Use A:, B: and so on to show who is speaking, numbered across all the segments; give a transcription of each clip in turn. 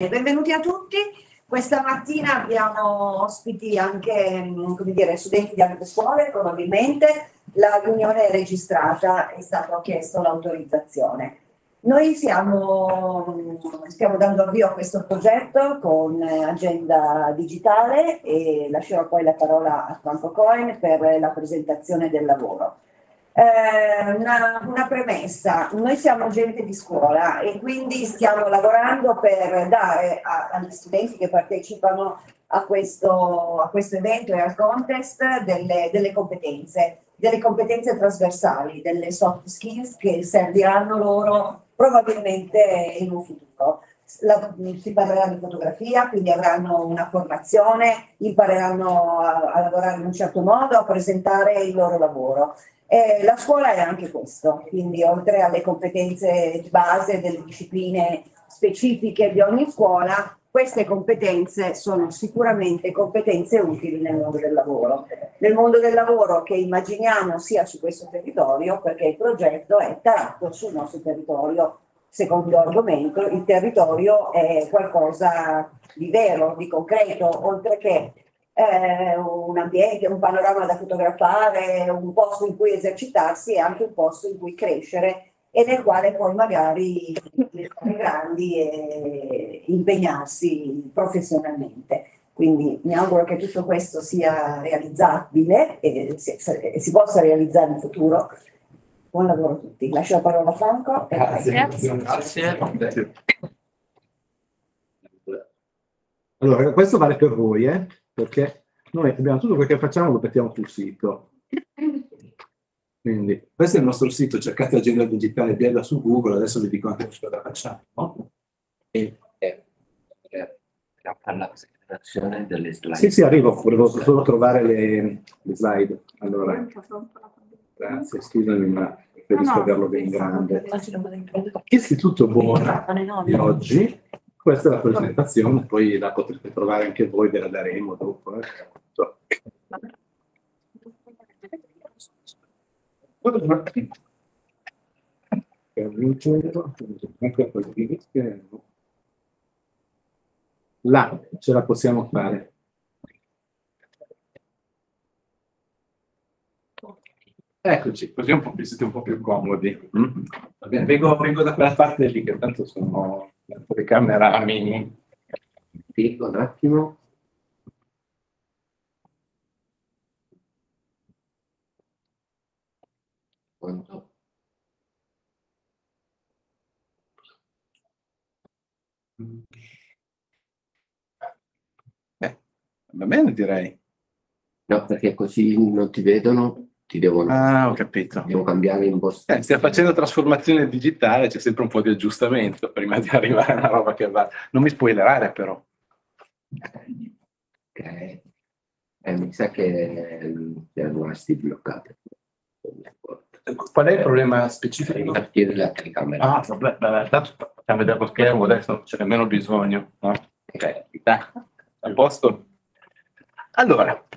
A: Benvenuti a tutti. Questa mattina abbiamo ospiti anche mm, dire, studenti di altre scuole, probabilmente la riunione è registrata, è stato chiesto l'autorizzazione. Noi siamo, mm, stiamo dando avvio a questo progetto con agenda digitale e lascerò poi la parola a Franco Cohen per la presentazione del lavoro. Eh, una, una, premessa, noi siamo gente di scuola e quindi stiamo lavorando per dare a, agli studenti che partecipano a questo, a questo, evento e al contest delle, delle competenze, delle competenze trasversali, delle soft skills che serviranno loro probabilmente in un futuro. La, si parlerà di fotografia, quindi avranno una formazione, impareranno a, a lavorare in un certo modo, a presentare il loro lavoro. Eh, la scuola è anche questo, quindi oltre alle competenze di base delle discipline specifiche di ogni scuola, queste competenze sono sicuramente competenze utili nel mondo del lavoro. Nel mondo del lavoro che immaginiamo sia su questo territorio, perché il progetto è tratto sul nostro territorio. Secondo argomento, il territorio è qualcosa di vero, di concreto, oltre che eh, un ambiente, un panorama da fotografare, un posto in cui esercitarsi e anche un posto in cui crescere e nel quale poi magari fare grandi e impegnarsi professionalmente. Quindi mi auguro che tutto questo sia realizzabile e si, e si possa realizzare in futuro. Buon lavoro a tutti. Lascio la parola a Franco.
B: Grazie. Grazie. Grazie. Allora, questo vale per voi, eh? Perché noi abbiamo tutto quello che facciamo lo mettiamo sul sito. Quindi, questo è il nostro sito, cercate agenda digitale Biella su Google, adesso vi dico anche cosa facciamo. No? E, eh, la presentazione delle slide. Sì, sì, arrivo, volevo solo trovare le, le slide. Allora, grazie, scusami, ma preferisco averlo ben grande. Istituto Buona di oggi questa è la presentazione, poi la potrete trovare anche voi, ve la daremo dopo. Eh. Là ce la possiamo fare. Eccoci, così un po', siete un po' più comodi. Mm? Bene, vengo, vengo, da quella parte lì, che tanto sono la telecamera mini.
C: Dico un attimo. Quanto?
B: Eh, va bene direi.
C: No, perché così non ti vedono ti devono,
B: ah, ho capito.
C: devo cambiare impostazione.
B: Eh, stiamo facendo trasformazione digitale, c'è sempre un po' di aggiustamento prima di arrivare a una roba che va. Non mi spoilerare però.
C: Ok. Eh, mi sa che siamo rimasti bloccati.
B: Qual è il problema specifico?
C: Partire la telecamera.
B: Ah, vabbè, tanto facciamo vedere lo schermo, adesso non c'è nemmeno bisogno. No? Ok, a posto? Allora,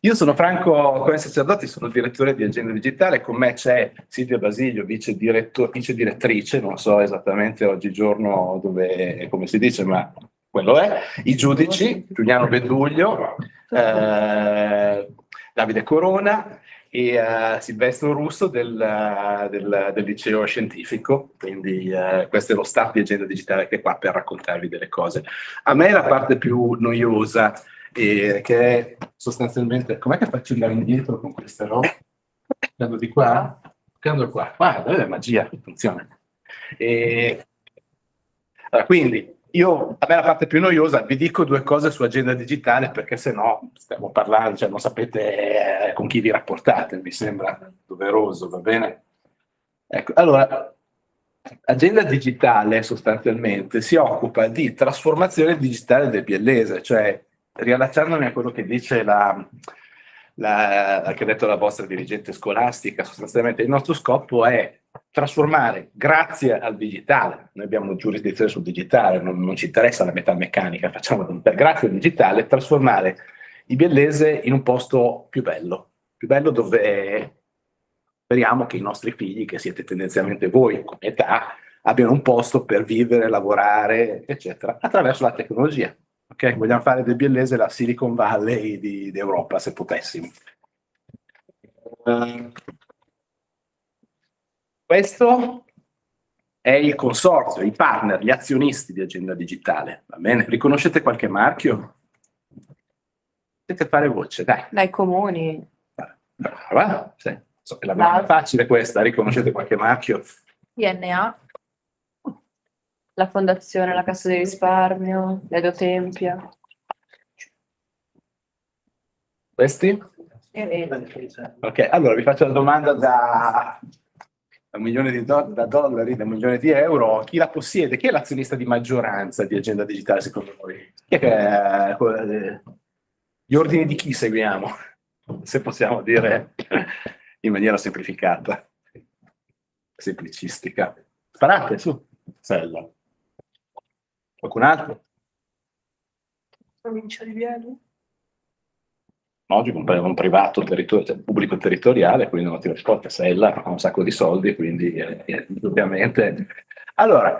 B: io sono Franco Come Sacerdoti, sono direttore di Agenda Digitale, con me c'è Silvia Basilio, vice, vice direttrice, non so esattamente oggigiorno dove, come si dice, ma quello è, i giudici, Giuliano Beduglio, eh, Davide Corona e uh, Silvestro Russo del, uh, del, del, liceo scientifico, quindi uh, questo è lo staff di Agenda Digitale che è qua per raccontarvi delle cose. A me la parte più noiosa e che è sostanzialmente com'è che faccio andare indietro con queste robe? Andando di qua, andando qua, guarda, è magia, funziona. E... Allora, quindi io, a me la parte più noiosa, vi dico due cose su agenda digitale perché se no stiamo parlando, cioè non sapete eh, con chi vi rapportate, mi sembra doveroso, va bene? Ecco, allora, agenda digitale sostanzialmente si occupa di trasformazione digitale del biellese, cioè riallacciandomi a quello che dice la, la, che ha detto la vostra dirigente scolastica, sostanzialmente il nostro scopo è trasformare, grazie al digitale, noi abbiamo giurisdizione sul digitale, non, non ci interessa la metalmeccanica, facciamo per grazie al digitale, trasformare il Biellese in un posto più bello, più bello dove speriamo che i nostri figli, che siete tendenzialmente voi come età, abbiano un posto per vivere, lavorare, eccetera, attraverso la tecnologia. Ok? Vogliamo fare del biellese la Silicon Valley di- d'Europa, se potessimo. Eh, questo è il consorzio, i partner, gli azionisti di Agenda Digitale. Va bene? Riconoscete qualche marchio? Potete fare voce, dai.
D: Dai comuni.
B: Brava, sì. So che la domanda è facile questa, riconoscete qualche marchio?
D: INA. La fondazione, la Cassa di Risparmio, Ledo Tempia.
B: Questi? Ok, allora vi faccio la domanda da, da un milione di do- da dollari, da un milione di euro. Chi la possiede? Chi è l'azionista di maggioranza di Agenda Digitale secondo voi? È eh, gli ordini di chi seguiamo? Se possiamo dire in maniera semplificata, semplicistica. Sparate su, Sella. Qualcun altro?
D: Provincia di Viale.
B: Oggi un, un privato territorio, cioè, pubblico territoriale, quindi non ti risposta Sella, ha un sacco di soldi, quindi eh, eh, ovviamente. Allora,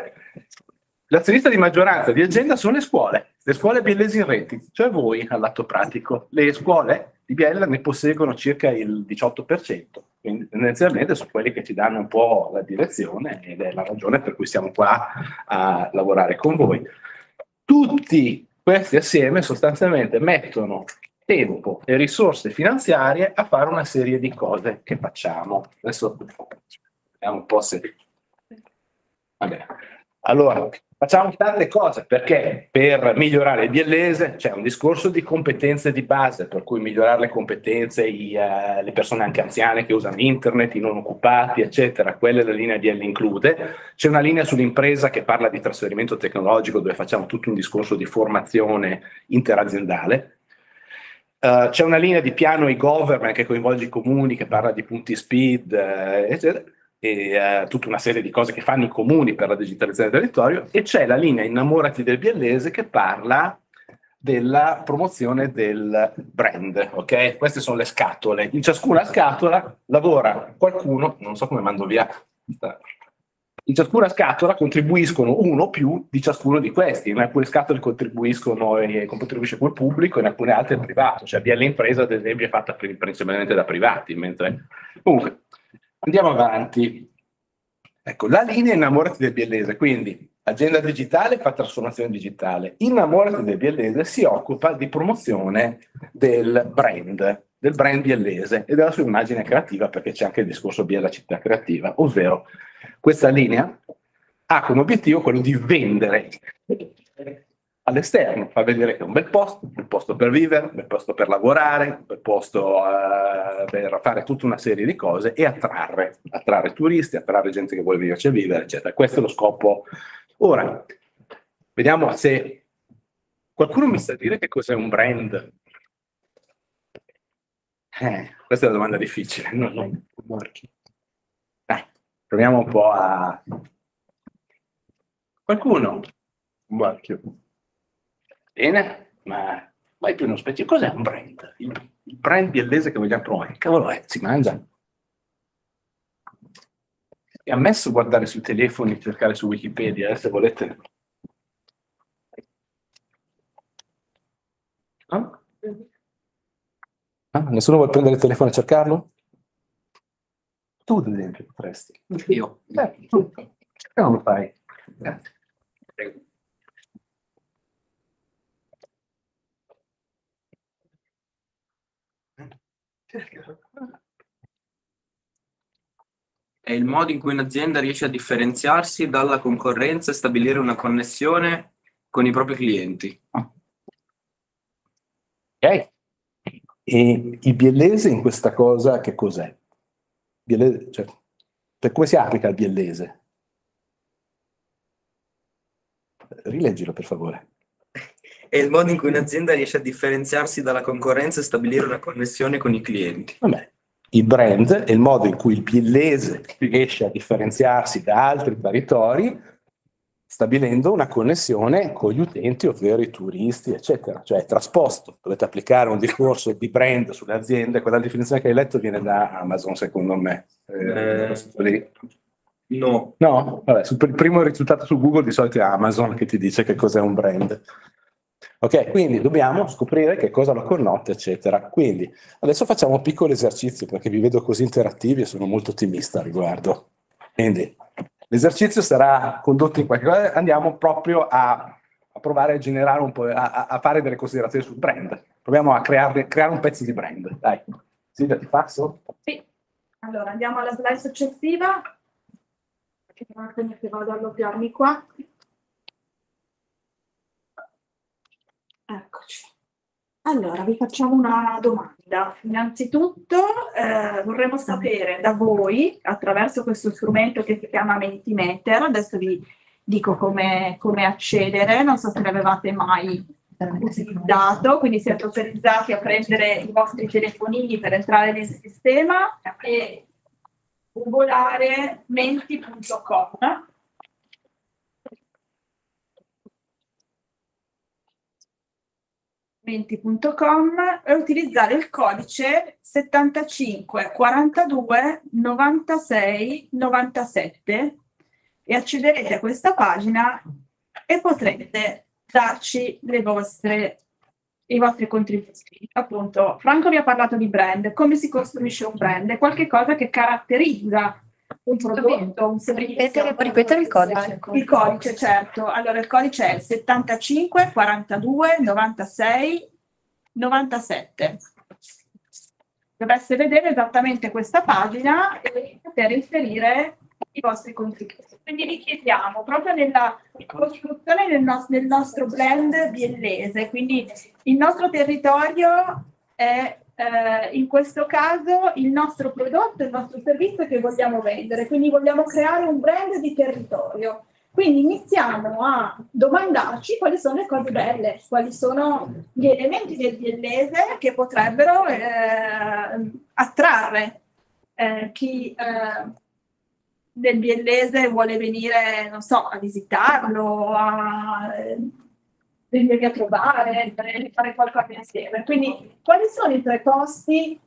B: l'azionista di maggioranza di Agenda sono le scuole, le scuole biellesi in reti, cioè voi all'atto pratico. Le scuole di Biella ne posseggono circa il 18%, quindi tendenzialmente sono quelli che ci danno un po' la direzione ed è la ragione per cui siamo qua a lavorare con voi. Tutti questi assieme sostanzialmente mettono tempo e risorse finanziarie a fare una serie di cose che facciamo. Adesso vediamo un po' se... Vabbè. Allora, facciamo tante cose perché per migliorare il biellese c'è un discorso di competenze di base, per cui migliorare le competenze, i, eh, le persone anche anziane che usano internet, i non occupati, eccetera, quella la linea DL include. C'è una linea sull'impresa che parla di trasferimento tecnologico dove facciamo tutto un discorso di formazione interaziendale. Uh, c'è una linea di piano e-government che coinvolge i comuni, che parla di punti speed, eh, eccetera, e uh, tutta una serie di cose che fanno i comuni per la digitalizzazione del territorio, e c'è la linea Innamorati del Biellese che parla della promozione del brand, ok? Queste sono le scatole. In ciascuna scatola lavora qualcuno, non so come mando via in ciascuna scatola contribuiscono uno o più di ciascuno di questi. In alcune scatole contribuiscono e contribuisce quel pubblico, in alcune altre il privato. Cioè BL Impresa, ad esempio, è fatta principalmente da privati. Mentre... Comunque, andiamo avanti. Ecco, la linea innamorati del biellese, quindi agenda digitale fa trasformazione digitale. Innamorati del biellese si occupa di promozione del brand, del brand biellese e della sua immagine creativa, perché c'è anche il discorso Biella città creativa, ovvero questa linea ha come obiettivo quello di vendere all'esterno, fa vedere che è un bel posto, un bel posto per vivere, un bel posto per lavorare, un bel posto uh, per fare tutta una serie di cose e attrarre, attrarre turisti, attrarre gente che vuole venirci a vivere, eccetera. Questo è lo scopo. Ora, vediamo se qualcuno mi sa dire che cos'è un brand. Eh, questa è una domanda difficile. No, no. Dai, proviamo un po' a... Qualcuno?
C: Un marchio.
B: Bene, ma vai più nello specifico. Cos'è un brand? Il, il brand biellese che vogliamo promuovere. Che cavolo è? Si mangia? È ammesso guardare sui telefoni e cercare su Wikipedia, eh, se volete. No? Ah, nessuno vuole prendere il telefono e cercarlo? Tu, ad esempio, potresti.
C: Io.
B: Eh, tu. Perché non lo fai? Grazie.
E: È il modo in cui un'azienda riesce a differenziarsi dalla concorrenza e stabilire una connessione con i propri clienti.
B: Ok. E il biellese in questa cosa che cos'è? Biellese, cioè, per come si applica il biellese? Rileggilo per favore.
E: È il modo in cui un'azienda riesce a differenziarsi dalla concorrenza e stabilire una connessione con i clienti.
B: Vabbè, il brand è il modo in cui il biellese riesce a differenziarsi da altri territori stabilendo una connessione con gli utenti, ovvero i turisti, eccetera. Cioè, trasposto, dovete applicare un discorso di brand sulle aziende, quella definizione che hai letto viene da Amazon, secondo me. Eh,
E: Eh. No,
B: No? Vabbè, il primo risultato su Google di solito è Amazon che ti dice che cos'è un brand. Ok, quindi dobbiamo scoprire che cosa lo connota, eccetera. Quindi adesso facciamo un piccolo esercizio perché vi vedo così interattivi e sono molto ottimista al riguardo. Quindi l'esercizio sarà condotto in qualche cosa, andiamo proprio a, a provare a generare un po', a, a- fare delle considerazioni sul brand. Proviamo a creare, creare un pezzo di brand. Dai, Silvia, ti passo?
F: Sì, allora andiamo alla slide successiva. Che vado a alloppiarmi qua. Eccoci. Allora, vi facciamo una domanda. Innanzitutto eh, vorremmo sapere da voi, attraverso questo strumento che si chiama Mentimeter, adesso vi dico come, come accedere, non so se l'avevate mai utilizzato, quindi siete autorizzati a prendere i vostri telefonini per entrare nel sistema e googolare menti.com menti.com e utilizzare il codice 75 42 96 97 e accederete a questa pagina e potrete darci le vostre, i vostri contributi. Appunto, Franco vi ha parlato di brand, come si costruisce un brand, è qualcosa che caratterizza un prodotto, un servizio.
D: Ripetere, ripetere il codice?
F: Il codice, certo. Allora, il codice è 75 42 96 97. Dovreste vedere esattamente questa pagina e poter inserire i vostri contributi. Quindi vi chiediamo proprio nella costruzione del, nos- del nostro blend biellese, quindi il nostro territorio è eh, in questo caso il nostro prodotto, il nostro servizio che vogliamo vendere, quindi vogliamo creare un brand di territorio. Quindi iniziamo a domandarci quali sono le cose belle, quali sono gli elementi del biellese che potrebbero eh, attrarre eh, chi eh, del biellese vuole venire, non so, a visitarlo, a venirvi a trovare, fare qualcosa insieme. Quindi quali sono i tre posti?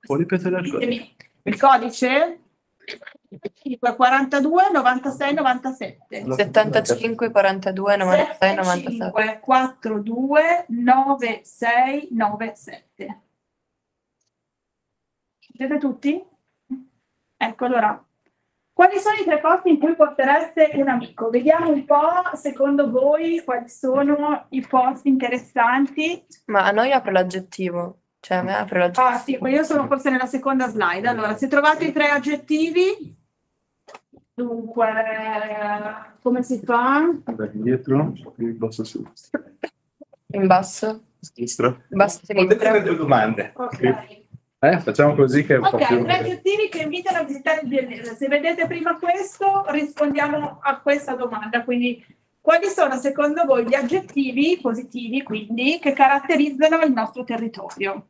B: Puoi ripetere il codice?
F: Il codice? 42 96 97
D: 75, 42, 96, 97.
F: 75 42 96 97 Siete tutti? Ecco allora quali sono i tre posti in cui portereste un amico? Vediamo un po' secondo voi quali sono i posti interessanti.
D: Ma a noi apre l'aggettivo. Cioè, a me apre l'aggettivo.
F: Ah sì, io sono forse nella seconda slide. Allora, se trovate i tre aggettivi, dunque, come si fa?
B: Andare indietro, il basso sinistra.
D: In basso,
B: Sinistra.
D: in basso a
B: Potete
D: sinistra.
B: le due domande.
F: Ok.
B: Eh, facciamo così che è un po'
F: Ok,
B: più...
F: tre aggettivi che invitano a visitare il Biellese. Se vedete prima questo, rispondiamo a questa domanda. Quindi, quali sono secondo voi gli aggettivi positivi, quindi, che caratterizzano il nostro territorio?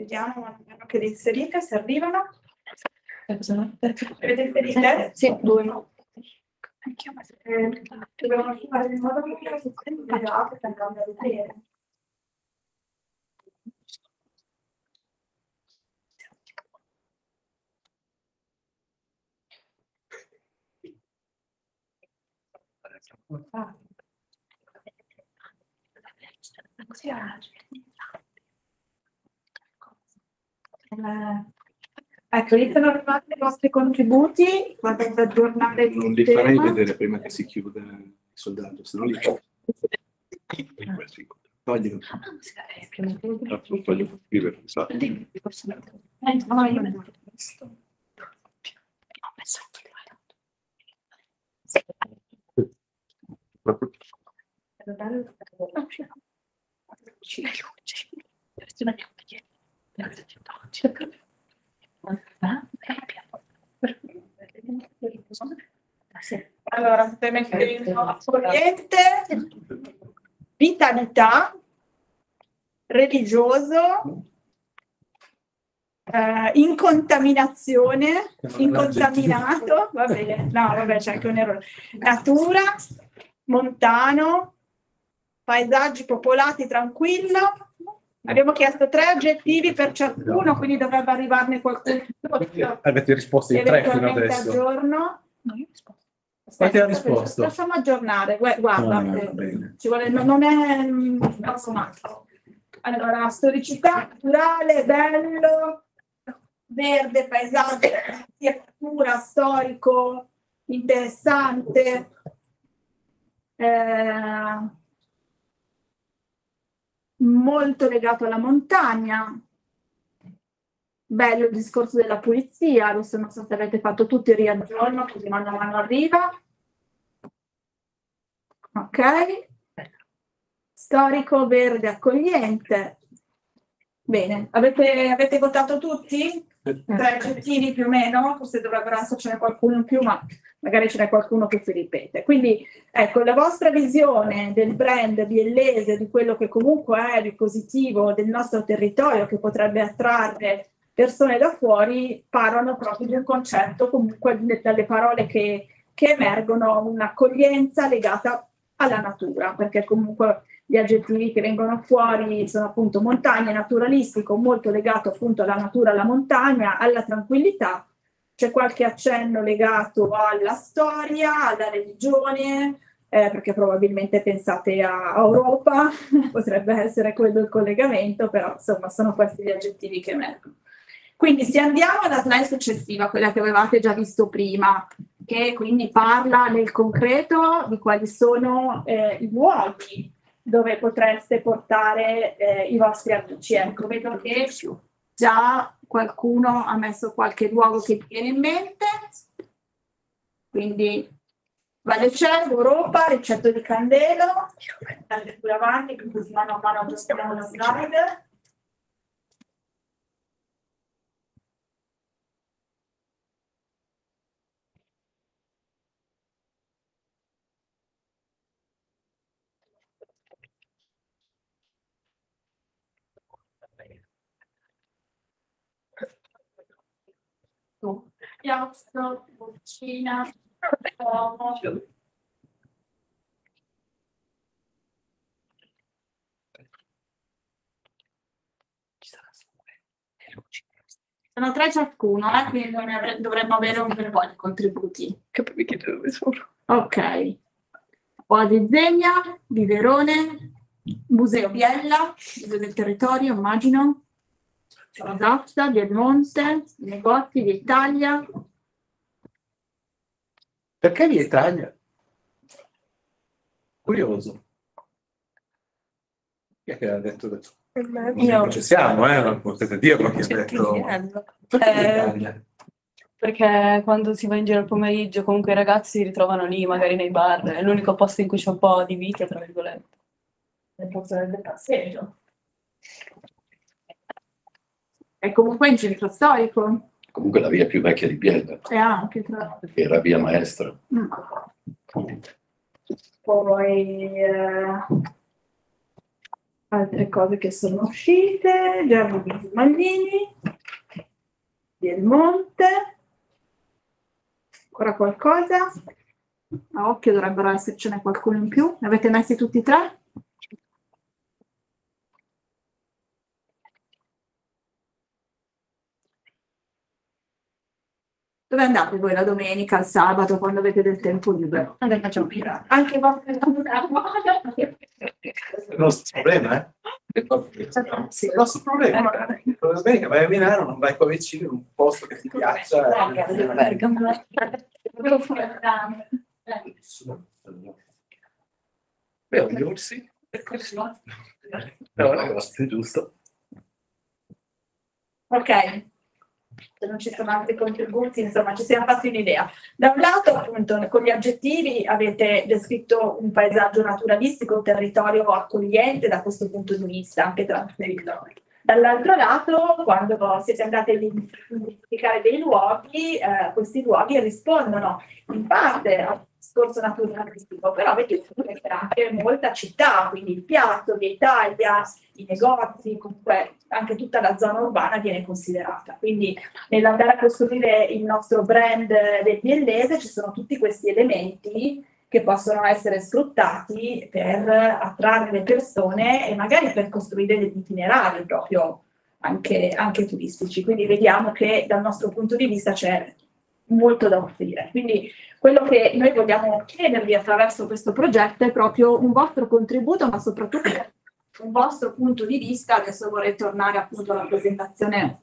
F: Vediamo man mano che le inserite, se arrivano. Avete inserite?
D: Sì, due.
F: Eh, Dobbiamo fare in modo che senta già per cambiare. Eh, Ecco, iniziano ad arrivare i vostri contributi, potete aggiornare il
B: Non li farei
F: tema.
B: vedere prima che si chiuda il soldato, se no li Toglilo. Dopo voglio scrivere, so.
F: Eh, no, io in accogliente, vitalità, religioso, eh, incontaminazione, incontaminato, va bene, no, vabbè, c'è anche un errore. Natura, montano, paesaggi popolati, tranquillo. Abbiamo chiesto tre aggettivi per ciascuno, quindi dovrebbe arrivarne qualcuno.
B: Avete risposto in tre fino adesso.
F: a giorno.
B: Quanti ha risposto?
F: Lasciamo aggiornare, gu- guarda,
B: Ah,
F: eh, ci vuole, non non è mm. Allora, storicità naturale, bello, verde, paesaggio, architettura, storico, interessante. eh, molto legato alla montagna. Bello il discorso della pulizia, adesso non so se avete fatto tutti il riaggiorno, così mano a mano arriva. Ok. Storico, verde, accogliente. Bene, avete, avete votato tutti? Tre aggettivi più o meno? Forse dovrebbero essercene qualcuno in più, ma magari ce n'è qualcuno che si ripete. Quindi, ecco, la vostra visione del brand biellese, di quello che comunque è di positivo del nostro territorio, che potrebbe attrarre persone da fuori, parlano proprio di un concetto, comunque dalle parole che, che emergono, un'accoglienza legata alla natura, perché comunque gli aggettivi che vengono fuori sono appunto montagna, naturalistico, molto legato appunto alla natura, alla montagna, alla tranquillità. C'è qualche accenno legato alla storia, alla religione, eh, perché probabilmente pensate a Europa, potrebbe essere quello il collegamento, però insomma sono questi gli aggettivi che emergono. Quindi se andiamo alla slide successiva, quella che avevate già visto prima, che quindi parla nel concreto di quali sono eh, i luoghi dove potreste portare eh, i vostri amici. Ecco, vedo che già qualcuno ha messo qualche luogo che viene in mente. Quindi Valle Cervo, Europa, Ricetto di Candelo, andate pure avanti, così mano a mano aggiustiamo la slide. Piazza, Cina, Como. Sono tre ciascuno, eh, quindi dovremmo avere un bel po' di contributi. Ok. Oasi Zegna, di Verone, Museo Biella, Museo del Territorio, immagino. Zafta, del Monte, negozi d'Italia.
B: Perché via Italia? Curioso. Chi è che ha detto questo?
D: Io.
B: Non ci siamo, eh? Non potete dirlo chi ha detto. Perché
G: Eh,
B: Italia?
G: Perché quando si va in giro al pomeriggio, comunque i ragazzi si ritrovano lì, magari nei bar, è l'unico posto in cui c'è un po' di vita, tra virgolette.
F: Nel posto del passeggio. È comunque in centro storico.
H: Comunque la via più vecchia di Biella,
F: E anche tra
H: era via maestra.
F: Mm. Poi eh, altre cose che sono uscite, Gianni di Smaglini, del Monte, ancora qualcosa? A occhio dovrebbero essercene qualcuno in più. Ne avete messi tutti e tre? Dove andate voi la domenica, il sabato, quando avete del tempo libero?
D: Adesso facciamo pirata.
F: Anche i vostri
B: Il nostro problema, eh?
F: Sì.
B: Il nostro problema. La domenica vai a Milano, non vai qua vicino in un posto che ti piaccia. eh.
D: Bergamo.
B: Beh, gli orsi. No, giusto.
F: Ok, se non ci sono altri contributi, insomma, ci siamo fatti un'idea. Da un lato, appunto, con gli aggettivi avete descritto un paesaggio naturalistico, un territorio accogliente da questo punto di vista, anche tra territori. Dall'altro lato, quando siete andati a identificare dei luoghi, eh, questi luoghi rispondono in parte al discorso naturalistico, però visto che anche molta città, quindi il piatto d'Italia, i negozi, comunque anche tutta la zona urbana viene considerata. Quindi nell'andare a costruire il nostro brand del biellese ci sono tutti questi elementi che possono essere sfruttati per attrarre le persone e magari per costruire degli itinerari proprio anche, anche turistici. Quindi vediamo che dal nostro punto di vista c'è molto da offrire. Quindi quello che noi vogliamo chiedervi attraverso questo progetto è proprio un vostro contributo, ma soprattutto un vostro punto di vista. Adesso vorrei tornare appunto alla presentazione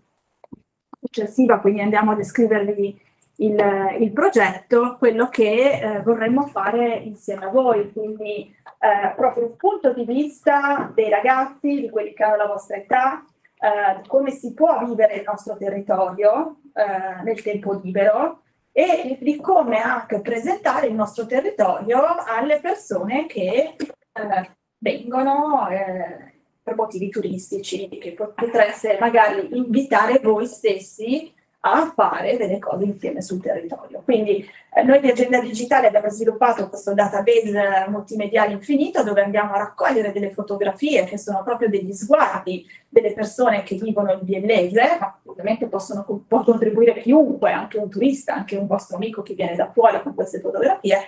F: successiva, quindi andiamo a descrivervi il, il progetto, quello che eh, vorremmo fare insieme a voi, quindi eh, proprio un punto di vista dei ragazzi, di quelli che hanno la vostra età, eh, come si può vivere il nostro territorio eh, nel tempo libero e di come anche presentare il nostro territorio alle persone che eh, vengono eh, per motivi turistici, che potreste magari invitare voi stessi a fare delle cose insieme sul territorio. Quindi eh, noi di Agenda Digitale abbiamo sviluppato questo database multimediale infinito dove andiamo a raccogliere delle fotografie che sono proprio degli sguardi delle persone che vivono in biellese, ma ovviamente possono, può contribuire chiunque, anche un turista, anche un vostro amico che viene da fuori con queste fotografie,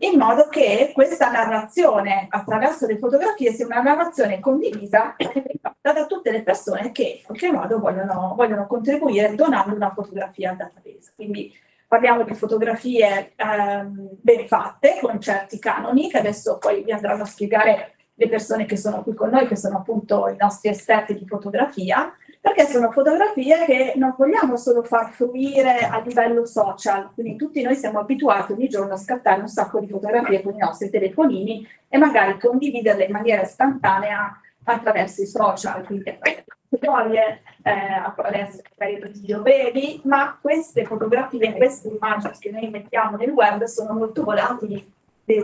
F: in modo che questa narrazione attraverso le fotografie sia una narrazione condivisa fatta da tutte le persone che in qualche modo vogliono, vogliono contribuire donando una fotografia al database. Quindi parliamo di fotografie ehm, ben fatte, con certi canoni, che adesso poi vi andranno a spiegare le persone che sono qui con noi, che sono appunto i nostri esperti di fotografia, perché sono fotografie che non vogliamo solo far fruire a livello social, quindi tutti noi siamo abituati ogni giorno a scattare un sacco di fotografie con i nostri telefonini e magari condividerle in maniera istantanea attraverso i social, quindi storie, eh, attraverso magari video brevi, ma queste fotografie, queste immagini che noi mettiamo nel web sono molto volatili,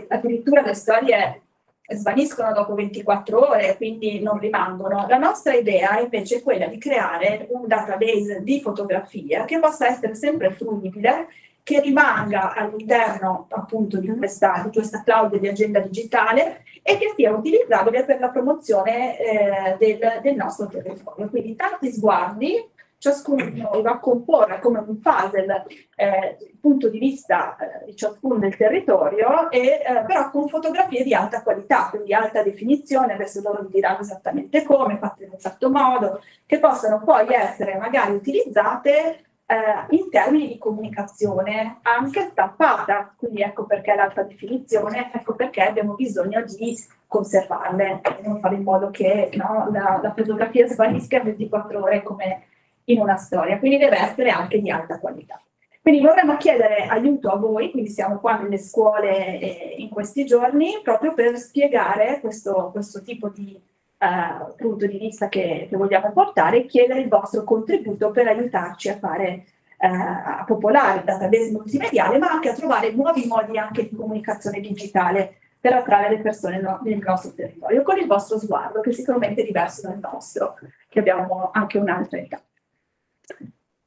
F: addirittura le storie svaniscono dopo 24 ore, quindi non rimangono. La nostra idea invece è quella di creare un database di fotografia che possa essere sempre fruibile, che rimanga all'interno appunto di questa, di questa cloud di agenda digitale e che sia utilizzabile per la promozione eh, del, del nostro territorio. Quindi tanti sguardi ciascuno va a comporre come un puzzle eh, il punto di vista eh, di ciascuno del territorio, e, eh, però con fotografie di alta qualità, quindi alta definizione, adesso loro vi diranno esattamente come, fatte in un certo modo, che possano poi essere magari utilizzate eh, in termini di comunicazione, anche stampata, quindi ecco perché l'alta definizione, ecco perché abbiamo bisogno di conservarle, non fare in modo che no, la, la fotografia svanisca in 24 ore come in una storia, quindi deve essere anche di alta qualità. Quindi vorremmo chiedere aiuto a voi, quindi siamo qua nelle scuole eh, in questi giorni, proprio per spiegare questo, questo tipo di eh, punto di vista che, che, vogliamo portare e chiedere il vostro contributo per aiutarci a fare eh, a popolare il database multimediale, ma anche a trovare nuovi modi anche di comunicazione digitale per attrarre le persone no, nel nostro territorio, con il vostro sguardo, che sicuramente è diverso dal nostro, che abbiamo anche un'altra età.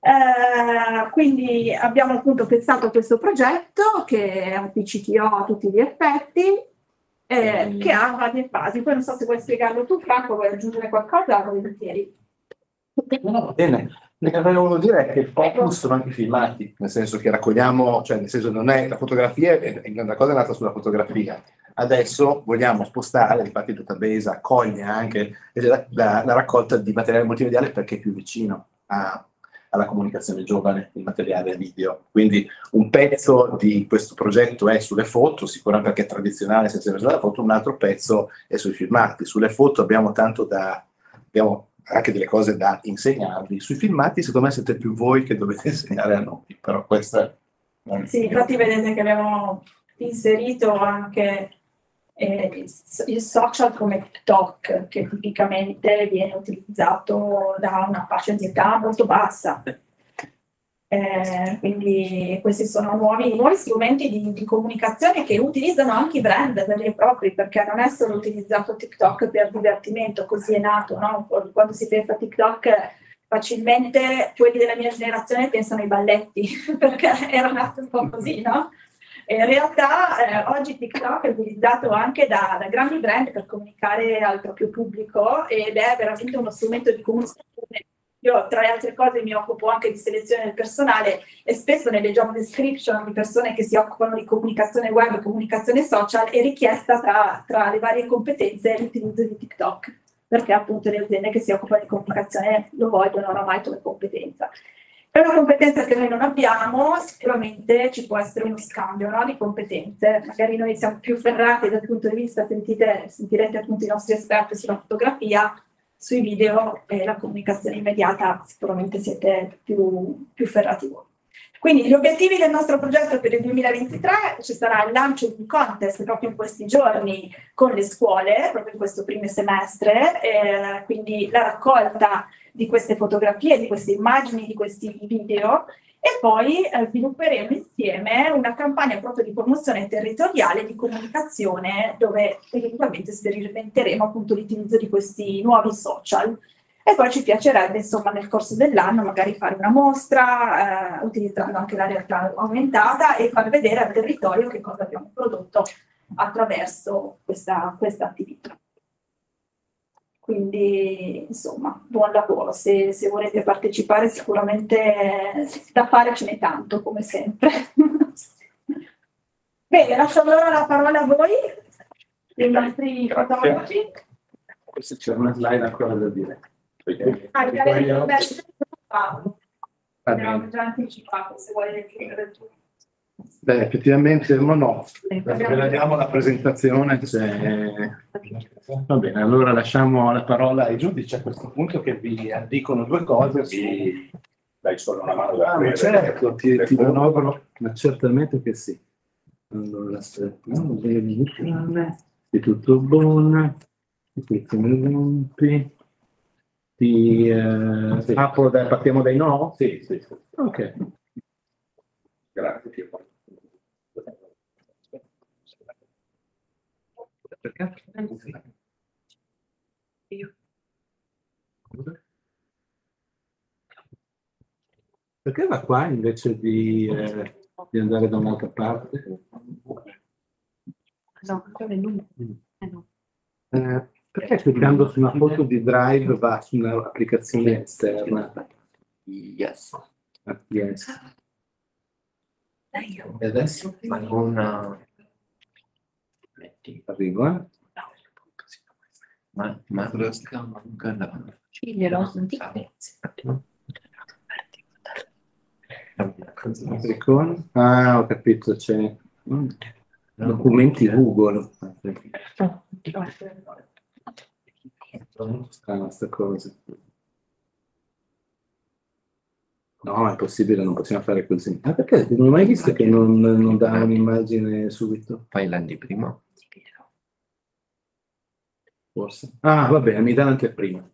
F: Eh, quindi abbiamo appunto pensato a questo progetto che è un PCTO a tutti gli effetti, eh, che ha varie fasi. Poi non so se vuoi spiegarlo tu, Franco, vuoi aggiungere qualcosa? Volentieri.
B: No, bene. Quello che volevo dire è che il focus sono anche filmati, nel senso che raccogliamo, cioè nel senso non è la fotografia, è, una cosa è nata sulla fotografia. Adesso vogliamo spostare, infatti il database accoglie anche la, la, la raccolta di materiale multimediale perché è più vicino a, alla comunicazione giovane, il materiale video. Quindi un pezzo di questo progetto è sulle foto, sicuramente perché è tradizionale senza la foto, un altro pezzo è sui filmati. Sulle foto abbiamo tanto da... Abbiamo anche delle cose da insegnarvi. Sui filmati, secondo me, siete più voi che dovete insegnare a noi, però questa
F: è... Sì, infatti vedete che abbiamo inserito anche eh, il social come TikTok, che tipicamente viene utilizzato da una fascia di età molto bassa. Eh, quindi questi sono nuovi, nuovi strumenti di, di comunicazione che utilizzano anche i brand veri e propri, perché non è solo utilizzato TikTok per divertimento, così è nato, no? Quando si pensa a TikTok facilmente quelli della mia generazione pensano ai balletti, perché era nato un po' così, no? In realtà eh, oggi TikTok è utilizzato anche da, da, grandi brand per comunicare al proprio pubblico ed è veramente uno strumento di comunicazione. Io tra le altre cose mi occupo anche di selezione del personale e spesso nelle job description di persone che si occupano di comunicazione web e comunicazione social è richiesta tra, tra le varie competenze l'utilizzo di TikTok perché appunto le aziende che si occupano di comunicazione lo vogliono oramai come competenza. È una competenza che noi non abbiamo, sicuramente ci può essere uno scambio no, di competenze, magari noi siamo più ferrati dal punto di vista, sentite, sentirete appunto i nostri esperti sulla fotografia, sui video e la comunicazione immediata sicuramente siete più, più ferrati voi. Quindi gli obiettivi del nostro progetto per il 2023 ci sarà il lancio di un contest proprio in questi giorni con le scuole, proprio in questo primo semestre, eh, quindi la raccolta di queste fotografie, di queste immagini, di questi video e poi eh, svilupperemo insieme una campagna proprio di promozione territoriale di comunicazione dove eventualmente sperimenteremo appunto l'utilizzo di questi nuovi social e poi ci piacerebbe, insomma, nel corso dell'anno magari fare una mostra, eh, utilizzando anche la realtà aumentata e far vedere al territorio che cosa abbiamo prodotto attraverso questa, questa attività. Quindi, insomma, buon lavoro. Se, se volete partecipare, sicuramente da fare ce n'è tanto, come sempre. Bene, lascio allora la parola a voi, i nostri fotografi.
B: Forse c'è una slide ancora da dire.
F: Ah,
B: Poi-
F: abbiamo
B: Va
F: Abbiamo
B: bene.
F: già anticipato, se vuoi aggiungere tu.
B: Beh, effettivamente no, no. Vediamo la presentazione. se- Va bene, allora lasciamo la parola ai giudici a questo punto che vi dicono due cose.
I: Sì, dai solo una mano da
B: Ah, ma
I: aprire.
B: certo, ti, ti onoro, ma certamente che sì. Allora, aspetta, è tutto buono, questi esempi. Ti, eh, apro dai- partiamo dai no?
I: Sì, sì, sì.
B: Ok.
I: Grazie.
B: Perché va qua invece di, eh, di andare da un'altra parte?
G: No, è il numero. Eh no.
B: Eh, perché cliccando su una foto di Drive va su un'applicazione esterna?
C: Yes.
B: Ah, yes. E adesso
C: Ma non... Metti.
B: arrivo, eh?
C: Ma, ma lo scammo
G: Sì, gliel'ho sentito.
B: Icon? Ah, ho capito, c'è documenti Google. Strana sta cosa. No, è possibile, non possiamo fare così. Ah, perché non ho mai visto che non, non dà un'immagine subito?
C: Fai l'anteprima.
B: Forse. Ah, va bene, mi dà anche prima.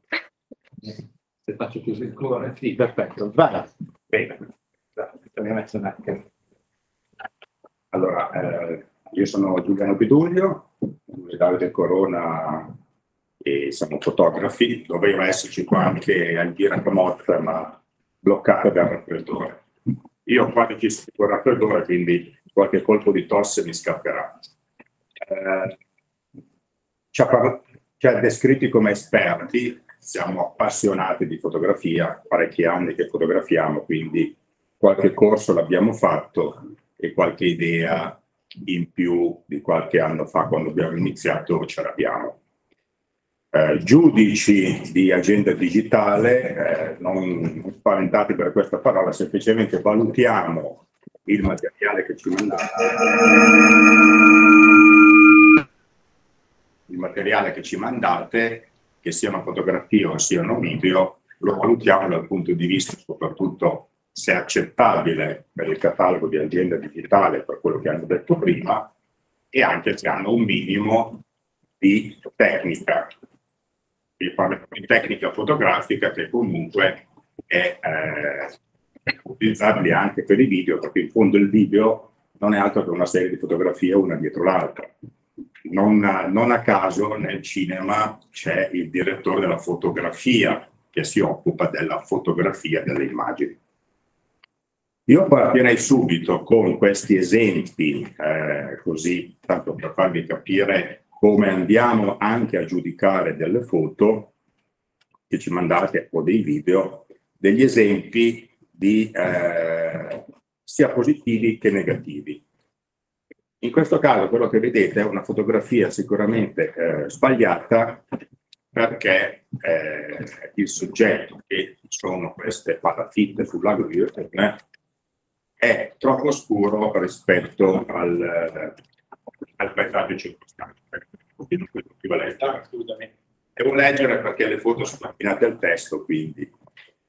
B: Se faccio così ancora. Sì, perfetto. Vai.
I: Bene. Mi ha messo attimo. Allora, eh, io sono Giuliano Piduglio, universitario del Corona e siamo fotografi. Doveva esserci qua anche Elvira Camot, ma bloccata dal raffreddore. Io ho quasi chiesto il raffreddore, quindi qualche colpo di tosse mi scapperà. Eh, ci ha, par- ci ha descritti come esperti, siamo appassionati di fotografia, parecchi anni che fotografiamo, quindi qualche corso l'abbiamo fatto e qualche idea in più di qualche anno fa quando abbiamo iniziato ce l'abbiamo. Eh, giudici di agenda digitale, eh, non spaventati per questa parola, semplicemente valutiamo il materiale che ci mandate. Il materiale che ci mandate, che sia una fotografia o sia un video, lo valutiamo dal punto di vista soprattutto se è accettabile per il catalogo di azienda digitale, per quello che hanno detto prima, e anche se hanno un minimo di tecnica. Io parlo di tecnica fotografica che comunque è, eh, utilizzabili anche per i video, perché in fondo il video non è altro che una serie di fotografie una dietro l'altra. Non, non a caso nel cinema c'è il direttore della fotografia che si occupa della fotografia delle immagini. Io partirei subito con questi esempi, eh, così tanto per farvi capire come andiamo anche a giudicare delle foto che ci mandate o dei video, degli esempi di eh, sia positivi che negativi. In questo caso quello che vedete è una fotografia sicuramente eh, sbagliata perché eh, il soggetto che sono queste palafitte sul lago di Iottone è troppo scuro rispetto al, al paesaggio circostante. Assolutamente. Devo leggere perché le foto sono abbinate al testo, quindi.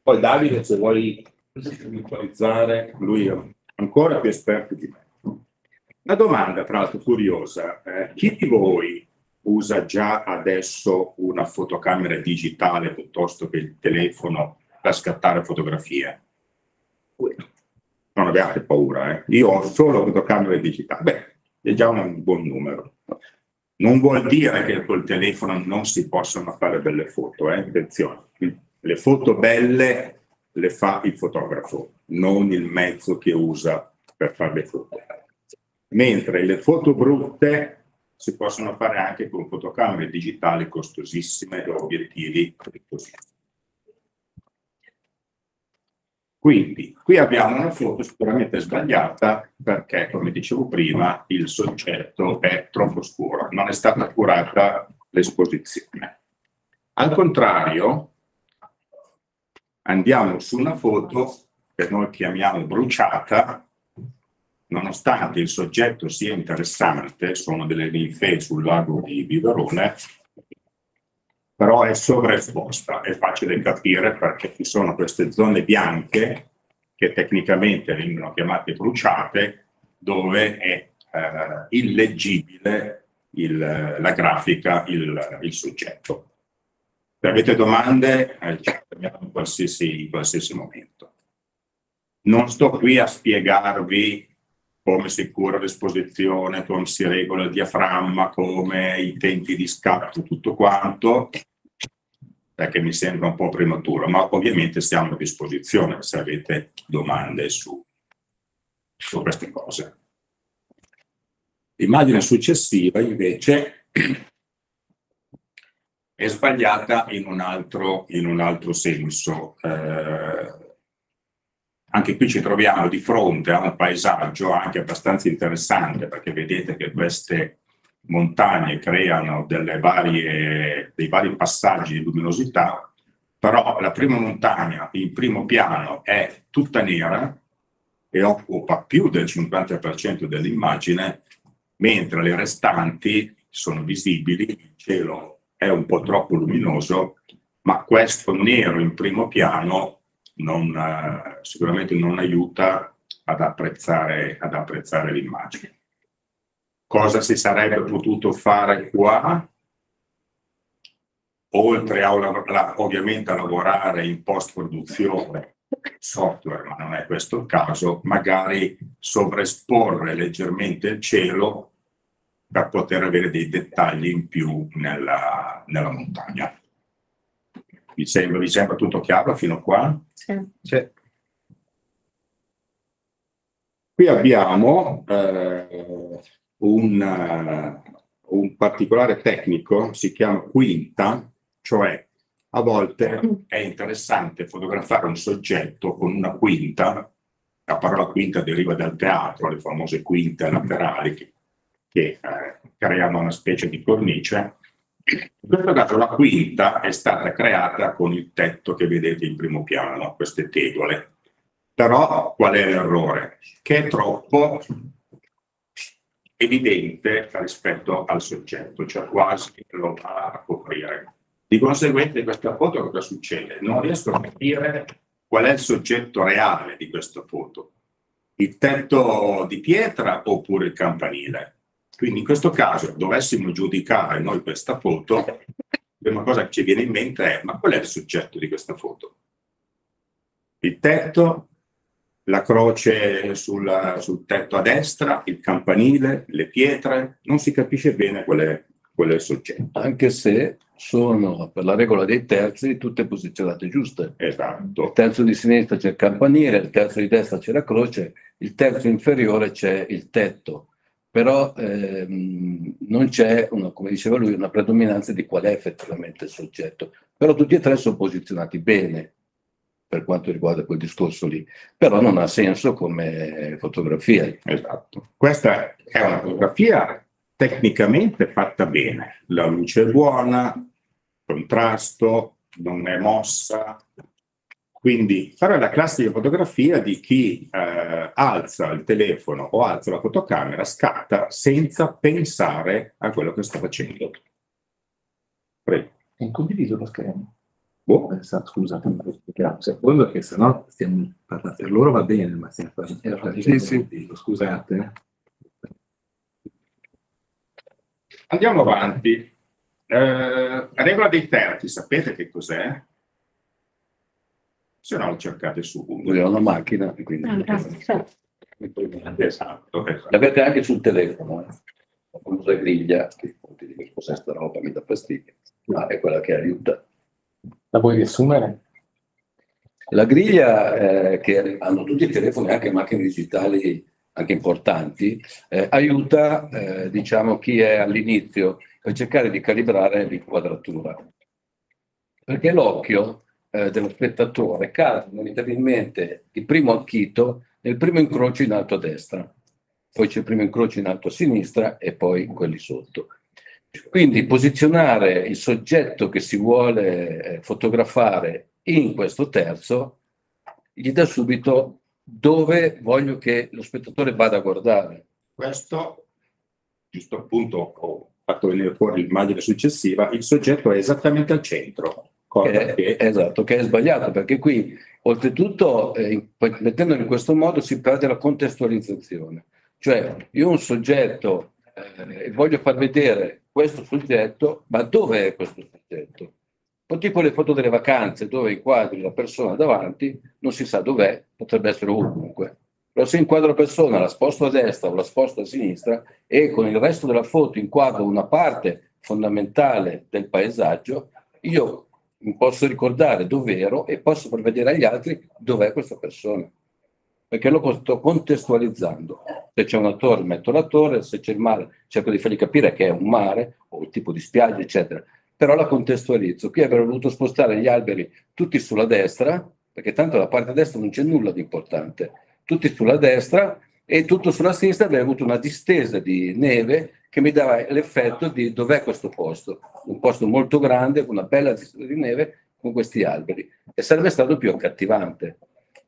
I: Poi Davide, se vuoi visualizzare, lui è ancora più esperto di me. Una domanda, tra l'altro, curiosa. Eh, chi di voi usa già adesso una fotocamera digitale piuttosto che il telefono per scattare fotografie? Non abbiate paura, eh. io ho solo fotocamere digitali. Beh, è già un buon numero. Non vuol dire che col telefono non si possono fare belle foto, eh? attenzione. Le foto belle le fa il fotografo, non il mezzo che usa per fare le foto. Mentre le foto brutte si possono fare anche con fotocamere digitali costosissime e obiettivi costosissimi. Quindi qui abbiamo una foto sicuramente sbagliata perché, come dicevo prima, il soggetto è troppo scuro, non è stata curata l'esposizione. Al contrario, andiamo su una foto che noi chiamiamo bruciata, nonostante il soggetto sia interessante, sono delle ninfee sul lago di Viverone, però è sovraesposta, è facile capire perché ci sono queste zone bianche che tecnicamente vengono chiamate bruciate, dove è eh, illeggibile il, la grafica, il, il, soggetto. Se avete domande, eh, ci fermiamo in in qualsiasi momento. Non sto qui a spiegarvi come si cura l'esposizione, come si regola il diaframma, come i tempi di scatto, tutto quanto, perché mi sembra un po' prematuro, ma ovviamente siamo a disposizione se avete domande su, su queste cose. L'immagine successiva invece è sbagliata in un altro, in un altro senso. Eh, anche qui ci troviamo di fronte a un paesaggio anche abbastanza interessante perché vedete che queste montagne creano varie, dei vari passaggi di luminosità, però la prima montagna in primo piano è tutta nera e occupa più del 50% dell'immagine, mentre le restanti sono visibili, il cielo è un po' troppo luminoso, ma questo nero in primo piano non, eh, sicuramente non aiuta ad apprezzare, ad apprezzare l'immagine. Cosa si sarebbe potuto fare qua? Oltre a, ovviamente a lavorare in post-produzione software, ma non è questo il caso, magari sovraesporre leggermente il cielo per poter avere dei dettagli in più nella, nella montagna. Vi sembra, vi sembra, tutto chiaro fino a qua?
G: Sì.
B: Sì.
I: Qui abbiamo eh, un, un particolare tecnico, si chiama quinta, cioè a volte è interessante fotografare un soggetto con una quinta, la parola quinta deriva dal teatro, le famose quinte laterali che, che eh, creano una specie di cornice, in questo caso la quinta è stata creata con il tetto che vedete in primo piano, queste tegole. Però qual è l'errore? Che è troppo evidente rispetto al soggetto, cioè quasi lo va a coprire. Di conseguenza in questa foto cosa succede? Non riesco a capire qual è il soggetto reale di questa foto. Il tetto di pietra oppure il campanile? Quindi in questo caso dovessimo giudicare noi questa foto, la prima cosa che ci viene in mente è ma qual è il soggetto di questa foto? Il tetto, la croce sul, sul tetto a destra, il campanile, le pietre, non si capisce bene qual è, qual è il soggetto.
H: Anche se sono, per la regola dei terzi, tutte posizionate giuste.
I: Esatto.
H: Il terzo di sinistra c'è il campanile, il terzo di destra c'è la croce, il terzo inferiore c'è il tetto. Però ehm, non c'è, una, come diceva lui, una predominanza di qual è effettivamente il soggetto. Però tutti e tre sono posizionati bene per quanto riguarda quel discorso lì. Però non ha senso come fotografia.
I: Esatto. Questa è una fotografia tecnicamente fatta bene. La luce è buona, contrasto, non è mossa. Quindi fare la classica fotografia di chi eh, alza il telefono o alza la fotocamera, scatta senza pensare a quello che sta facendo. Prego.
B: È condiviso lo schermo.
I: Boh.
B: Scusate, lo spieghiamo. Secondo che se no stiamo parlando, per loro va bene, ma stiamo parlando.
H: Sì, sì.
B: Scusate.
I: Andiamo avanti. Eh, regola dei terzi, sapete che cos'è? Se no lo cercate su Google.
H: ha una macchina, e quindi...
I: Esatto, esatto.
H: L'avete anche sul telefono, eh. la famosa griglia, che ti dico cos'è sta roba, mi dà fastidio, ma è quella che aiuta.
B: La vuoi riassumere?
H: La griglia eh, che hanno tutti i telefoni, anche macchine digitali anche importanti, eh, aiuta eh, diciamo chi è all'inizio per cercare di calibrare l'inquadratura. Perché l'occhio eh, dello spettatore cade inevitabilmente il primo acchito nel primo incrocio in alto a destra, poi c'è il primo incrocio in alto a sinistra e poi quelli sotto. Quindi posizionare il soggetto che si vuole eh, fotografare in questo terzo gli dà subito dove voglio che lo spettatore vada a guardare.
I: Questo, giusto appunto, ho fatto venire fuori l'immagine successiva, il soggetto è esattamente al centro, cosa
H: Che esatto, che è sbagliato, perché qui oltretutto eh, mettendolo in questo modo si perde la contestualizzazione. Cioè io un soggetto eh, voglio far vedere questo soggetto, ma dove è questo soggetto? Un po' tipo le foto delle vacanze dove inquadri la persona davanti, non si sa dov'è, potrebbe essere ovunque. Però se inquadro la persona, la sposto a destra o la sposto a sinistra e con il resto della foto inquadro una parte fondamentale del paesaggio, io posso ricordare dove ero e posso far vedere agli altri dov'è questa persona. Perché lo sto contestualizzando. Se c'è una torre, metto la torre, se c'è il mare, cerco di fargli capire che è un mare o il tipo di spiaggia, eccetera. Però la contestualizzo. Qui avrei voluto spostare gli alberi tutti sulla destra, perché tanto dalla parte destra non c'è nulla di importante. Tutti sulla destra e tutto sulla sinistra avrei avuto una distesa di neve che mi dava l'effetto di dov'è questo posto. Un posto molto grande, con una bella di neve, con questi alberi. E sarebbe stato più accattivante.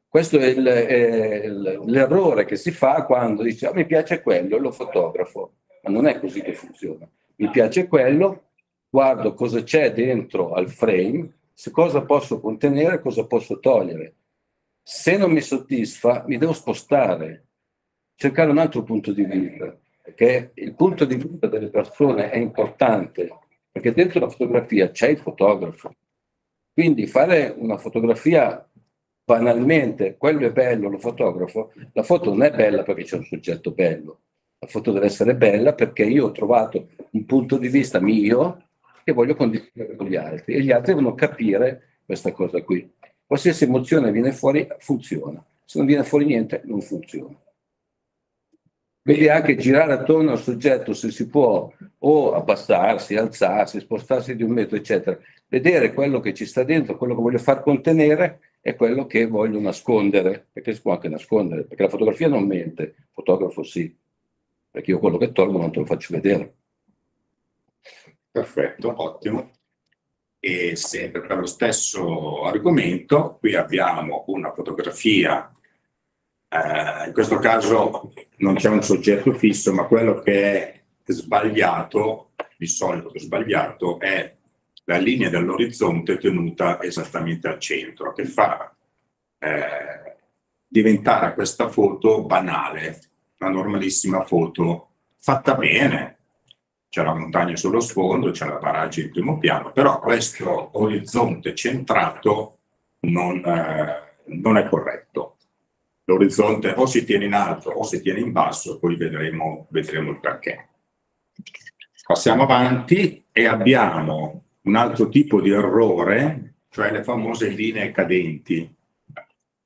H: Questo è il- è l'errore che si fa quando dice "Ah, mi piace quello, lo fotografo. Ma non è così che funziona. Mi piace quello, guardo cosa c'è dentro al frame, cosa posso contenere, cosa posso togliere. Se non mi soddisfa, mi devo spostare, cercare un altro punto di vista, perché il punto di vista delle persone è importante, perché dentro la fotografia c'è il fotografo. Quindi fare una fotografia banalmente, quello è bello, lo fotografo, la foto non è bella perché c'è un soggetto bello, la foto deve essere bella perché io ho trovato un punto di vista mio che voglio condividere con gli altri e gli altri devono capire questa cosa qui. Qualsiasi emozione viene fuori funziona, se non viene fuori niente non funziona. Quindi anche girare attorno al soggetto se si può o abbassarsi, alzarsi, spostarsi di un metro, eccetera. Vedere quello che ci sta dentro, quello che voglio far contenere e quello che voglio nascondere, perché si può anche nascondere, perché la fotografia non mente, il fotografo sì, perché io quello che tolgo non te lo faccio vedere.
I: Perfetto, ottimo. E sempre per lo stesso argomento, qui abbiamo una fotografia, eh, in questo caso non c'è un soggetto fisso, ma quello che è sbagliato, di solito sbagliato, è la linea dell'orizzonte tenuta esattamente al centro, che fa eh, diventare questa foto banale, una normalissima foto fatta bene, c'è la montagna sullo sfondo, c'è la barraggia in primo piano, però questo orizzonte centrato non, eh, non è corretto. L'orizzonte o si tiene in alto o si tiene in basso, poi vedremo, vedremo il perché. Passiamo avanti e abbiamo un altro tipo di errore, cioè le famose linee cadenti.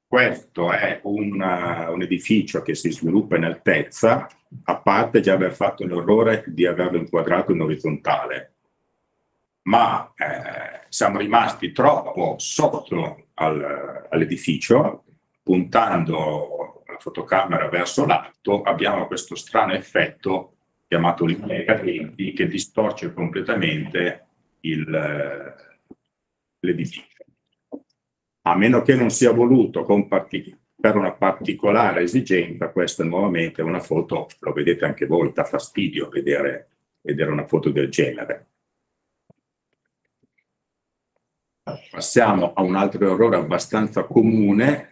I: Questo è un, uh, un edificio che si sviluppa in altezza, a parte già aver fatto l'errore di averlo inquadrato in orizzontale, ma eh, siamo rimasti troppo sotto al, all'edificio, puntando la fotocamera verso l'alto, abbiamo questo strano effetto chiamato linee cadenti che distorce completamente eh, l'edificio. A meno che non sia voluto per una particolare esigenza, questa nuovamente è una foto, lo vedete anche voi, dà fastidio vedere, vedere una foto del genere. Passiamo a un altro errore abbastanza comune,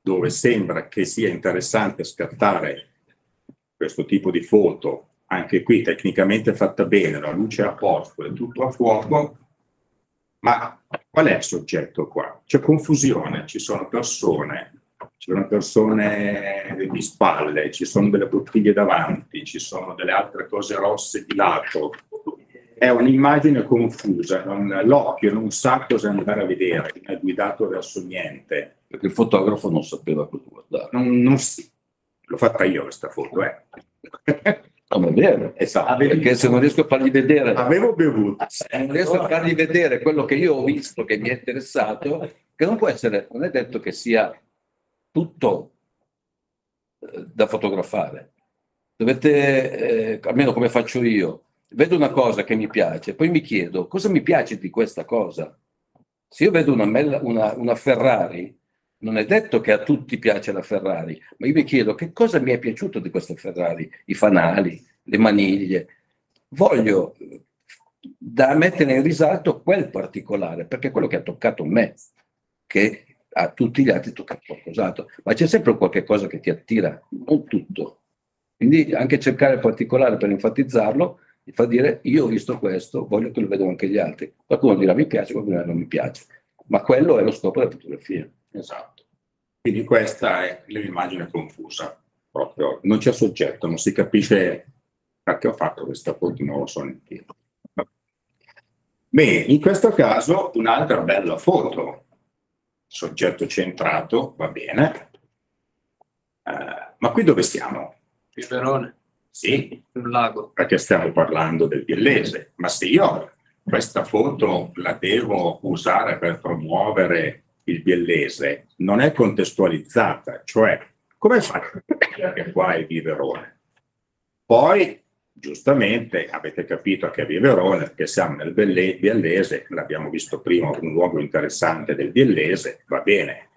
I: dove sembra che sia interessante scattare questo tipo di foto, anche qui tecnicamente fatta bene, la luce a posto, è tutto a fuoco, ma qual è il soggetto qua? C'è confusione, ci sono persone, ci sono persone di spalle, ci sono delle bottiglie davanti, ci sono delle altre cose rosse di lato. È un'immagine confusa, non, l'occhio non sa cosa andare a vedere, è guidato verso niente.
H: Perché il fotografo non sapeva cosa guardare.
I: Non, non si, l'ho fatta io questa foto, eh.
H: Non è vero.
I: Esatto.
H: Perché se non riesco a fargli vedere,
I: Avevo bevuto.
H: se non riesco a fargli vedere quello che io ho visto, che mi è interessato, che non può essere, non è detto che sia tutto eh, da fotografare. Dovete, eh, almeno come faccio io, vedo una cosa che mi piace, poi mi chiedo cosa mi piace di questa cosa. Se io vedo una, una- una Ferrari, non è detto che a tutti piace la Ferrari, ma io mi chiedo che cosa mi è piaciuto di questa Ferrari, i fanali, le maniglie. Voglio da mettere in risalto quel particolare, perché è quello che ha toccato me, che a tutti gli altri tocca qualcos'altro, ma c'è sempre qualche cosa che ti attira, non tutto. Quindi anche cercare il particolare per enfatizzarlo ti fa dire io ho visto questo, voglio che lo vedano anche gli altri. Qualcuno dirà mi piace, qualcuno dirà non mi piace, ma quello è lo scopo della fotografia.
I: Esatto. Quindi questa è l'immagine confusa, proprio non c'è soggetto, non si capisce perché ho fatto questa foto, non lo so neanche io. Bene, in questo caso un'altra bella foto, soggetto centrato, va bene, Eh, ma qui dove stiamo?
E: Il Verone,
I: Sì,
E: sul lago.
I: perché stiamo parlando del Biellese, ma se io questa foto la devo usare per promuovere il Biellese, non è contestualizzata, cioè come faccio che qua è Viverone? Poi, giustamente, avete capito che è Viverone, perché siamo nel Biellese, l'abbiamo visto prima, un luogo interessante del Biellese, va bene,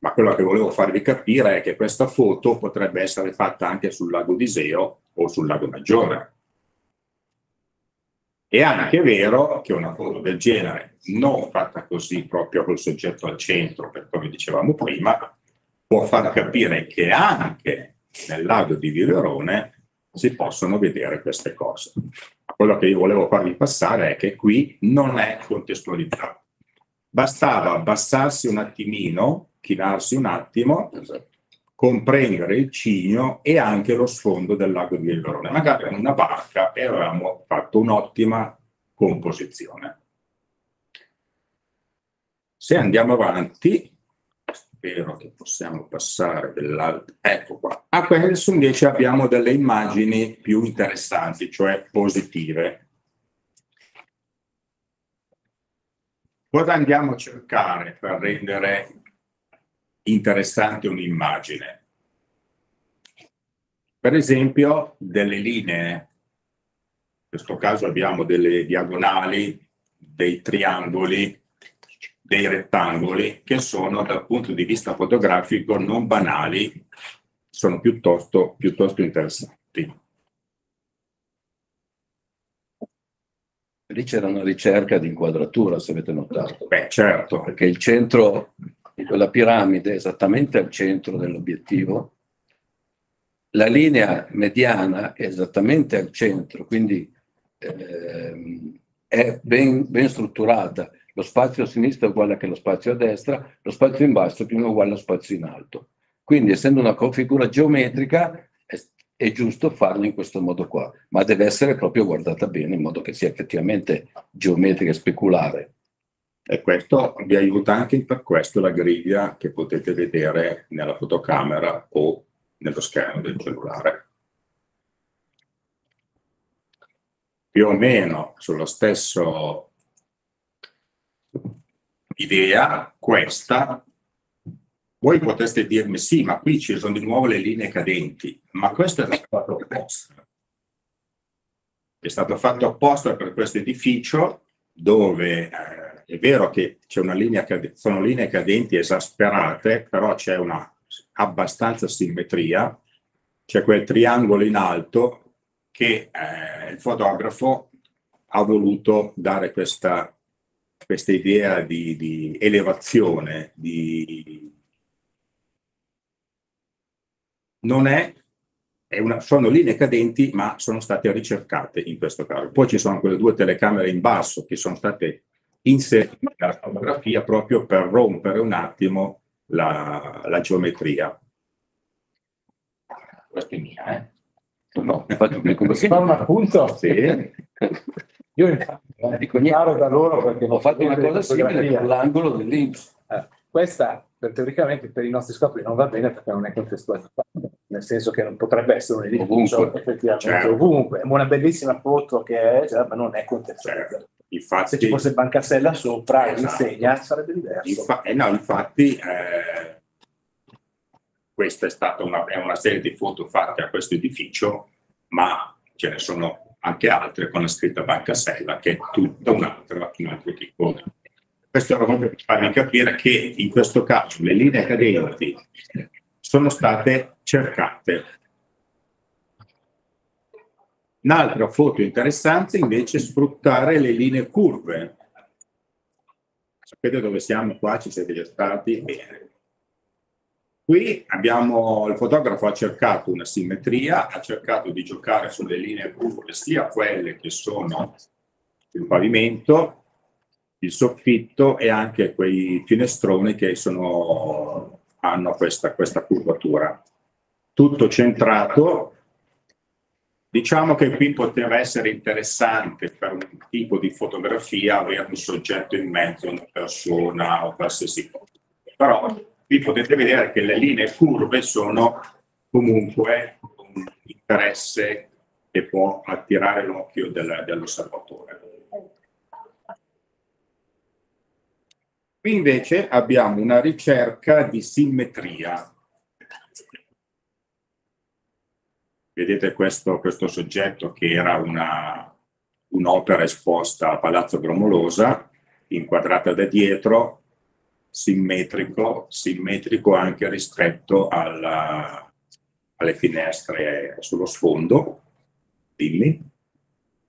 I: ma quello che volevo farvi capire è che questa foto potrebbe essere fatta anche sul lago d'Iseo o sul lago Maggiore. È anche vero che una foto del genere, non fatta così proprio col soggetto al centro, per come dicevamo prima, può far capire che anche nel lago di Viverone si possono vedere queste cose. Quello che io volevo farvi passare è che qui non è contestualizzato. Bastava abbassarsi un attimino, chinarsi un attimo, comprendere il cigno e anche lo sfondo del lago di Viverone, magari in una barca e avevamo fatto un'ottima composizione. Se andiamo avanti, spero che possiamo passare dell'altro, ecco qua. A questo invece abbiamo delle immagini più interessanti, cioè positive. Cosa andiamo a cercare per rendere interessante un'immagine? Per esempio, delle linee, in questo caso abbiamo delle diagonali, dei triangoli, dei rettangoli che sono dal punto di vista fotografico non banali, sono piuttosto, piuttosto interessanti.
H: Lì c'era una ricerca di inquadratura, se avete notato,
I: Beh, certo,
H: perché il centro quella piramide esattamente al centro dell'obiettivo, la linea mediana è esattamente al centro, quindi ehm, è ben, ben strutturata. Lo spazio a sinistra è uguale che lo spazio a destra, lo spazio in basso è più uguale allo spazio in alto. Quindi, essendo una figura geometrica, è, è giusto farlo in questo modo qua, ma deve essere proprio guardata bene in modo che sia effettivamente geometrica e speculare.
I: E questo vi aiuta anche per questo la griglia che potete vedere nella fotocamera o nello schermo del cellulare. Più o meno sullo stesso idea, questa, voi potreste dirmi sì, ma qui ci sono di nuovo le linee cadenti, ma questo è stato apposta. È stato fatto apposta per questo edificio dove eh, è vero che linea sono linee cadenti esasperate, però c'è una abbastanza simmetria, c'è quel triangolo in alto che eh, il fotografo ha voluto dare questa, questa idea di, di elevazione, di... non è una, sono linee cadenti ma sono state ricercate in questo caso. Poi ci sono quelle due telecamere in basso che sono state inserite nella fotografia proprio per rompere un attimo la, la geometria. Questa è mia, eh?
H: No, infatti, come
J: Posso fare un appunto?
I: Sì.
J: Io infatti eh,
H: Dico niente.
J: da loro perché
H: ho fatto una cosa simile con l'angolo dell'Inps.
J: Eh, questa per- teoricamente per i nostri scopi non va bene perché non è contestualizzata, nel senso che non potrebbe essere un edificio
H: Ovunque.
J: effettivamente
I: Certo.
J: ovunque. È una bellissima foto che è, cioè, ma non è contestualizzata.
I: Certo. Infatti,
J: Se ci fosse Bancassella sopra
I: Esatto.
J: insegna sarebbe diverso.
I: Infa- eh no, infatti, eh, questa è stata una, è una serie di foto fatte a questo edificio, ma ce ne sono anche altre con la scritta Banca Sella, che è tutta un'altra, un altro tipo. Questo era proprio per farvi capire che in questo caso le linee cadenti sono state cercate. Un'altra foto interessante invece è sfruttare le linee curve. Sapete dove siamo qua? Ci siete già stati? Bene. Qui abbiamo, il fotografo ha cercato una simmetria, ha cercato di giocare sulle linee curve, sia quelle che sono il pavimento, il soffitto e anche quei finestroni che sono, hanno questa, questa curvatura. Tutto centrato. Diciamo che qui poteva essere interessante per un tipo di fotografia avere un soggetto in mezzo, una persona o qualsiasi cosa. Però qui potete vedere che le linee curve sono comunque un interesse che può attirare l'occhio del- dell'osservatore. Qui invece abbiamo una ricerca di simmetria. Vedete questo, questo soggetto che era una- un'opera esposta a Palazzo Gromolosa, inquadrata da dietro, simmetrico, simmetrico anche rispetto alla- alle finestre sullo sfondo. Dimmi.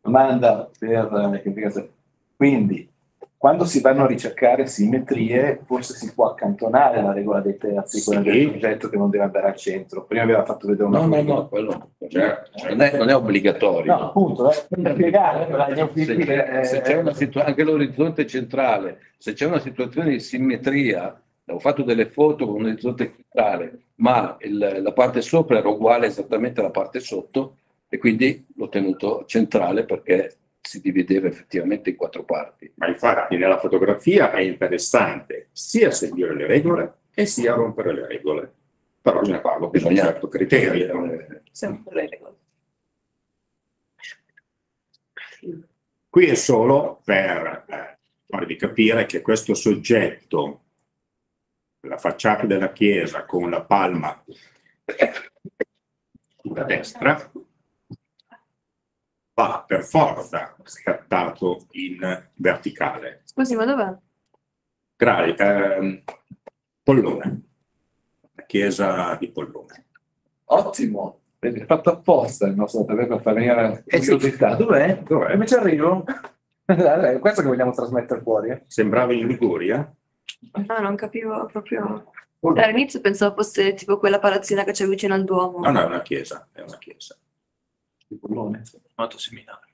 J: Domanda per eh, quindi quando si vanno a ricercare simmetrie forse si può accantonare la regola dei terzi, quella
I: Sì.
J: del soggetto che non deve andare al centro. Prima aveva fatto vedere una
H: No, no, no, quello
I: Certo.
H: non è, non è obbligatorio.
J: No, appunto, eh, per spiegare, agli
H: se c'è,
J: eh,
H: se c'è una situa- anche l'orizzonte centrale, se c'è una situazione di simmetria, ho fatto delle foto con un orizzonte centrale, ma il- la parte sopra era uguale esattamente alla parte sotto e quindi l'ho tenuto centrale perché si divideva effettivamente in quattro parti.
I: Ma infatti nella fotografia è interessante sia seguire le regole e sia rompere le regole. Però bisogna farlo con un
H: Bisogna-
I: certo criterio.
H: Eh,
G: Sempre le regole.
I: Qui è solo per eh, farvi capire che questo soggetto, la facciata della chiesa con la palma sulla destra, va per forza scattato in verticale.
G: Scusi, ma dov'è?
I: Gra- ehm, Pollone, la chiesa di Pollone.
J: Ottimo, è fatto apposta il nostro per far venire
I: Eh sì.
J: curiosità. Dov'è?
I: Dov'è?
J: Ci arrivo? È questo che vogliamo trasmettere fuori. eh?
I: Sembrava in Liguria?
G: Ah, non capivo proprio. All'inizio pensavo fosse tipo quella palazzina che c'è vicino al Duomo.
I: No, no, è una chiesa, è una chiesa.
J: Pollone.
E: Molto similare.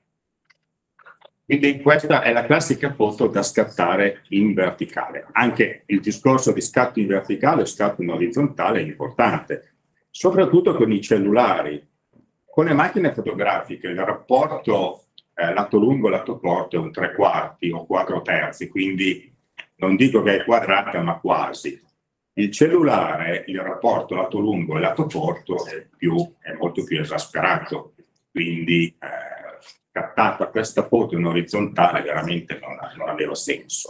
I: Quindi questa è la classica foto da scattare in verticale. Anche il discorso di scatto in verticale e scatto in orizzontale è importante, soprattutto con i cellulari. Con le macchine fotografiche il rapporto eh, lato lungo lato corto è un tre quarti o quattro terzi, quindi non dico che è quadrata, ma quasi. Il cellulare, il rapporto lato lungo e lato corto è, più, è molto più esasperato, quindi eh, scattata questa foto in orizzontale veramente non, non aveva senso.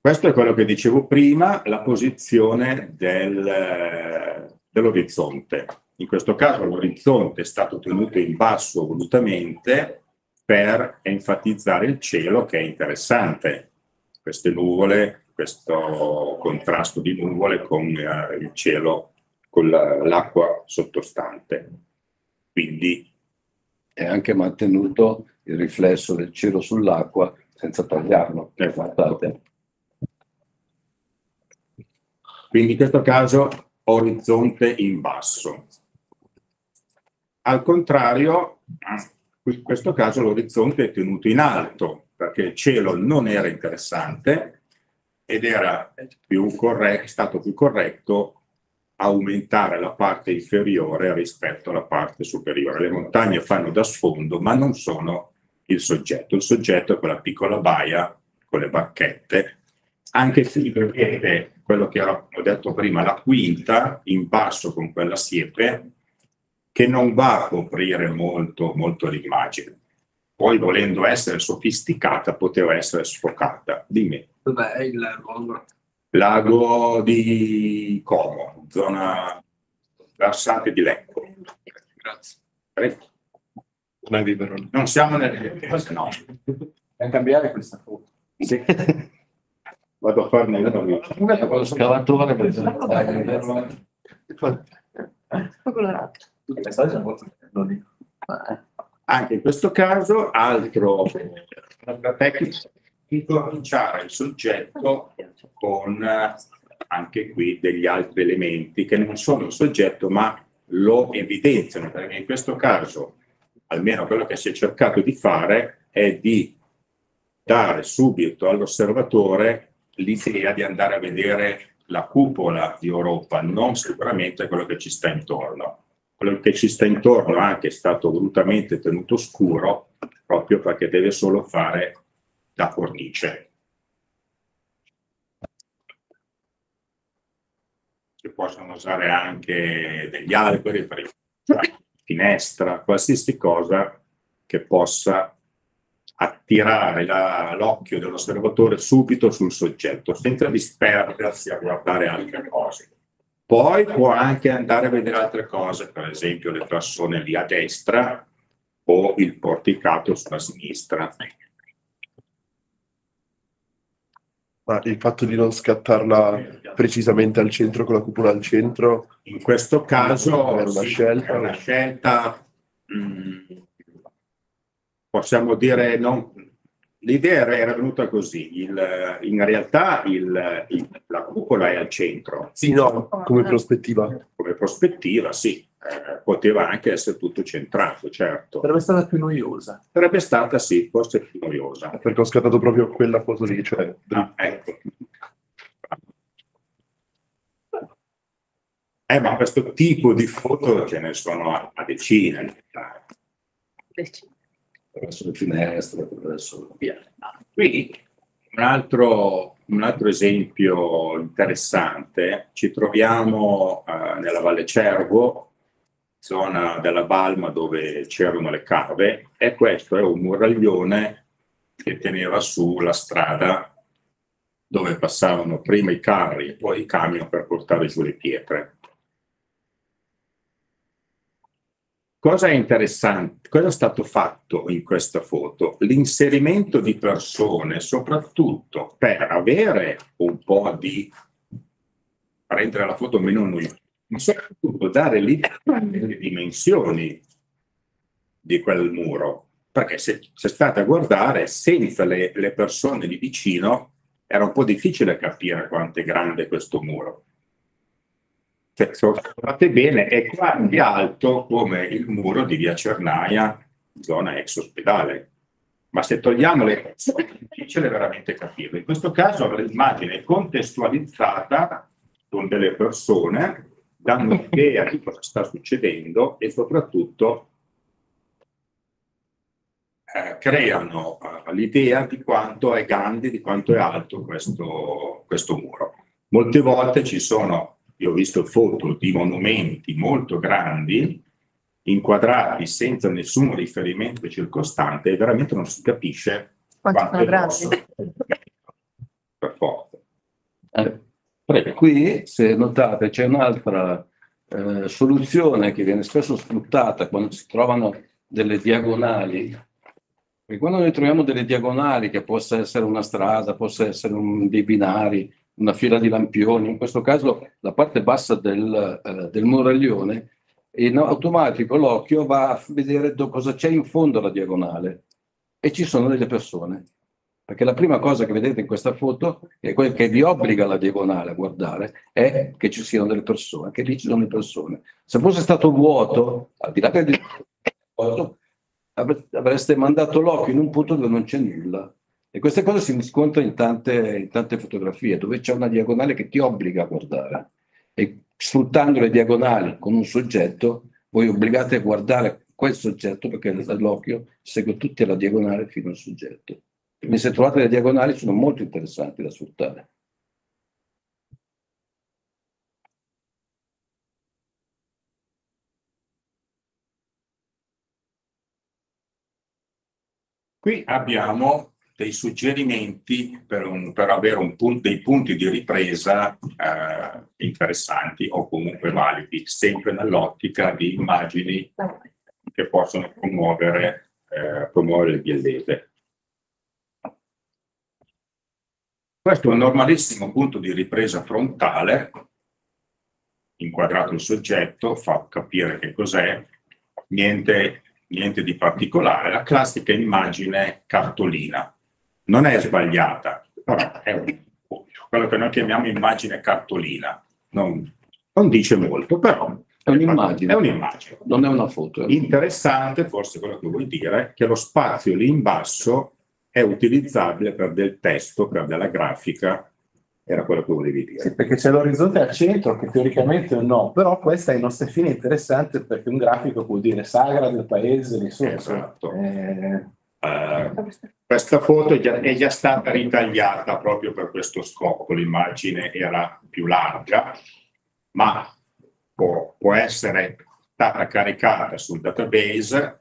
I: Questo è quello che dicevo prima, la posizione del, dell'orizzonte. In questo caso l'orizzonte è stato tenuto in basso volutamente per enfatizzare il cielo che è interessante. Queste nuvole, questo contrasto di nuvole con uh, il cielo, con la, l'acqua sottostante. Quindi
H: è anche mantenuto il riflesso del cielo sull'acqua senza tagliarlo.
I: Esatto. Quindi in questo caso orizzonte in basso. Al contrario, in questo caso l'orizzonte è tenuto in alto perché il cielo non era interessante ed era più corretto, stato più corretto aumentare la parte inferiore rispetto alla parte superiore. Le montagne fanno da sfondo, ma non sono il soggetto. Il soggetto è quella piccola baia con le barchette. Anche se vedete quello che ho detto prima, la quinta in basso con quella siepe, che non va a coprire molto, molto l'immagine. Poi, volendo essere sofisticata, poteva essere sfocata. Dimmi.
E: Dov'è il? Lago
I: di Como, zona versante di Lecco.
E: Grazie.
I: Prego.
J: Non.
I: Non siamo nel... No.
J: È cambiare questa foto.
I: Sì. Vado a farne una.
H: Lo scavatore per
G: colorato.
J: Dico.
I: Anche in questo caso, altro tecnico, incominciare il soggetto con anche qui degli altri elementi che non sono il soggetto ma lo evidenziano, perché in questo caso, almeno quello che si è cercato di fare è di dare subito all'osservatore l'idea di andare a vedere la cupola di Europa, non sicuramente quello che ci sta intorno. Quello che ci sta intorno anche è stato volutamente tenuto scuro proprio perché deve solo fare da cornice. Si possono usare anche degli alberi per finestra, qualsiasi cosa che possa attirare la, l'occhio dell'osservatore subito sul soggetto, senza disperdersi a guardare altre cose. Poi può anche andare a vedere altre cose, per esempio le persone lì a destra o il porticato sulla sinistra.
K: Ma il fatto di non scattarla precisamente al centro con la cupola al centro,
I: In questo caso
K: È una
I: sì,
K: scelta.
I: è una scelta, mm, possiamo dire, non, l'idea era, era venuta così, il- in realtà il- il- la cupola è al centro,
K: sì, no, come prospettiva.
I: come prospettiva sì, eh, poteva anche essere tutto centrato, certo.
J: Sarebbe stata più noiosa.
I: Sarebbe stata sì, forse più noiosa.
K: Perché ho scattato proprio quella foto lì, cioè
I: Ah, ecco. Eh, ma questo tipo di foto ce ne sono a, a decine.
H: attraverso le finestre, attraverso via.
I: Qui un altro, un altro esempio interessante, ci troviamo eh, nella Valle Cervo, zona della Balma dove c'erano le cave, e questo è un muraglione che teneva su la strada dove passavano prima i carri e poi i camion per portare giù le pietre. Cosa è interessante? Cosa è stato fatto in questa foto? L'inserimento di persone, soprattutto per avere un po' di rendere la foto meno noiosa, ma soprattutto dare l'idea delle dimensioni di quel muro. Perché se, se state a guardare, senza le, le persone di vicino, era un po' difficile capire quanto è grande questo muro. se osservate bene, è quasi alto come il muro di via Cernaia, zona ex ospedale. Ma se togliamo le persone è difficile veramente capirlo. In questo caso l'immagine è contestualizzata con delle persone, dando idea di cosa sta succedendo e soprattutto eh, creano eh, l'idea di quanto è grande, di quanto è alto questo, questo muro. Molte volte ci sono, io ho visto foto di monumenti molto grandi, inquadrati senza nessun riferimento circostante e veramente non si capisce
A: Quanto
I: quanto
A: sono
I: è
A: grandi.
I: grosso. Per forza.
H: Eh, prego. Qui, se notate, c'è un'altra eh, soluzione che viene spesso sfruttata quando si trovano delle diagonali. Perché quando noi troviamo delle diagonali, che possa essere una strada, possa essere un, dei binari, una fila di lampioni, in questo caso la parte bassa del, eh, del muraglione, in automatico l'occhio va a vedere cosa c'è in fondo alla diagonale e ci sono delle persone. Perché la prima cosa che vedete in questa foto, è quella che vi obbliga la diagonale a guardare, è che ci siano delle persone, che lì ci sono le persone. Se fosse stato vuoto, al di là del vuoto, avre- avreste mandato l'occhio in un punto dove non c'è nulla. E queste cose si riscontrano in tante, in tante fotografie, dove c'è una diagonale che ti obbliga a guardare. E sfruttando le diagonali con un soggetto, voi obbligate a guardare quel soggetto perché l'occhio segue tutta la diagonale fino al soggetto. Quindi se trovate le diagonali sono molto interessanti da sfruttare.
I: Qui abbiamo dei suggerimenti per, un- per avere un pun- dei punti di ripresa eh, interessanti o comunque validi, sempre nell'ottica di immagini che possono promuovere, eh, promuovere il biellese. Questo è un normalissimo punto di ripresa frontale, inquadrato il soggetto, fa capire che cos'è, niente, niente di particolare, la classica immagine cartolina. Non è sbagliata, però è un- quello che noi chiamiamo immagine cartolina. Non, non dice molto, però
H: È un'immagine.
I: è un'immagine.
H: Non è una foto. è
I: Interessante, forse quello che vuol dire, che lo spazio lì in basso è utilizzabile per del testo, per della grafica, era quello che volevi dire.
J: Sì, perché c'è l'orizzonte al centro che teoricamente no, però questa ai nostri fini è interessante perché un grafico vuol dire sagra del paese, risorse.
I: Esatto.
J: Eh,
I: Eh, questa foto è già, è già stata ritagliata proprio per questo scopo, l'immagine era più larga, ma può, può essere stata caricata sul database,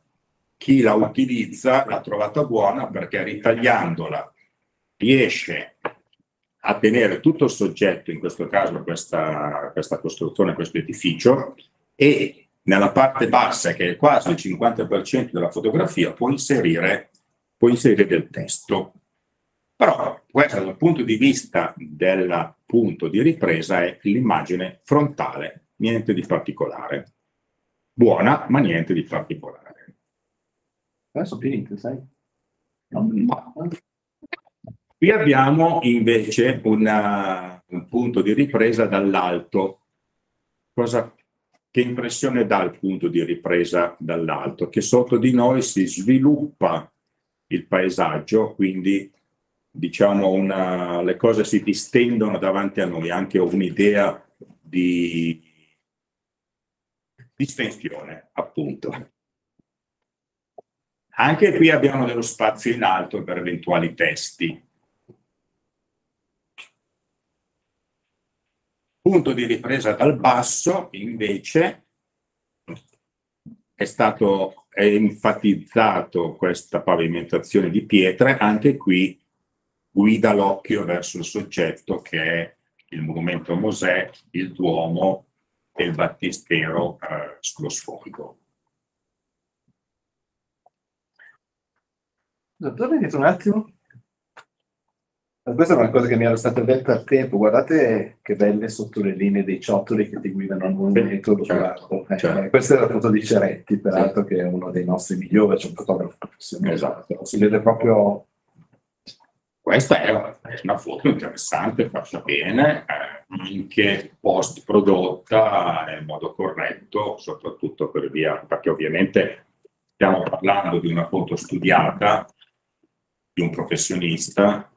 I: chi la utilizza l'ha trovata buona perché ritagliandola riesce a tenere tutto il soggetto, in questo caso questa, questa costruzione, questo edificio, e nella parte bassa, che è quasi il 50% della fotografia, può inserire, può inserire del testo. Però questo dal punto di vista del punto di ripresa è l'immagine frontale, niente di particolare. Buona, ma niente di particolare.
J: Adesso finite, sai?
I: Qui abbiamo invece una- un punto di ripresa dall'alto. Cosa, che impressione dà il punto di ripresa dall'alto? Che sotto di noi si sviluppa il paesaggio, quindi diciamo una- le cose si distendono davanti a noi, anche un'idea di distensione, appunto. Anche qui abbiamo dello spazio in alto per eventuali testi. Punto di ripresa dal basso, invece, è stato è enfatizzato questa pavimentazione di pietre, anche qui guida l'occhio verso il soggetto che è il monumento Mosè, il Duomo e il Battistero eh, sullo sfondo.
J: Torna indietro un attimo. Questa è una cosa che mi era stata detta al tempo. Guardate che belle sotto le linee dei ciottoli che ti guidano al movimento
I: certo,
J: sguardo. Eh,
I: certo.
J: Questa è la foto di Ceretti, peraltro, che è uno dei nostri migliori, c'è un fotografo professionale.
I: Esatto.
J: Si vede proprio
I: Questa è una foto interessante, fatta bene, eh, anche post prodotta nel modo corretto, soprattutto per via, perché ovviamente stiamo parlando di una foto studiata di un professionista,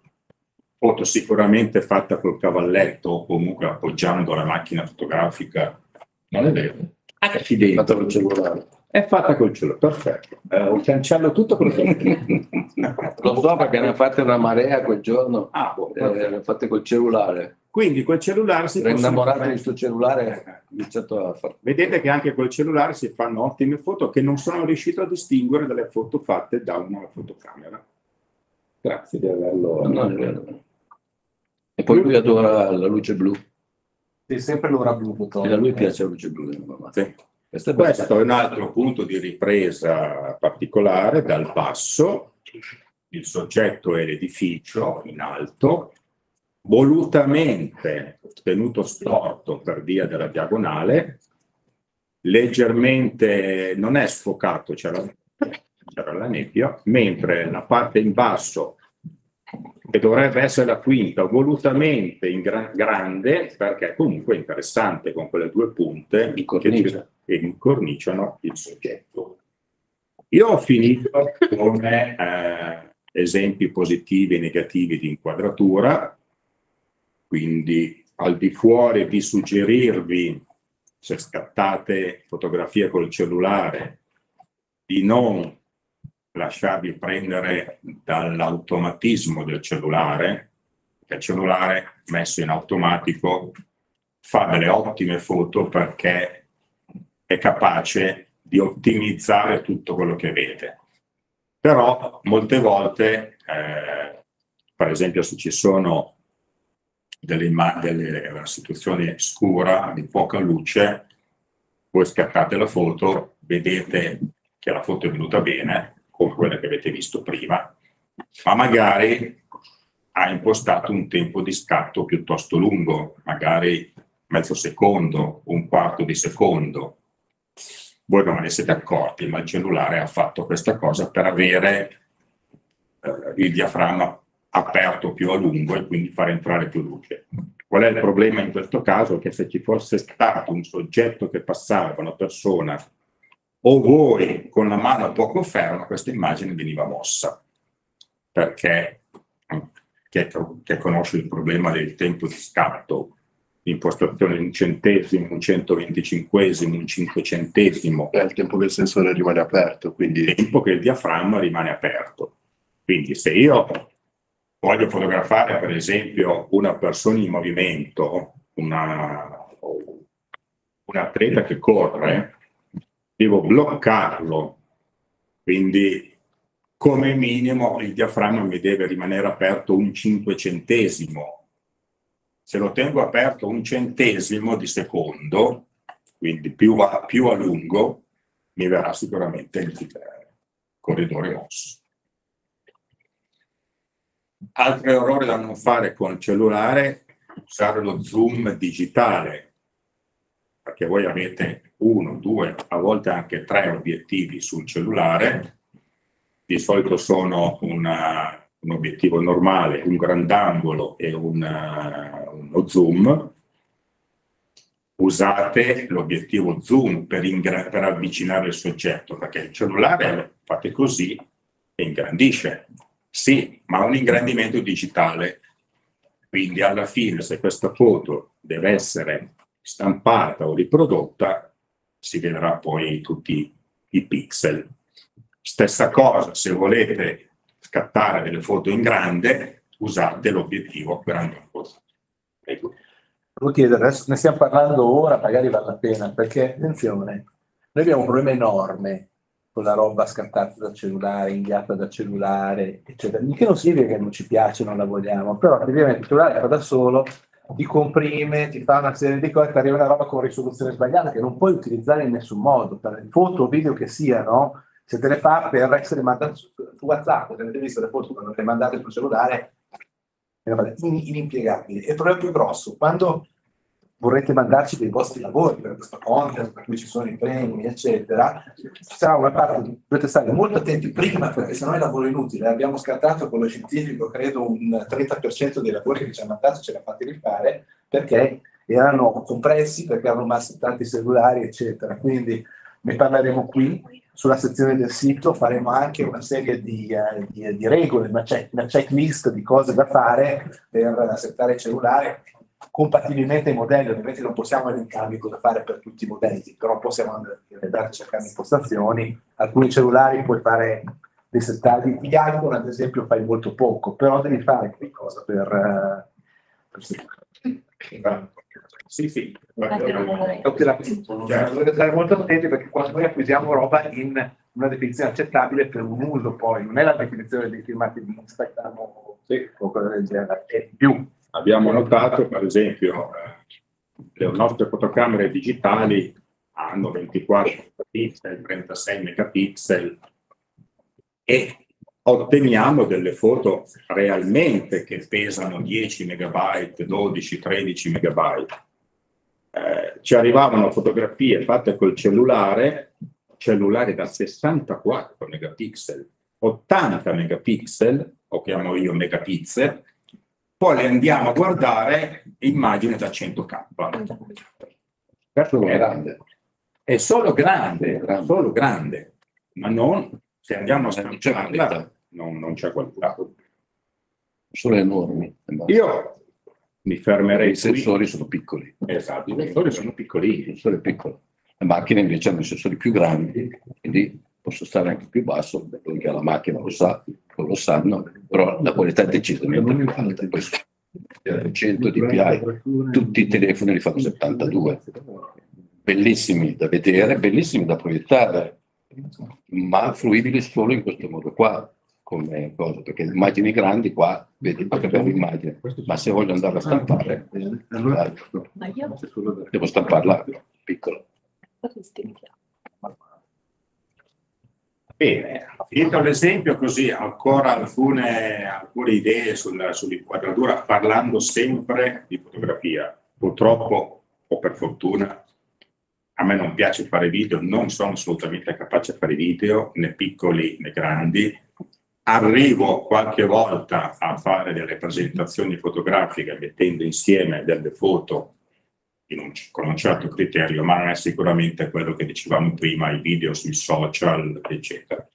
I: foto sicuramente fatta col cavalletto o comunque appoggiando la macchina fotografica, non è vero? Accidenti.
H: Fatto col cellulare.
I: È fatta col cellulare, perfetto. Eh, cancello tutto per
H: Lo so perché ne ha fatte una marea quel giorno,
I: Ah, boh,
H: eh, ne ha fatte col cellulare.
I: Quindi col cellulare si
H: Era innamorato
I: fare-
H: di questo cellulare, a fare.
I: Vedete che anche col cellulare si fanno ottime foto che non sono riuscito a distinguere dalle foto fatte da una fotocamera. Grazie di averlo.
H: No. E poi lui adora la luce blu.
J: Sì, sempre l'ora blu.
H: E a lui piace la luce blu.
I: Sì.
H: Questa è.
I: Questo è un altro punto di ripresa particolare dal basso. Il soggetto è l'edificio in alto, volutamente tenuto storto per via della diagonale, leggermente non è sfocato, c'era, c'era la nebbia, mentre la parte in basso, che dovrebbe essere la quinta, volutamente in gra- grande, perché comunque è interessante con quelle due punte che,
H: cornice.
I: che incorniciano il soggetto. Io ho finito con eh, esempi positivi e negativi di inquadratura, quindi al di fuori di suggerirvi, se scattate fotografie col cellulare, di non lasciarvi prendere dall'automatismo del cellulare, che il cellulare messo in automatico fa delle ottime foto perché è capace di ottimizzare tutto quello che vede. Però molte volte, eh, per esempio se ci sono delle, delle una scura, di poca luce, voi scattate la foto, vedete che la foto è venuta bene, come quella che avete visto prima, ma magari ha impostato un tempo di scatto piuttosto lungo, magari mezzo secondo, un quarto di secondo. Voi non ne siete accorti, ma il cellulare ha fatto questa cosa per avere eh, il diaframma aperto più a lungo e quindi far entrare più luce. Qual è il problema in questo caso? Che se ci fosse stato un soggetto che passava, una persona, o voi con la mano poco ferma, questa immagine veniva mossa. Perché chi, chi conosce il problema del tempo di scatto, l'impostazione un centesimo, un centoventicinquesimo, un cinquecentesimo,
K: È il tempo che il sensore rimane aperto, quindi
I: il tempo che il diaframma rimane aperto. Quindi se io voglio fotografare per esempio una persona in movimento, una, un atleta che corre, devo bloccarlo, quindi come minimo il diaframma mi deve rimanere aperto un cinquecentesimo. Se lo tengo aperto un centesimo di secondo, quindi più a, più a lungo, mi verrà sicuramente il corridore mosso. Altro errore da non fare con il cellulare, usare lo zoom digitale, perché voi avete uno, due, a volte anche tre obiettivi sul cellulare, di solito sono una- un obiettivo normale, un grandangolo e un, eh, uno zoom. Usate l'obiettivo zoom per, ingra- per avvicinare il soggetto, perché il cellulare fate così ingrandisce. Sì, ma un ingrandimento digitale. Quindi alla fine, se questa foto deve essere stampata o riprodotta, si vedrà poi tutti i pixel. Stessa cosa, se volete scattare delle foto in grande, usate l'obiettivo grande. Prego.
J: Devo chiedere, ne stiamo parlando ora, magari vale la pena, perché attenzione, noi abbiamo un problema enorme con la roba scattata dal cellulare, inviata dal cellulare, eccetera. Che non significa che non ci piace, non la vogliamo, però ovviamente il cellulare fa da solo, ti comprime, ti fa una serie di cose, ti arriva una roba con risoluzione sbagliata che non puoi utilizzare in nessun modo, per foto o video che siano, se te le fa per essere mandate su, su WhatsApp, avete visto le foto quando le mandate sul cellulare, in- inimpiegabili. E il problema più grosso, quando
B: vorrete mandarci dei vostri lavori per questo contest, per cui ci sono i premi, eccetera, ci sarà una parte, dovete stare molto attenti prima, perché sennò è lavoro inutile. Abbiamo scartato con lo scientifico, credo, un 30% dei lavori che ci ha mandato ce l'ha fatti rifare, perché erano compressi, perché erano massi tanti cellulari, eccetera. Quindi ne parleremo qui sulla sezione del sito faremo anche una serie di, eh, di, di regole, una, check, una, checklist di cose da fare per settare il cellulare compatibilmente ai modelli. Ovviamente non possiamo elencarvi cosa fare per tutti i modelli, però possiamo andare a cercare impostazioni. Alcuni cellulari puoi fare dei settaggi di iPhone, ad esempio, fai molto poco, però devi fare qualcosa per, uh, per
I: sì, sì.
B: Dovete stare molto attenti perché quando noi acquisiamo roba in una definizione accettabile per un uso poi, non è la definizione dei filmati di Instagram o, sì. o cose del genere, è più.
I: Abbiamo notato, per esempio, eh, le nostre fotocamere digitali hanno 24 megapixel, 36 megapixel e otteniamo delle foto realmente che pesano 10 megabyte, 12, 13 megabyte. Eh, ci arrivavano fotografie fatte col cellulare, cellulare da 64 megapixel, 80 megapixel, o chiamo io megapixel, poi le andiamo a guardare immagine da 100k. Certo è grande. È solo grande, solo grande, ma non se andiamo a stamparla non, non c'è qualcosa.
H: Sono enormi.
I: Io mi fermerei.
H: I sensori sono piccoli.
I: Esatto, i sensori sono piccolini.
H: Il sensore è piccolo. Le macchine invece hanno i sensori più grandi, quindi posso stare anche più basso, perché la macchina lo sa, lo sanno, però la qualità è decisamente più alta. Poi 100 dpi, tutti i telefoni li fanno 72. Bellissimi da vedere, bellissimi da proiettare, ma fruibili solo in questo modo qua come cosa, perché immagini grandi qua, vedi che bella immagine, ma se voglio andare a stampare, devo stamparla piccola.
I: Bene, finito l'esempio così, ancora alcune, alcune idee sul, sull'inquadratura, parlando sempre di fotografia. Purtroppo, o per fortuna, a me non piace fare video, non sono assolutamente capace a fare video, né piccoli né grandi, arrivo qualche volta a fare delle presentazioni fotografiche mettendo insieme delle foto un, con un certo criterio, ma non è sicuramente quello che dicevamo prima, i video sui social, eccetera.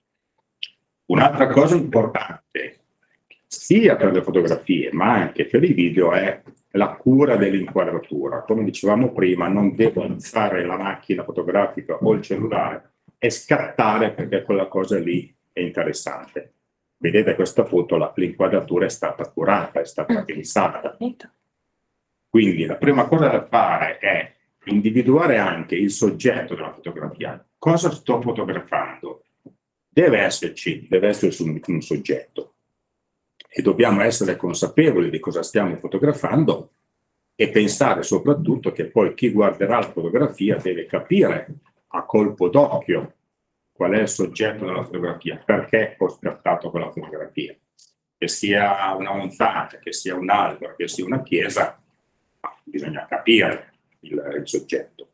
I: Un'altra cosa importante, sia per le fotografie, ma anche per i video, è la cura dell'inquadratura. Come dicevamo prima, non devo alzare la macchina fotografica o il cellulare e scattare perché quella cosa lì è interessante vedete questa foto, l'inquadratura è stata curata, è stata pensata. Quindi la prima cosa da fare è individuare anche il soggetto della fotografia. Cosa sto fotografando? Deve esserci, deve esserci un, un soggetto e dobbiamo essere consapevoli di cosa stiamo fotografando e pensare soprattutto che poi chi guarderà la fotografia deve capire a colpo d'occhio qual è il soggetto della fotografia, perché ho scattato quella fotografia. Che sia una montagna, che sia un albero, che sia una chiesa, bisogna capire il, il soggetto.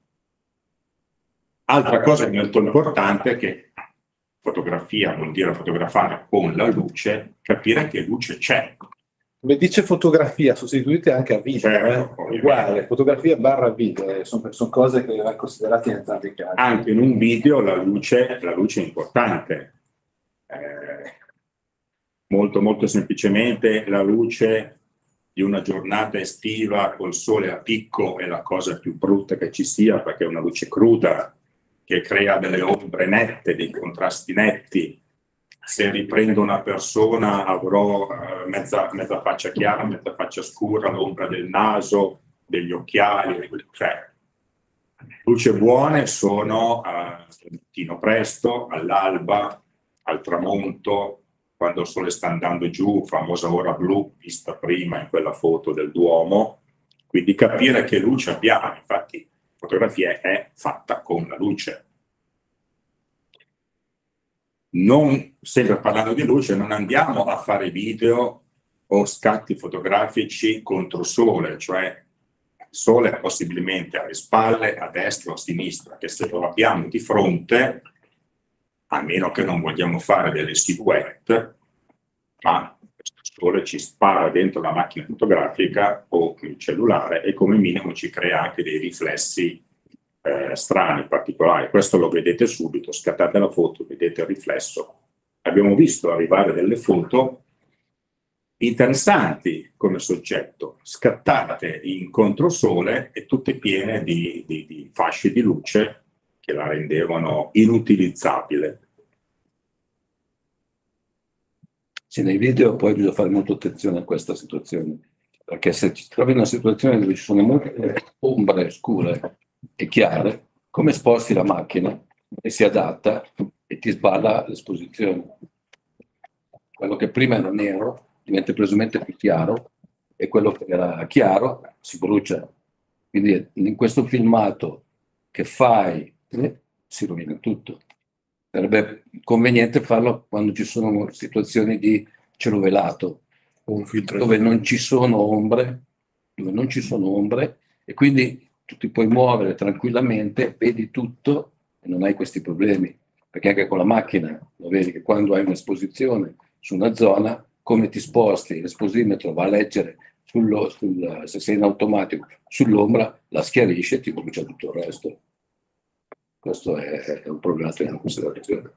I: Altra cosa molto importante è che fotografia vuol dire fotografare con la luce, capire che luce c'è,
B: come dice fotografia, sostituite anche a video, certo, eh? uguale, fotografia barra video, eh, sono, sono, cose che vanno considerate in entrambi i casi.
I: Anche in un video la luce, la luce è importante. Eh, molto molto semplicemente la luce di una giornata estiva col sole a picco è la cosa più brutta che ci sia perché è una luce cruda che crea delle ombre nette, dei contrasti netti. Se riprendo una persona avrò uh, mezza, mezza, faccia chiara, mezza faccia scura, l'ombra del naso, degli occhiali, cioè luce buone sono uh, mattino presto, all'alba, al tramonto, quando il sole sta andando giù, famosa ora blu vista prima in quella foto del Duomo, quindi capire che luce abbiamo, infatti la fotografia è fatta con la luce, non, sempre parlando di luce, non andiamo a fare video o scatti fotografici contro sole, cioè sole possibilmente alle spalle, a destra o a sinistra, che se lo abbiamo di fronte, a meno che non vogliamo fare delle silhouette, ma questo sole ci spara dentro la macchina fotografica o il cellulare e come minimo ci crea anche dei riflessi eh, strani, particolari. Questo lo vedete subito, scattate la foto, vedete il riflesso. Abbiamo visto arrivare delle foto interessanti come soggetto, scattate in controsole e tutte piene di, di, di fasce di luce che la rendevano inutilizzabile.
H: Sì, nei video poi bisogna fare molta attenzione a questa situazione, perché se ti trovi in una situazione dove ci sono molte ombre scure e chiare, come sposti la macchina e si adatta e ti sballa l'esposizione. Quello che prima era nero diventa presumente più chiaro e quello che era chiaro si brucia. Quindi in questo filmato che fai eh, si rovina tutto. Sarebbe conveniente farlo quando ci sono situazioni di cielo velato, dove non ci sono ombre, dove non ci sono ombre e quindi tu ti puoi muovere tranquillamente, vedi tutto e non hai questi problemi. Perché anche con la macchina lo vedi che quando hai un'esposizione su una zona come ti sposti, l'esposimetro va a leggere sullo, sul, se sei in automatico sull'ombra, la schiarisce e ti brucia tutto il resto. Questo è, è un problema da tenere in considerazione.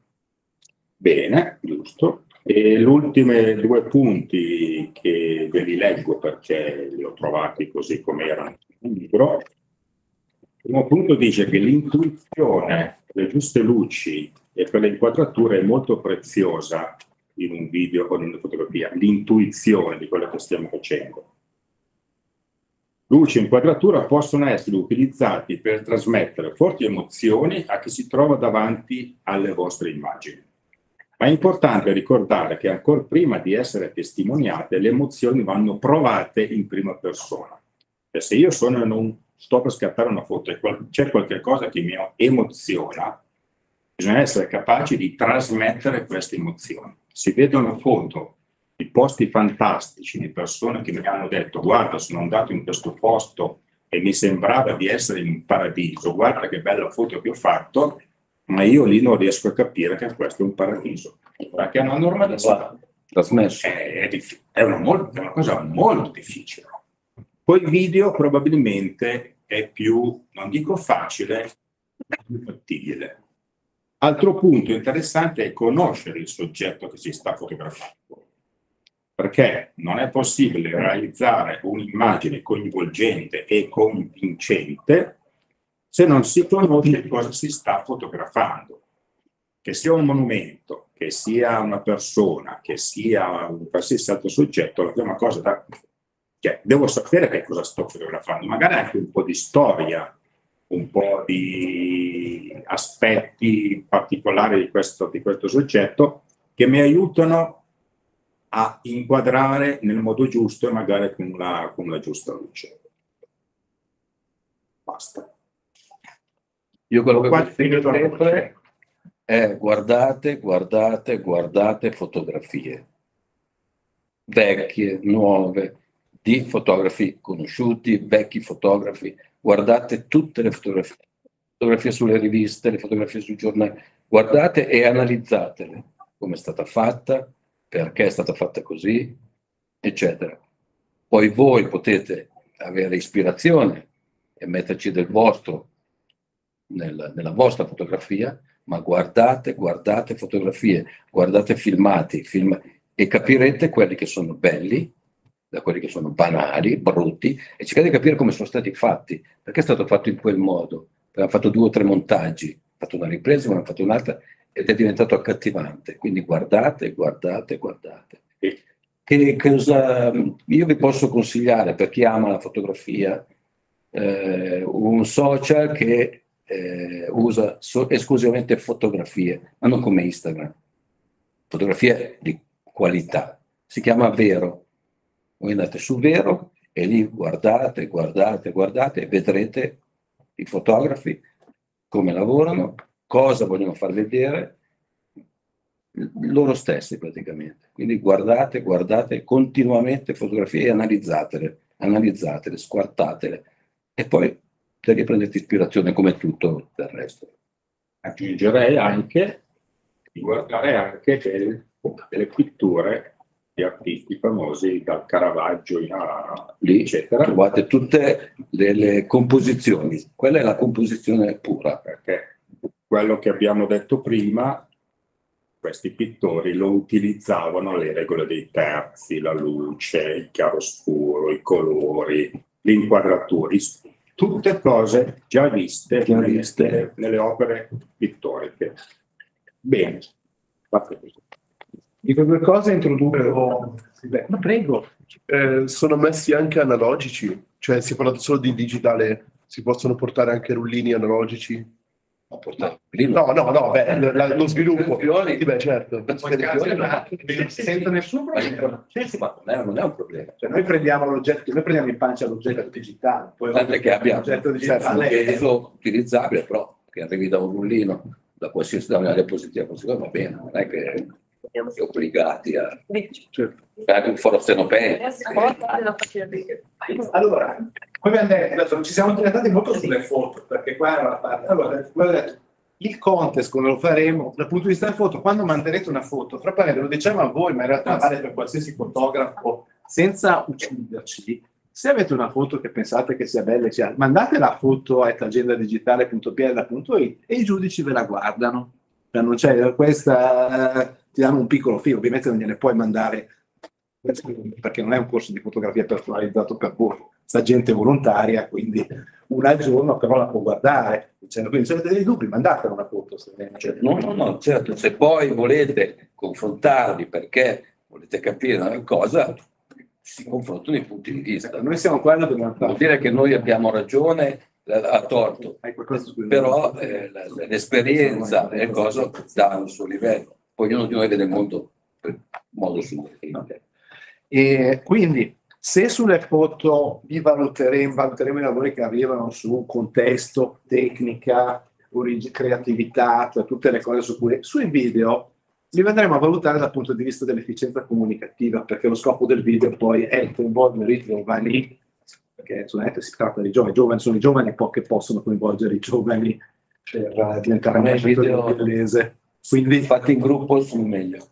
I: Bene, giusto. E gli ultimi due punti che ve li leggo perché li ho trovati così come erano nel libro. Il primo punto dice che l'intuizione delle giuste luci e per le inquadrature è molto preziosa in un video o in una fotografia, l'intuizione di quello che stiamo facendo. Luce e inquadratura possono essere utilizzati per trasmettere forti emozioni a chi si trova davanti alle vostre immagini. Ma è importante ricordare che ancora prima di essere testimoniate, le emozioni vanno provate in prima persona. E se io sono in un, sto per scattare una foto e c'è qualcosa che mi emoziona, bisogna essere capaci di trasmettere queste emozioni si vedono foto di posti fantastici, di persone che mi hanno detto guarda sono andato in questo posto e mi sembrava di essere in paradiso, guarda che bella foto che ho fatto, ma io lì non riesco a capire che questo è un paradiso, perché è una normalità.
H: Trasmesso.
I: È, è, è, una molto, è una cosa molto difficile. Poi il video probabilmente è più, non dico facile, ma più fattibile. Altro punto interessante è conoscere il soggetto che si sta fotografando, perché non è possibile realizzare un'immagine coinvolgente e convincente se non si conosce cosa si sta fotografando. Che sia un monumento, che sia una persona, che sia un qualsiasi altro soggetto, la prima cosa da... Cioè, devo sapere che cosa sto fotografando, magari anche un po' di storia un po' di aspetti particolari di questo, di questo soggetto che mi aiutano a inquadrare nel modo giusto e magari con la, con la giusta luce. Basta.
H: Io quello che consiglio sempre è guardate, guardate, guardate fotografie. Vecchie, nuove, di fotografi conosciuti, vecchi fotografi, guardate tutte le fotografie, fotografie sulle riviste, le fotografie sui giornali, guardate e analizzatele, come è stata fatta, perché è stata fatta così, eccetera. Poi voi potete avere ispirazione e metterci del vostro nel, nella vostra fotografia, ma guardate, guardate fotografie, guardate filmati, film, e capirete quelli che sono belli da quelli che sono banali, brutti, e cercate di capire come sono stati fatti, perché è stato fatto in quel modo. Abbiamo fatto due o tre montaggi, hanno fatto una ripresa, poi hanno fatto un'altra, ed è diventato accattivante. Quindi guardate, guardate, guardate. Che cosa io vi posso consigliare per chi ama la fotografia? Eh, un social che eh, usa so- esclusivamente fotografie, ma non come Instagram, fotografie di qualità. Si chiama Vero, voi andate su Vero e lì guardate, guardate, guardate e vedrete i fotografi come lavorano, cosa vogliono far vedere, loro stessi praticamente. Quindi guardate, guardate continuamente fotografie e analizzatele, analizzatele, squartatele e poi devi prenderti ispirazione come tutto del resto.
I: Aggiungerei anche di guardare anche del- delle pitture di artisti famosi dal Caravaggio a
H: Lì
I: eccetera.
H: trovate tutte le, le composizioni, quella è la composizione pura.
I: perché quello che abbiamo detto prima, questi pittori lo utilizzavano le regole dei terzi, la luce, il chiaroscuro, i colori, i- tutte cose già viste,
H: Già
I: nelle-
H: viste.
I: Nelle, nelle opere pittoriche. Bene, fatto così.
B: Dico due cose, introduco. Beh, ma prego.
K: Eh, sono messi anche analogici, cioè si parla solo di digitale, si possono portare anche rullini analogici.
H: Ma portare lì
K: No, no, no, beh, la- lo sviluppo. Sì, beh, certo.
B: Senza nessun problema.
H: Non è, non è un problema.
B: Cioè, noi prendiamo l'oggetto, noi prendiamo in pancia l'oggetto digitale, poi
H: Tanto che abbia
B: l'oggetto
H: un
B: digitale è-
H: peso utilizzabile, però che arrivi da un rullino, da qualsiasi da una diapositiva, così va bene, non è che siamo obbligati a fare un forosteno
B: Allora, come abbiamo detto, ci siamo dilettati molto sulle foto, perché qua era la parte. Allora, come ho detto, il contest, come lo faremo, dal punto di vista della foto, quando manterrete una foto, fra parentesi, lo diciamo a voi, ma in realtà vale per qualsiasi fotografo, senza ucciderci, se avete una foto che pensate che sia bella, sia- mandate la foto a etagendadigitale.pl.it e i giudici ve la guardano. Cioè, non c'è questa, eh, ti danno un piccolo filo, ovviamente non gliene puoi mandare perché non è un corso di fotografia personalizzato per voi, sta gente volontaria, quindi una al giorno però la può guardare. Cioè, quindi se avete dei dubbi, mandatela una foto. cioè,
H: No, no, no, certo, se poi volete confrontarvi perché volete capire una cosa, si confrontano i punti di vista.
B: Noi siamo qua dobbiamo
H: Vuol dire che noi abbiamo ragione eh, a torto, però eh, l'esperienza e cose danno il suo livello. Poi ognuno di noi vede il mondo in modo suo.
B: E quindi, se sulle foto vi valuteremo, valuteremo i lavori che arrivano su contesto, tecnica, orig- creatività, cioè tutte le cose su cui sui video li andremo a valutare dal punto di vista dell'efficienza comunicativa, perché lo scopo del video poi è coinvolgere i giovani, perché solamente si tratta di giovani, giovani sono i giovani che possono coinvolgere i giovani per eh, diventare ambasciatori
H: video-
B: inglese. Quindi
H: Fatti in gruppo sono meglio.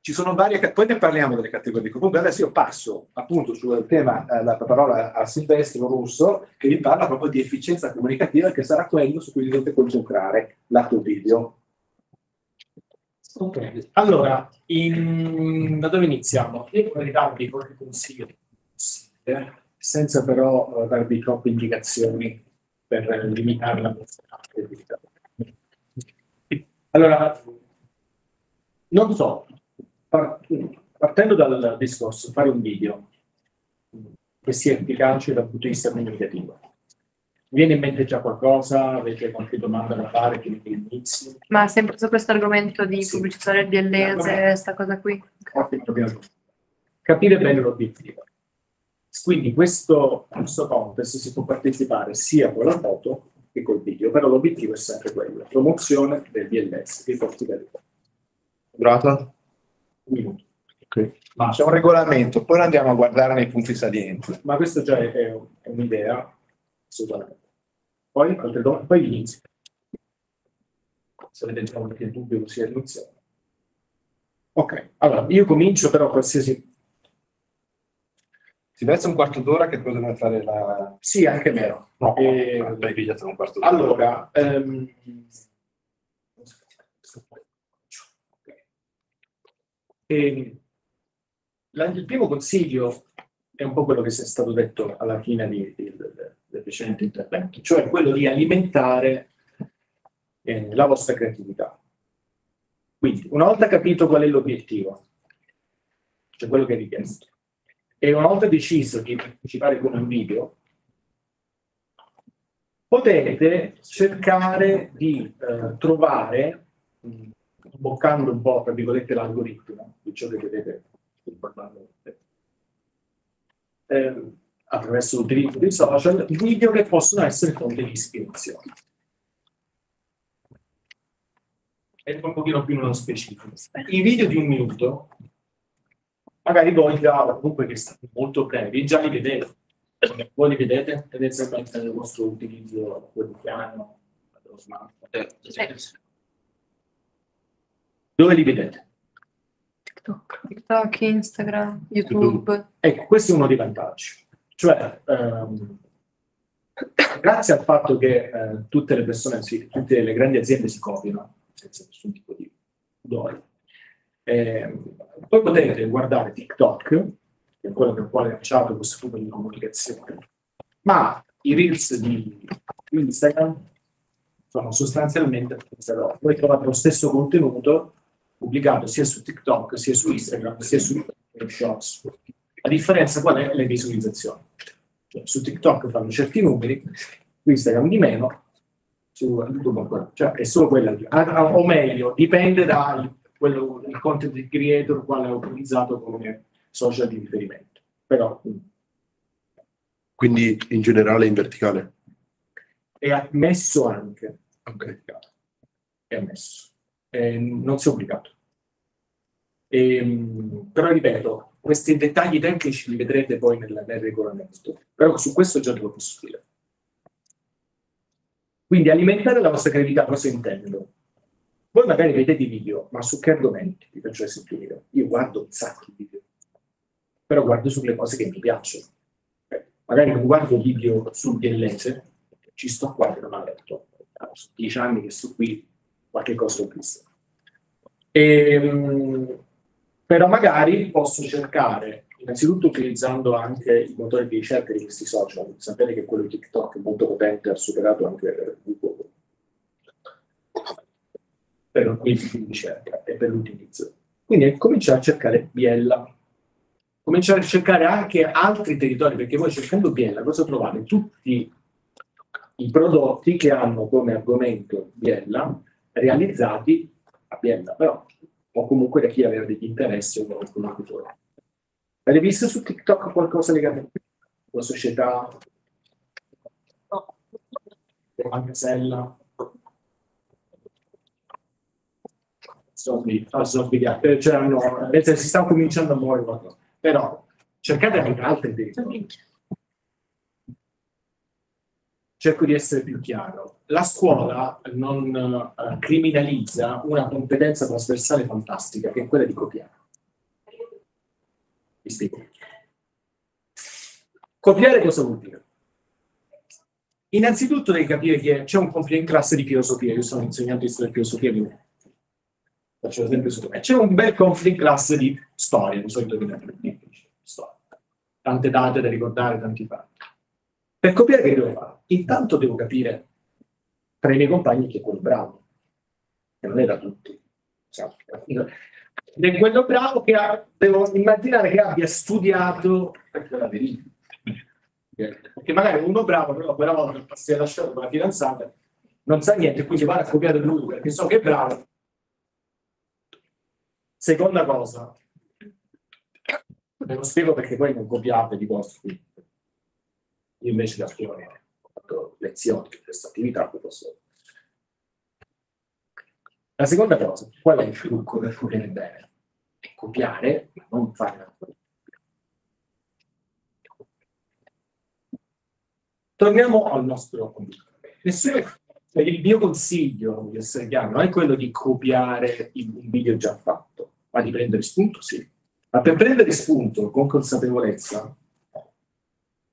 B: ci sono varie, poi ne parliamo delle categorie. Comunque adesso io passo appunto sul tema, eh, la parola a Silvestro Russo, che vi parla proprio di efficienza comunicativa, che sarà quello su cui vi dovete concentrare lato video.
L: Ok, allora, in- da dove iniziamo? Io vorrei darvi qualche consiglio, eh, senza però eh, darvi troppe indicazioni per limitare la vostra attività. Allora, non so, par- partendo dal discorso, fare un video che sia efficace dal punto di vista comunicativo. Vi Viene in mente già qualcosa? Avete qualche domanda da fare che inizi?
G: Ma sempre su questo argomento di pubblicità del DLS, sta cosa qui.
L: Capire bene l'obiettivo. Quindi questo, questo contest si può partecipare sia con la foto che col video, però l'obiettivo è sempre quello, promozione del DLS, dei posti da.
K: Durata?
L: Un minuto.
B: Ma c'è un regolamento, poi andiamo a guardare nei punti salienti.
L: Ma questa già è, è- è un'idea, assolutamente. Poi, altre domande? poi inizio. Se avete già qualche dubbio così all'inizio. Ok, allora io comincio però qualsiasi...
B: Si versa un quarto d'ora che cosa deve fare la...
L: Sì, anche meno.
B: No,
L: Eh,
B: dai, pigliate un quarto d'ora.
L: Allora, ehm, ehm, la- il primo consiglio è un po' quello che è stato detto alla fine di- di- del, del precedente intervento, cioè quello di alimentare eh, la vostra creatività. Quindi, una volta capito qual è l'obiettivo, cioè quello che è richiesto, e una volta deciso di partecipare con un video, potete cercare di eh, trovare, mh, sboccando un po', tra virgolette, l'algoritmo di ciò che vedete informalmente, ehm, attraverso l'utilizzo dei social, video che possono essere fonte di ispirazione. E un pochino più nello specifico. I video di un minuto, magari voi già, o comunque che sono molto brevi, già li vedete. Voi li vedete tendenzialmente nel vostro utilizzo quotidiano dello smartphone? Dove li vedete?
G: TikTok, Instagram, YouTube.
L: Ecco, questo è uno dei vantaggi. Cioè, ehm, grazie al fatto che eh, tutte le persone, sì, tutte le grandi aziende si copiano, senza nessun tipo di pudore, ehm, poi potete guardare TikTok, che è quello con il quale lanciato questo tipo di comunicazione, ma i reels di Instagram sono sostanzialmente. Voi trovate lo stesso contenuto pubblicato sia su TikTok, sia su Instagram, sia su Shorts. La differenza qual è? Le visualizzazioni. Cioè, su TikTok fanno certi numeri, su Instagram di meno, su YouTube ancora. Cioè, è solo quella. ah, ah, O meglio, dipende dal quello, il content creator quale ha utilizzato come social di riferimento. Però mh,
K: Quindi in generale in verticale.
L: è ammesso anche.
K: Ok.
L: È ammesso. Eh, non si è obbligato. Ehm, però ripeto, questi dettagli tecnici li vedrete poi nel, nel regolamento. Però su questo già te lo posso dire. Quindi alimentare la vostra creatività, cosa intendo? Voi magari vedete video, ma su che argomenti? Vi faccio esempio. Io guardo un sacco di video, però guardo sulle cose che mi piacciono. Eh, Magari non guardo video sul biellese, ci sto qua che non ho letto. Sono dieci anni che sto qui, qualche cosa ho visto. Ehm, però magari posso cercare, innanzitutto utilizzando anche i motori di ricerca di questi social, sapere che quello di TikTok è molto potente, ha superato anche Google per tipi di ricerca e per l'utilizzo. Quindi cominciare a cercare Biella, cominciare a cercare anche altri territori, perché voi cercando Biella cosa trovate? Tutti i prodotti che hanno come argomento Biella realizzati a Biella, però o comunque da chi aveva degli interessi o un collaboratore. Avete visto su TikTok qualcosa legato alla società? La casella? Zombie, ah, zombie, eh, cioè, no, senso, si sta cominciando a muovere qualcosa. Però cercate anche altri territori. Cerco di essere più chiaro. La scuola non eh, criminalizza una competenza trasversale fantastica, che è quella di copiare. Vi spiego. Copiare cosa vuol dire? Innanzitutto devi capire che c'è un compito in classe di filosofia, io sono insegnante di storia e filosofia, quindi faccio l'esempio su me. C'è un bel compito in di storia, di solito difficile, storia. Tante date da ricordare, tanti fatti. Per copiare che devo fare? Intanto devo capire tra i miei compagni chi è quello bravo, che non è da tutti. Esatto. Ed è quello bravo che ha, devo immaginare che abbia studiato perché la verifica. Perché magari uno bravo, però quella volta si è lasciato con la fidanzata, non sa niente, quindi vado a copiare lui perché so che è bravo. Seconda cosa, ve lo spiego perché poi non copiate di vostri. Io invece da scuola ho fatto lezioni di questa attività, posso la seconda cosa, qual è il trucco per copiare bene? È copiare, ma non fare la Torniamo al nostro cioè, il mio consiglio, di essere chiaro, non è quello di copiare un video già fatto, ma di prendere spunto, sì. Ma per prendere spunto con consapevolezza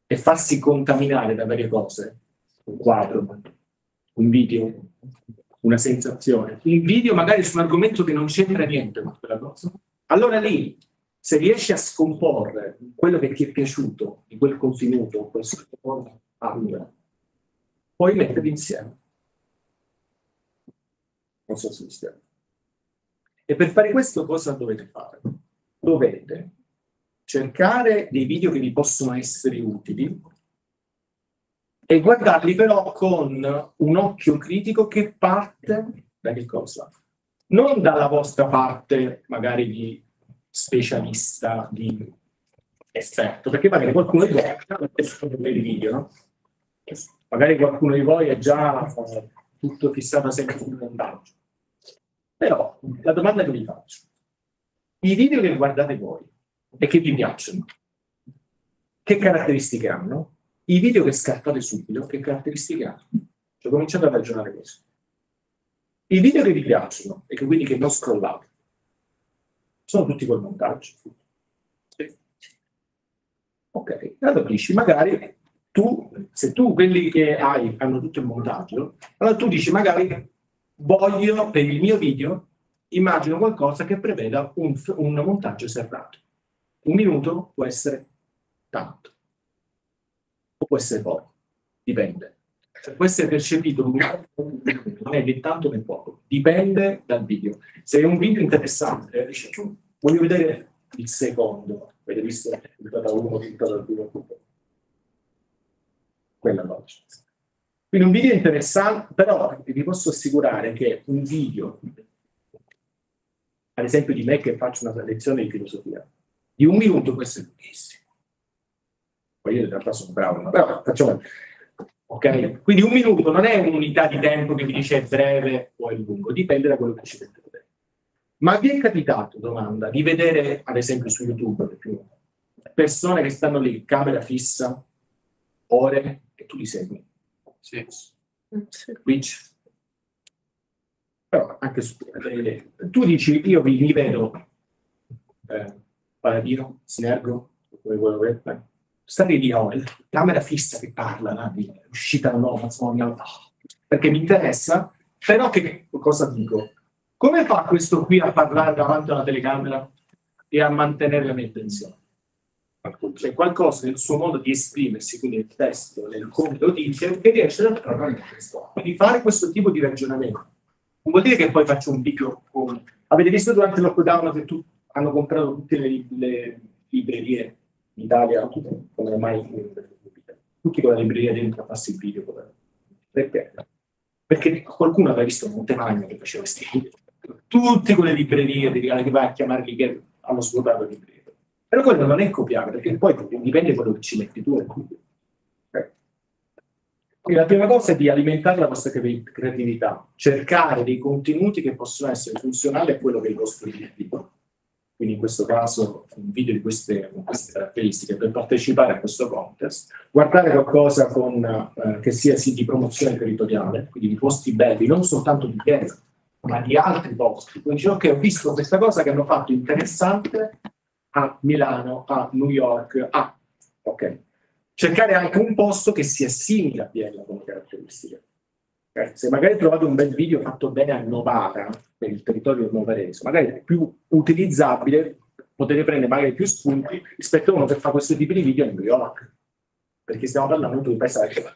L: e farsi contaminare da varie cose, un quadro, un video, una sensazione, un video magari su un argomento che non c'entra niente con quella cosa, allora lì, se riesci a scomporre quello che ti è piaciuto di quel contenuto, quel sottofondo, allora, puoi metterli insieme. Non so se mi spiego. E per fare questo cosa dovete fare? Dovete cercare dei video che vi possono essere utili e guardarli però con un occhio critico che parte da che cosa? Non dalla vostra parte magari di specialista, di esperto, perché magari qualcuno di voi ha già visto dei video, no? Magari qualcuno di voi è già eh, tutto fissato sempre sul montaggio. Però la domanda che vi faccio, i video che guardate voi e che vi piacciono, che caratteristiche hanno? I video che scartate subito, che caratteristiche hanno? Cioè, cominciate a ragionare così. I video che vi piacciono e che quindi che non scrollate sono tutti col montaggio. Ok, allora dici, magari tu, se tu quelli che hai hanno tutto il montaggio, allora tu dici magari voglio per il mio video immagino qualcosa che preveda un, un montaggio serrato. Un minuto può essere tanto, o può essere poco, dipende. Cioè, può essere percepito un non è né tanto né poco, dipende dal video. Se è un video interessante, dice, "Tu, voglio vedere il secondo, avete visto puntata 1, puntata 2, quella no. Quindi un video interessante, però vi posso assicurare che un video, ad esempio di me che faccio una lezione di filosofia, di un minuto può essere lunghissimo. Poi io in realtà sono bravo, però facciamo... Ok? Quindi un minuto non è un'unità di tempo che vi dice è breve o è lungo, dipende da quello che ci dentro. Ma vi è capitato, domanda, di vedere, ad esempio su YouTube, persone che stanno lì, camera fissa, ore, e tu li segui?
E: Sì.
L: Twitch. Però anche su eh, tu dici io vi, vi vedo eh, Paladino, Sinergo, come quello che lì, oh, la camera fissa che parla, no? di uscita nuova, insomma, no, perché mi interessa, però che cosa dico? Come fa questo qui a parlare davanti a una telecamera e a mantenere la mia attenzione? C'è qualcosa nel suo modo di esprimersi, quindi nel testo, nel come lo dice, che riesce a trovare questo. Quindi fare questo tipo di ragionamento. Non vuol dire che poi faccio un video con... Avete visto durante il lockdown che tu, hanno comprato tutte le, le librerie in Italia, come ormai tutti con la libreria dentro a farsi il video. Perché? Perché qualcuno aveva visto Montemagno che faceva questi video. Tutte quelle librerie che vai a chiamarli che hanno svuotato librerie. Però quello non è copiare, perché poi dipende da quello che ci metti tu. Quindi la prima cosa è di alimentare la vostra creatività, cercare dei contenuti che possono essere funzionali a quello che è il vostro obiettivo. Quindi in questo caso un video di queste, queste caratteristiche per partecipare a questo contest, guardare qualcosa con, eh, che sia sì di promozione territoriale, quindi di posti belli, non soltanto di Chiesa, ma di altri posti. Quindi dice, ok, ho visto questa cosa che hanno fatto interessante a Milano, a New York, a... Ok. Cercare anche un posto che sia simile a Biella come caratteristiche. Se magari trovate un bel video fatto bene a Novara, per il territorio novarese, magari è più utilizzabile, potete prendere magari più spunti rispetto a uno che fa questo tipo di video a New York. Perché stiamo parlando di un paesaggio,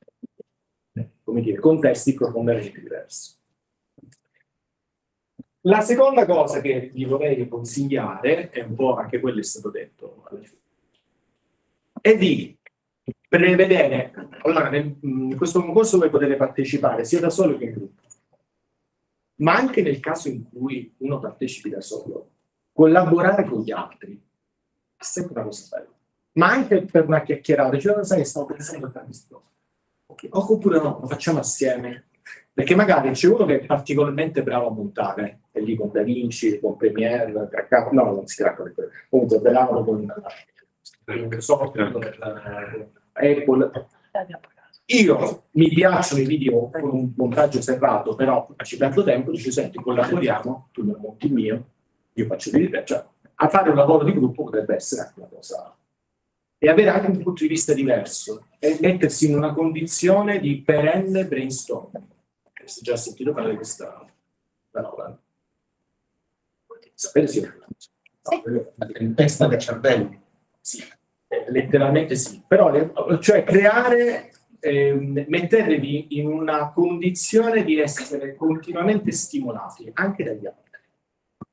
L: come dire, contesti profondamente diversi. La seconda cosa che vi vorrei consigliare, e un po' anche quello è stato detto, è di prevedere, allora in questo concorso voi potete partecipare sia da solo che in gruppo, ma anche nel caso in cui uno partecipi da solo, collaborare con gli altri è sempre una cosa bella, ma anche per una chiacchierata, cioè sai, stavo pensando a fare questo, okay. oppure no, lo facciamo assieme, perché magari c'è uno che è particolarmente bravo a montare, e lì con Da Vinci, con Premiere, craccavo, no, non si craccava, comunque bravano con Microsoft, con Apple. Io mi piacciono i video con un montaggio serrato, però ci perdo tempo, dici senti, collaboriamo, tu mi monti il mio, io faccio di te, cioè a fare un lavoro di gruppo potrebbe essere anche una cosa e avere anche un punto di vista diverso e mettersi in una condizione di perenne brainstorming. Avete già sentito parlare di questa parola? Sapere sì.
J: In testa del cervello.
L: Sì, letteralmente sì. Però, cioè creare, eh, mettervi in una condizione di essere continuamente stimolati anche dagli altri,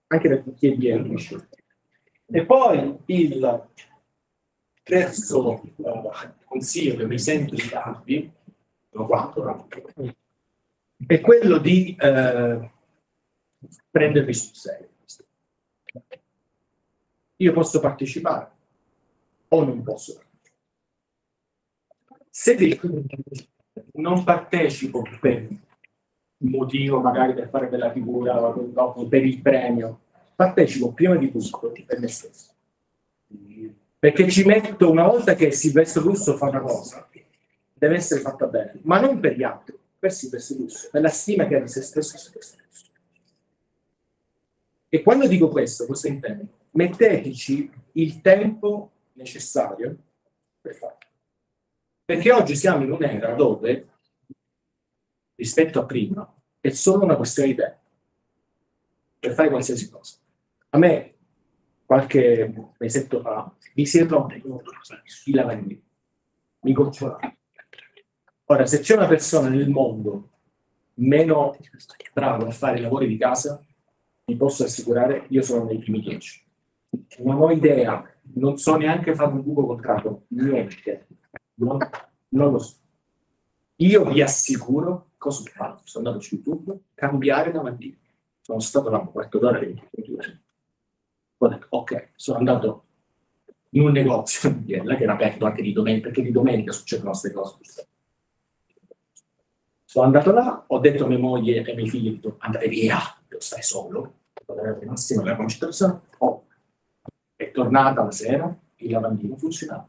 L: anche da chi è dietro. E poi il terzo uh, consiglio che mi sento di darvi, sono quattro, è quello di eh, prendervi sul serio. Io posso partecipare o non posso partecipare. Se dico non partecipo per motivo magari per fare bella figura o per il premio, partecipo prima di tutto per me stesso. Perché ci metto una volta che Silvestro Russo fa una cosa, deve essere fatta bene, ma non per gli altri, per se stesso, per la stima che ha di se stesso. E quando dico questo, cosa intendo? Metteteci il tempo necessario per farlo. Perché oggi siamo in un'era dove, rispetto a prima, è solo una questione di tempo per fare qualsiasi cosa. A me, qualche mesetto fa, mi si è rotto i lavandini, mi gocciolava. Ora, se c'è una persona nel mondo meno brava a fare i lavori di casa, vi posso assicurare, io sono nei primi dieci. Non ho idea, non so neanche fare un buco contratto, niente. Non, non lo so. Io vi assicuro cosa ho fatto. Sono andato su YouTube, cambiare lavandino. Sono stato là un quarto d'ora e Ho detto, ok, sono andato in un negozio di che era aperto anche di domenica, perché di domenica succedono queste cose. Sono andato là, ho detto a mia moglie e ai miei figli, andate via, stai solo, massimo della concentrazione, oh, è tornata la sera, il lavandino funzionava.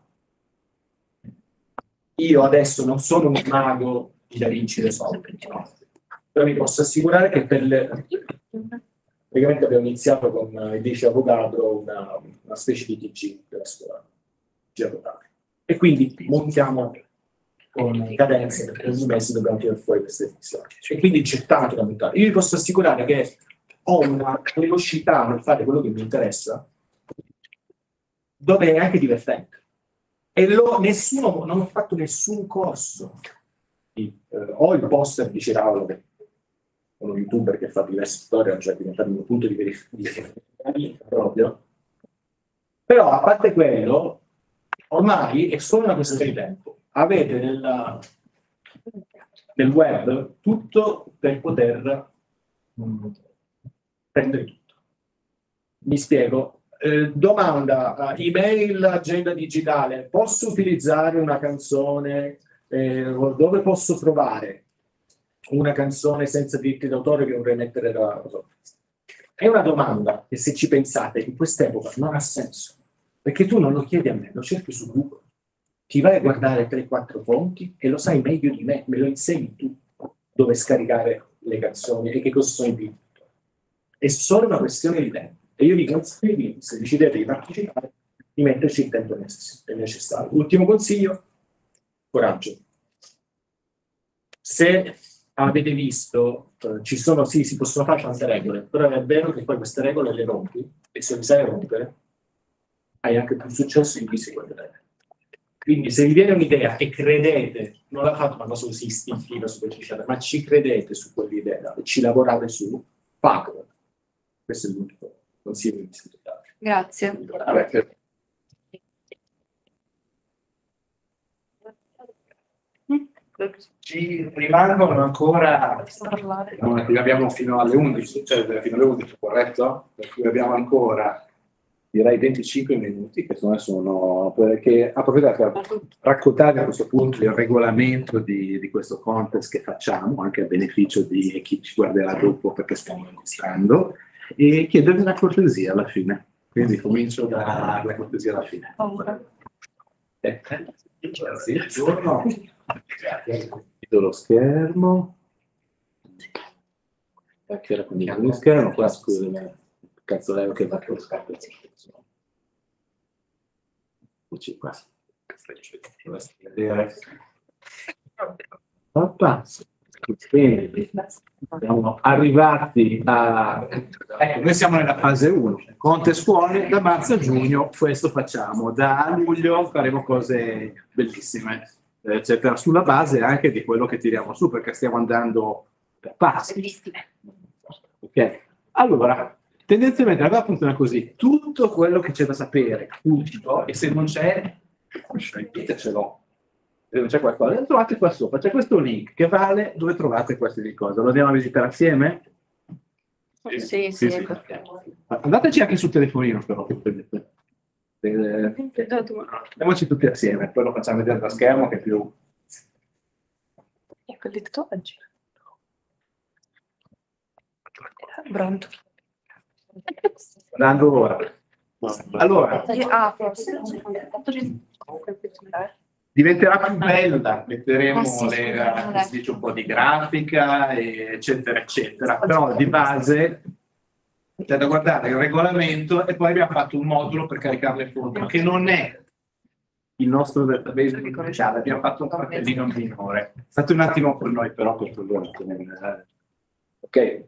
L: Io adesso non sono un mago di da vincere soldi, no? però vi posso assicurare che per le... Praticamente abbiamo iniziato con il 10 avvocato una, una specie di TG della scuola avvocato. E quindi montiamo con cadenze perché ogni mese dobbiamo tirare fuori queste funzioni. E quindi c'è tanto da montare. Io vi posso assicurare che ho una velocità nel fare quello che mi interessa, dove è anche divertente. E lo, nessuno, non ho fatto nessun corso. Di, eh, ho il poster di Ciraulo, che è uno youtuber che fa diverse storie, cioè diventato il mio punto di verifica proprio. Però a parte quello, ormai è solo una questione di tempo. Avete nella, nel web tutto per poter mh, prendere tutto. Mi spiego. Eh, domanda, eh, email, agenda digitale, posso utilizzare una canzone? Eh, dove posso trovare una canzone senza diritti d'autore che vorrei mettere da... È una domanda che se ci pensate in quest'epoca non ha senso, perché tu non lo chiedi a me, lo cerchi su Google, ti vai a guardare 3-4 fonti e lo sai meglio di me, me lo insegni tu dove scaricare le canzoni e che cosa sono i diritti è solo una questione di tempo. E io vi consiglio, se decidete di partecipare, di metterci il tempo necessario. Ultimo consiglio, coraggio. Se avete visto, eh, ci sono, sì, si possono fare tante regole, però è vero che poi queste regole le rompi, e se le sai rompere, hai anche più successo in chi si quelle regole. Quindi se vi viene un'idea e credete, non la fate una cosa così istintiva, superficiale, ma ci credete su quell'idea e ci lavorate su, fatelo questo è l'unico consiglio che sento dare.
G: Grazie.
B: Ci rimangono ancora, no, abbiamo fino alle 11, cioè fino alle 11, corretto? Per cui abbiamo ancora direi 25 minuti che sono, sono perché approfittate per raccontare a questo punto il regolamento di, di, questo contest che facciamo anche a beneficio di chi ci guarderà dopo perché stiamo registrando e chiedervi una cortesia alla fine. Quindi comincio dalla cortesia alla fine. Eh, sì, buongiorno. Vedo lo schermo. Chiacchiera con lo schermo, qua scusa, cazzoleo che va con lo scatto. Eccoci qua. Vedere. Papà. Bene, siamo arrivati a... Ecco, noi siamo nella fase 1, Conte Scuole, da marzo a giugno questo facciamo, da luglio faremo cose bellissime, eccetera, sulla base anche di quello che tiriamo su, perché stiamo andando per passi. Bellissime. Ok, allora, tendenzialmente la cosa funziona così, tutto quello che c'è da sapere, tutto, e se non c'è, ditecelo dove c'è qualcosa, lo trovate qua sopra, c'è questo link che vale dove trovate queste cose. Lo andiamo a visitare assieme?
G: Sì, sì, sì, sì.
B: Andateci anche sul telefonino però. Eh, andiamoci tutti assieme, poi lo facciamo vedere da schermo che è più...
G: Ecco il oggi. Pronto.
B: Andando ora. Allora,
G: Ah, forse.
B: Diventerà più bella, metteremo
M: Ah, sì,
B: le, si dice un po' di grafica, eccetera, eccetera. Però di base c'è da guardare il regolamento e poi abbiamo fatto un modulo per caricare le foto, che non è il nostro database ufficiale, abbiamo fatto un cartellino minore. State un attimo con noi però per favore. eh, Ok,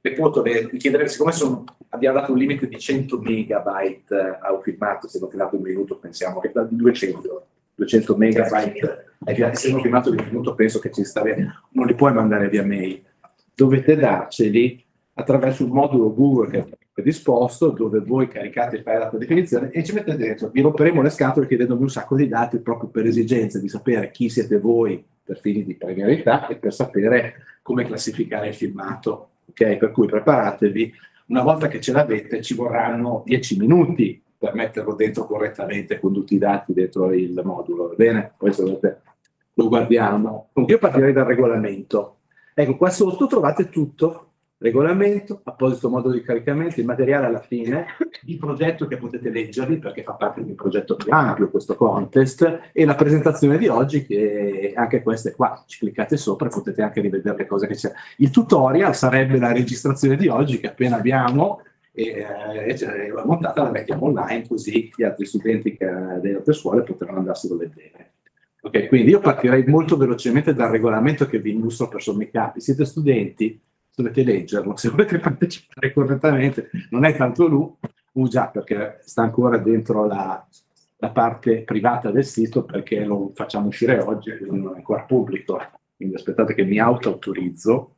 B: le foto le chiederei, siccome sono- abbiamo dato un limite di 100 megabyte eh, a un filmato, se non filmato un minuto pensiamo che da 200, 200 megabyte, se non filmato di minuto penso che ci sta non li puoi mandare via mail, dovete darceli attraverso un modulo Google che è predisposto dove voi caricate il file data definizione e ci mettete dentro. Vi romperemo le scatole chiedendovi un sacco di dati proprio per esigenze di sapere chi siete voi per fini di premialità e per sapere come classificare il filmato. Ok? Per cui preparatevi. Una volta che ce l'avete ci vorranno 10 minuti per metterlo dentro correttamente con tutti i dati dentro il modulo, va bene? Poi se volete lo guardiamo. Io partirei dal regolamento. Ecco, qua sotto trovate tutto, regolamento, apposito modo di caricamento, il materiale alla fine, il progetto che potete leggervi perché fa parte di un progetto più ampio questo contest e la presentazione di oggi che anche questa è qua, ci cliccate sopra e potete anche rivedere le cose che c'è. Il tutorial sarebbe la registrazione di oggi che appena abbiamo e eh, ce l'ho montata, la mettiamo online così gli altri studenti che, delle altre scuole potranno andarselo a vedere. Ok, quindi io partirei molto velocemente dal regolamento che vi illustro per sommi capi. Siete studenti, dovete leggerlo, se volete partecipare correttamente, non è tanto lui, uh, già perché sta ancora dentro la, la parte privata del sito perché lo facciamo uscire oggi, quindi non è ancora pubblico. Quindi aspettate che mi auto-autorizzo.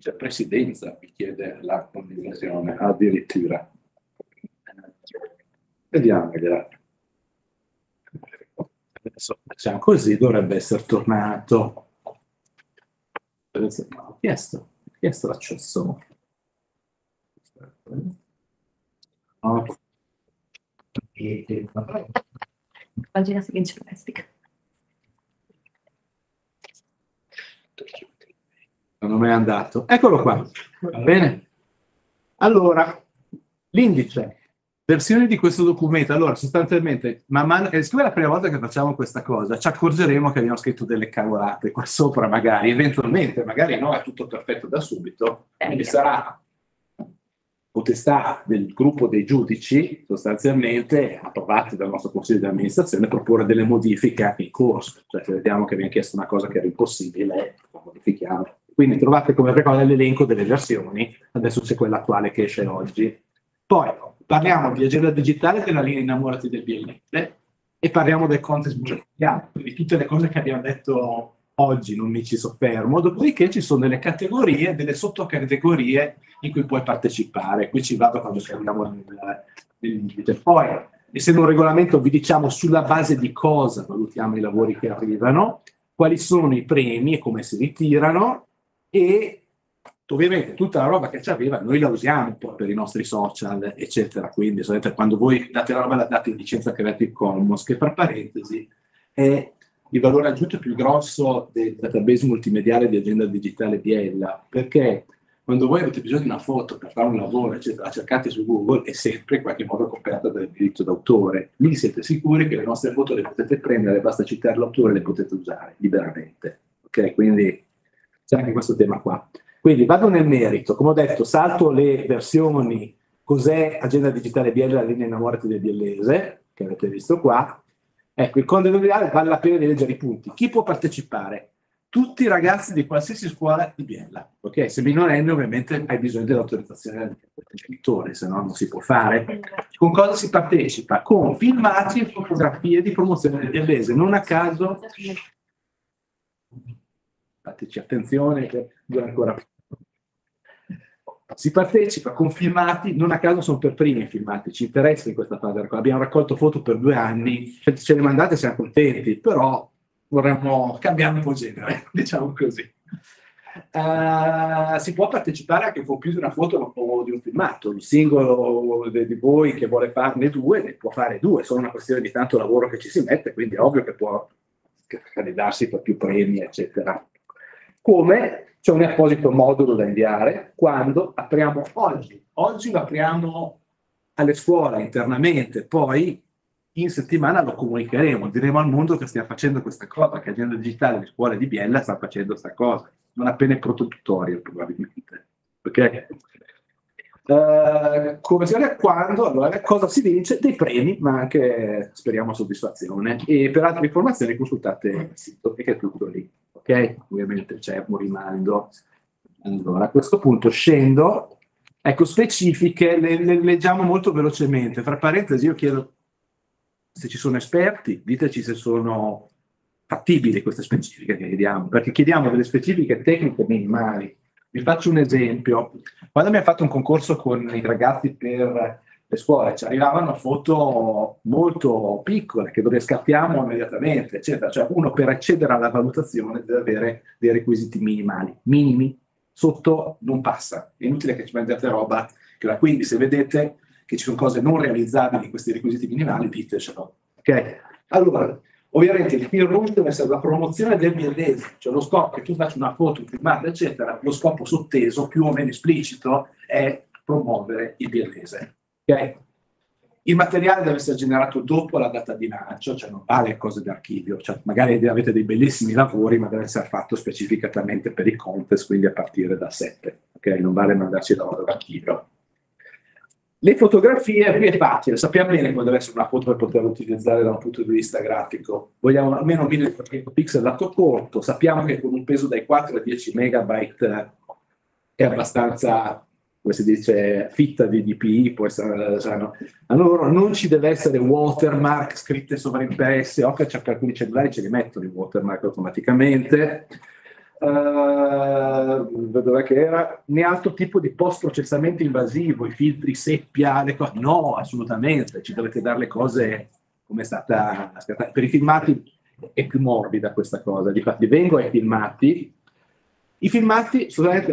B: La presidenza mi chiede la condivisione, addirittura. Vediamo, grazie. Adesso facciamo così, dovrebbe essere tornato. No, Ho chiesto, ho chiesto l'accesso. No.
G: Pagina seguente plastica.
B: Non è andato. Eccolo qua. Va bene? Allora, l'indice, versione di questo documento. Allora, sostanzialmente, man mano, eh, siccome è la prima volta che facciamo questa cosa, ci accorgeremo che abbiamo scritto delle cavolate qua sopra, magari, eventualmente, magari no, è tutto perfetto da subito, quindi sarà potestà del gruppo dei giudici, sostanzialmente approvati dal nostro consiglio di amministrazione, proporre delle modifiche in corso. Cioè, se vediamo che viene chiesto una cosa che era impossibile, la modifichiamo. Quindi trovate come prima l'elenco delle versioni, adesso c'è quella attuale che esce oggi. Poi parliamo di agenda digitale della linea Innamorati del BLM e parliamo del contest multimediale, quindi tutte le cose che abbiamo detto oggi non mi ci soffermo, dopodiché ci sono delle categorie, delle sottocategorie in cui puoi partecipare, qui ci vado quando scriviamo nel- nell'indice. Poi, essendo un regolamento, vi diciamo sulla base di cosa valutiamo i lavori che arrivano, quali sono i premi e come si ritirano e ovviamente tutta la roba che ci arriva noi la usiamo un po' per i nostri social, eccetera. Quindi sapete, quando voi date la roba la date in licenza Creative Commons, che tra parentesi è il valore aggiunto più grosso del database multimediale di agenda digitale Biella, perché quando voi avete bisogno di una foto per fare un lavoro, eccetera, la cercate su Google, è sempre in qualche modo coperta dal diritto d'autore. Lì siete sicuri che le nostre foto le potete prendere, basta citare l'autore e le potete usare liberamente. Ok? Quindi c'è anche questo tema qua. Quindi vado nel merito, come ho detto, salto le versioni, cos'è agenda digitale BL, la linea innamorati del biellese, che avete visto qua. Ecco, il conto editoriale vale la pena di leggere i punti. Chi può partecipare? Tutti i ragazzi di qualsiasi scuola di Biella. Ok, se minorenne ovviamente hai bisogno dell'autorizzazione del genitore, se no non si può fare. Con cosa si partecipa? Con filmati e fotografie di promozione del biellese. Non a caso fateci attenzione che dura ancora più. Si partecipa con filmati, non a caso sono per primi i filmati, ci interessa in questa fase. Abbiamo raccolto foto per due anni, ce le mandate siamo contenti, però vorremmo cambiare un po' genere, diciamo così. Eh, si può partecipare anche con più di una foto o di un filmato. Il singolo di voi che vuole farne due ne può fare due, è solo una questione di tanto lavoro che ci si mette, quindi è ovvio che può candidarsi per più premi, eccetera. Come c'è un apposito modulo da inviare quando apriamo oggi. Oggi lo apriamo alle scuole internamente, poi in settimana lo comunicheremo, diremo al mondo che stiamo facendo questa cosa, che Agenda Digitale di scuole di Biella sta facendo questa cosa, non appena il prototutorial probabilmente. Ok? Eh, come si vede quando, allora, cosa si vince? Dei premi, ma anche speriamo soddisfazione. E per altre informazioni consultate il sito, che è tutto lì. Ok? Ovviamente c'è un rimando. Allora, a questo punto scendo. Ecco, specifiche, le, le leggiamo molto velocemente. Fra parentesi, io chiedo se ci sono esperti, diteci se sono fattibili queste specifiche che chiediamo, perché chiediamo delle specifiche tecniche minimali. Vi faccio un esempio. Quando abbiamo fatto un concorso con i ragazzi per le scuole, ci arrivavano foto molto piccole che dove scattiamo immediatamente, eccetera. Cioè uno per accedere alla valutazione deve avere dei requisiti minimali, minimi, sotto non passa. È inutile che ci mandiate roba. Quindi se vedete che ci sono cose non realizzabili in questi requisiti minimali, ditecelo. Ok? Allora, ovviamente il fil rouge deve essere la promozione del biellese, cioè lo scopo che tu faccia una foto filmata, eccetera, lo scopo sotteso, più o meno esplicito, è promuovere il biellese. Ok? Il materiale deve essere generato dopo la data di lancio, cioè non vale cose d'archivio, cioè magari avete dei bellissimi lavori, ma deve essere fatto specificatamente per i contest, quindi a partire da 7, ok? Non vale mandarci lavoro d'archivio. Le fotografie qui è facile, sappiamo bene come deve essere una foto per poterla utilizzare da un punto di vista grafico. Vogliamo almeno 1400 pixel lato corto, sappiamo che con un peso dai 4 ai 10 megabyte è abbastanza come si dice, fitta di DPI, può essere, sanno. allora non ci deve essere watermark scritte sovraimpresse, o che c'è per alcuni cellulari ce li mettono i watermark automaticamente. Uh, dov'è che era? Né altro tipo di post-processamento invasivo, i filtri seppia, le cose. No, assolutamente, ci dovete dare le cose come è stata per i filmati è più morbida questa cosa. Difatti vengo ai filmati. I filmati,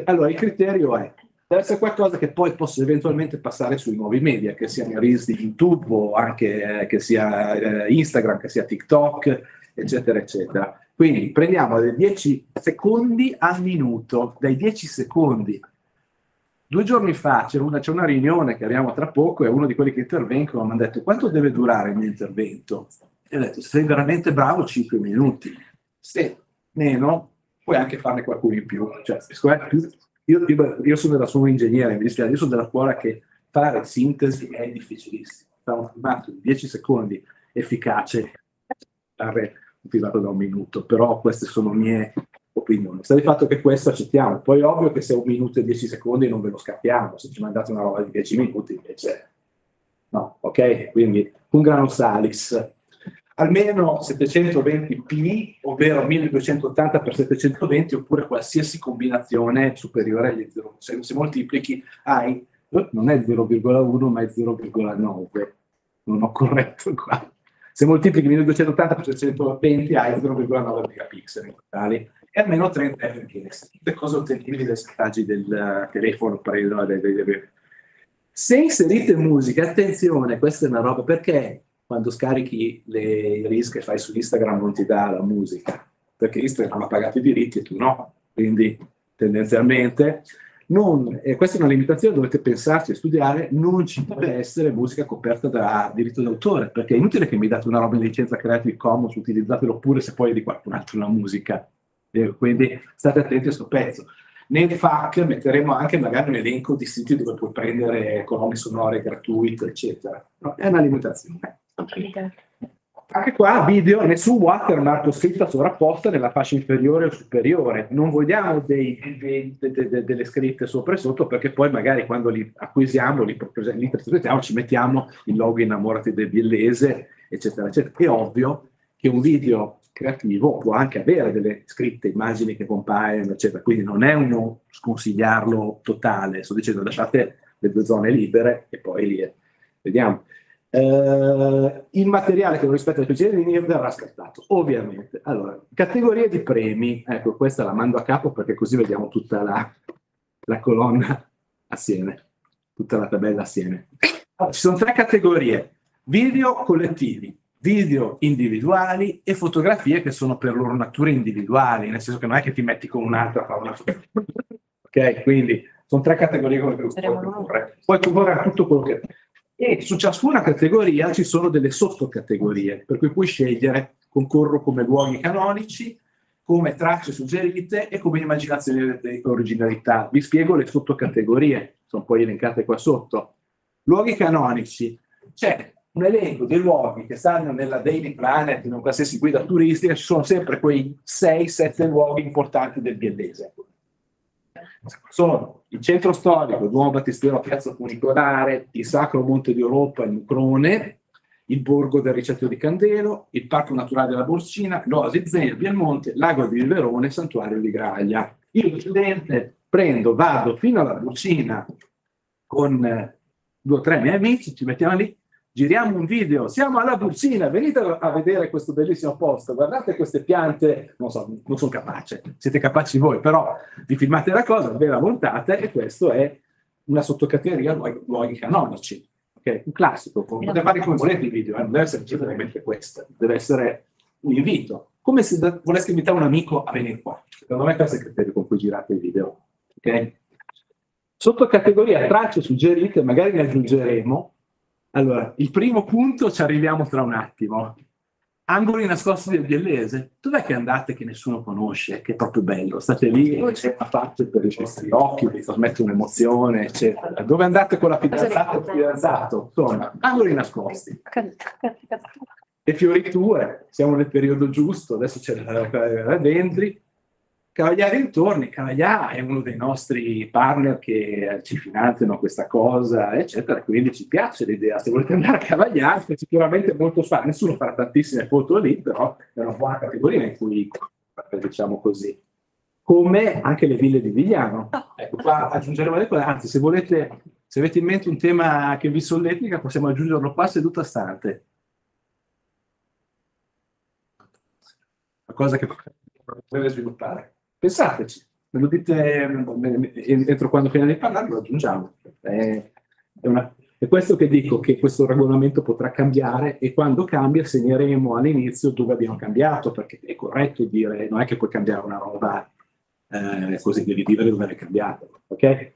B: allora il criterio è essere qualcosa che poi possa eventualmente passare sui nuovi media, che siano reels di YouTube o anche eh, che sia eh, Instagram, che sia TikTok, eccetera, eccetera. Quindi prendiamo dai 10 secondi al minuto, dai 10 secondi. Due giorni fa c'è una, c'è una riunione che abbiamo tra poco e uno di quelli che intervengono mi ha detto quanto deve durare il mio intervento? E ho detto se sei veramente bravo 5 minuti, se meno puoi anche farne qualcuno in più. Cioè, io, io, sono, della, sono ingegnere, mi dispiace, io sono della scuola che fare sintesi è difficilissimo. Fare un filmato di 10 secondi efficace, fare un filmato da un minuto, però queste sono mie opinioni. Sta di fatto che questo accettiamo. Poi ovvio che se un minuto e 10 secondi non ve lo scappiamo, se ci mandate una roba di 10 minuti invece no, ok? Quindi un grano salis almeno 720p, ovvero 1280 x 720, oppure qualsiasi combinazione superiore agli 0. Se, se moltiplichi hai, non è 0,1 ma è 0,9. Non ho corretto qua. Se moltiplichi 1280 x 720 hai 0,9 megapixel in totale e almeno 30 fps. Tutte cose ottenibili dai settaggi del telefono, preso, se inserite musica, attenzione, questa è una roba perché quando scarichi le, reels che fai su Instagram non ti dà la musica, perché Instagram ha pagato i diritti e tu no. Quindi tendenzialmente non, e questa è una limitazione, dovete pensarci e studiare, non ci deve essere musica coperta da diritto d'autore, perché è inutile che mi date una roba in licenza Creative Commons, utilizzatelo pure se poi è di qualcun altro la musica. E quindi state attenti a questo pezzo. Nel FAC metteremo anche magari un elenco di siti dove puoi prendere colonne sonore gratuite, eccetera. No, è una limitazione. Anche qua video, nessun watermark o scritta sovrapposta nella fascia inferiore o superiore. Non vogliamo dei, dei, de, de, de, delle scritte sopra e sotto perché poi magari quando li acquisiamo, li, li interpretiamo, ci mettiamo il logo innamorati del biellese, eccetera, eccetera. È ovvio che un video creativo può anche avere delle scritte, immagini che compaiono, eccetera. Quindi non è uno sconsigliarlo totale, sto dicendo lasciate le due zone libere e poi li vediamo. Uh, il materiale che non rispetta le precedenti linee verrà scartato, ovviamente. Allora, categorie di premi, ecco, questa la mando a capo perché così vediamo tutta la, la colonna assieme, tutta la tabella assieme. Allora, ci sono tre categorie, video collettivi, video individuali e fotografie che sono per loro natura individuali, nel senso che non è che ti metti con un'altra a fare una Ok, quindi sono tre categorie come puoi comporre. Puoi comporre tutto quello che E su ciascuna categoria ci sono delle sottocategorie, per cui puoi scegliere, concorro come luoghi canonici, come tracce suggerite e come immaginazione e originalità. Vi spiego le sottocategorie, sono poi elencate qua sotto. Luoghi canonici. C'è un elenco dei luoghi che stanno nella Daily Planet, in una qualsiasi guida turistica, ci sono sempre quei 6-7 luoghi importanti del biellese. Sono il centro storico, Duomo Battistero Piazza Funicolare, il Sacro Monte di Europa in Ucrone, il Borgo del Ricetto di Candelo, il Parco Naturale della Borsina, l'Oasi Zen, Piemonte, Lago di Verone, Santuario di Graglia. Io, studente, prendo, vado fino alla Borsina con eh, due o tre miei amici, ci mettiamo lì, giriamo un video, siamo alla Bursina, venite a vedere questo bellissimo posto, guardate queste piante, non so, non sono capace, siete capaci voi, però vi filmate la cosa, ve la montate e questo è una sottocategoria luoghi, luoghi canonici. Okay? Un classico, potete fare come volete il video, eh? non deve essere semplicemente questo, deve essere un invito, come se da- voleste invitare un amico a venire qua. Secondo me questo è il criterio con cui girate il video. ok? Sottocategoria tracce suggerite, magari ne aggiungeremo. Allora, il primo punto ci arriviamo tra un attimo. Angoli nascosti del Biellese. Dov'è che andate che nessuno conosce, che è proprio bello? State lì e c'è una parte per i vostri occhi, vi trasmette un'emozione, eccetera. Dove andate con la fidanzata o il fidanzato? Insomma, angoli nascosti. Le fioriture, siamo nel periodo giusto, adesso c'è la, la, la Dendri. Cavagliare intorni, Cavaglià è uno dei nostri partner che ci finanziano questa cosa, eccetera, quindi ci piace l'idea. Se volete andare a Cavagliare, è sicuramente molto facile. Nessuno farà tantissime foto lì, però è una buona categoria in cui, diciamo così. Come anche le ville di Vigliano. Ecco, qua aggiungeremo le cose, anzi, se volete, se avete in mente un tema che vi solletica, possiamo aggiungerlo qua seduta stante. Una cosa che potrebbe sviluppare. Pensateci, me lo dite entro quando finiamo di parlare, lo aggiungiamo. È, è una- è questo che dico, che questo regolamento potrà cambiare e quando cambia segneremo all'inizio dove abbiamo cambiato, perché è corretto dire, non è che puoi cambiare una roba eh, così, devi dire dove l'hai cambiato. ok?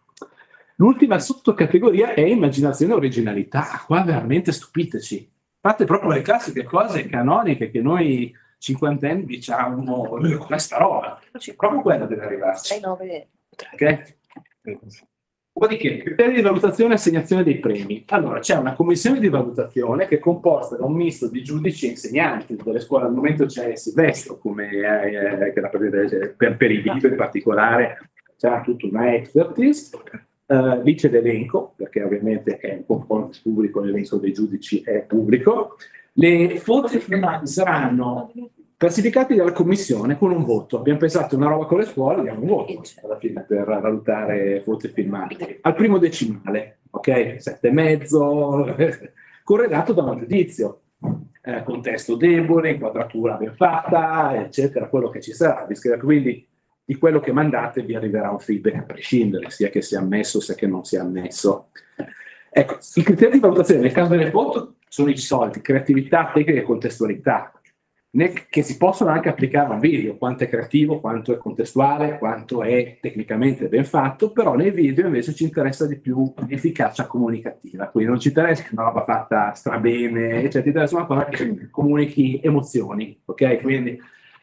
B: L'ultima sottocategoria è immaginazione e originalità. Qua veramente stupiteci. Fate proprio le classiche cose canoniche che noi cinquantenni diciamo "Eh, questa roba. Proprio quella deve arrivarci.
A: 6, 9.
B: Ok? Dopodiché, criteri di valutazione e assegnazione dei premi. Allora, c'è una commissione di valutazione che è composta da un misto di giudici e insegnanti delle scuole. Al momento c'è Silvestro, come eh, che rappresenta per, per i video in particolare, c'è tutta una expertise. Eh, lì c'è l'elenco, perché ovviamente è un confronto pubblico, l'elenco dei giudici è pubblico. Le foto finali saranno classificati dalla commissione con un voto. Abbiamo pensato una roba con le scuole, abbiamo un voto alla fine per valutare foto filmati. Al primo decimale, ok? Sette e mezzo, corredato da un giudizio. Eh, contesto debole, inquadratura ben fatta, eccetera, quello che ci sarà. Quindi di quello che mandate vi arriverà un feedback a prescindere, sia che sia ammesso sia che non sia ammesso. Ecco, i criteri di valutazione nel caso delle foto sono i soliti, creatività, tecnica e contestualità, che si possono anche applicare a video, quanto è creativo, quanto è contestuale, quanto è tecnicamente ben fatto, però nei video invece ci interessa di più l'efficacia comunicativa, quindi non ci interessa una roba fatta strabene, cioè ti interessa una cosa che comunichi emozioni, ok? Quindi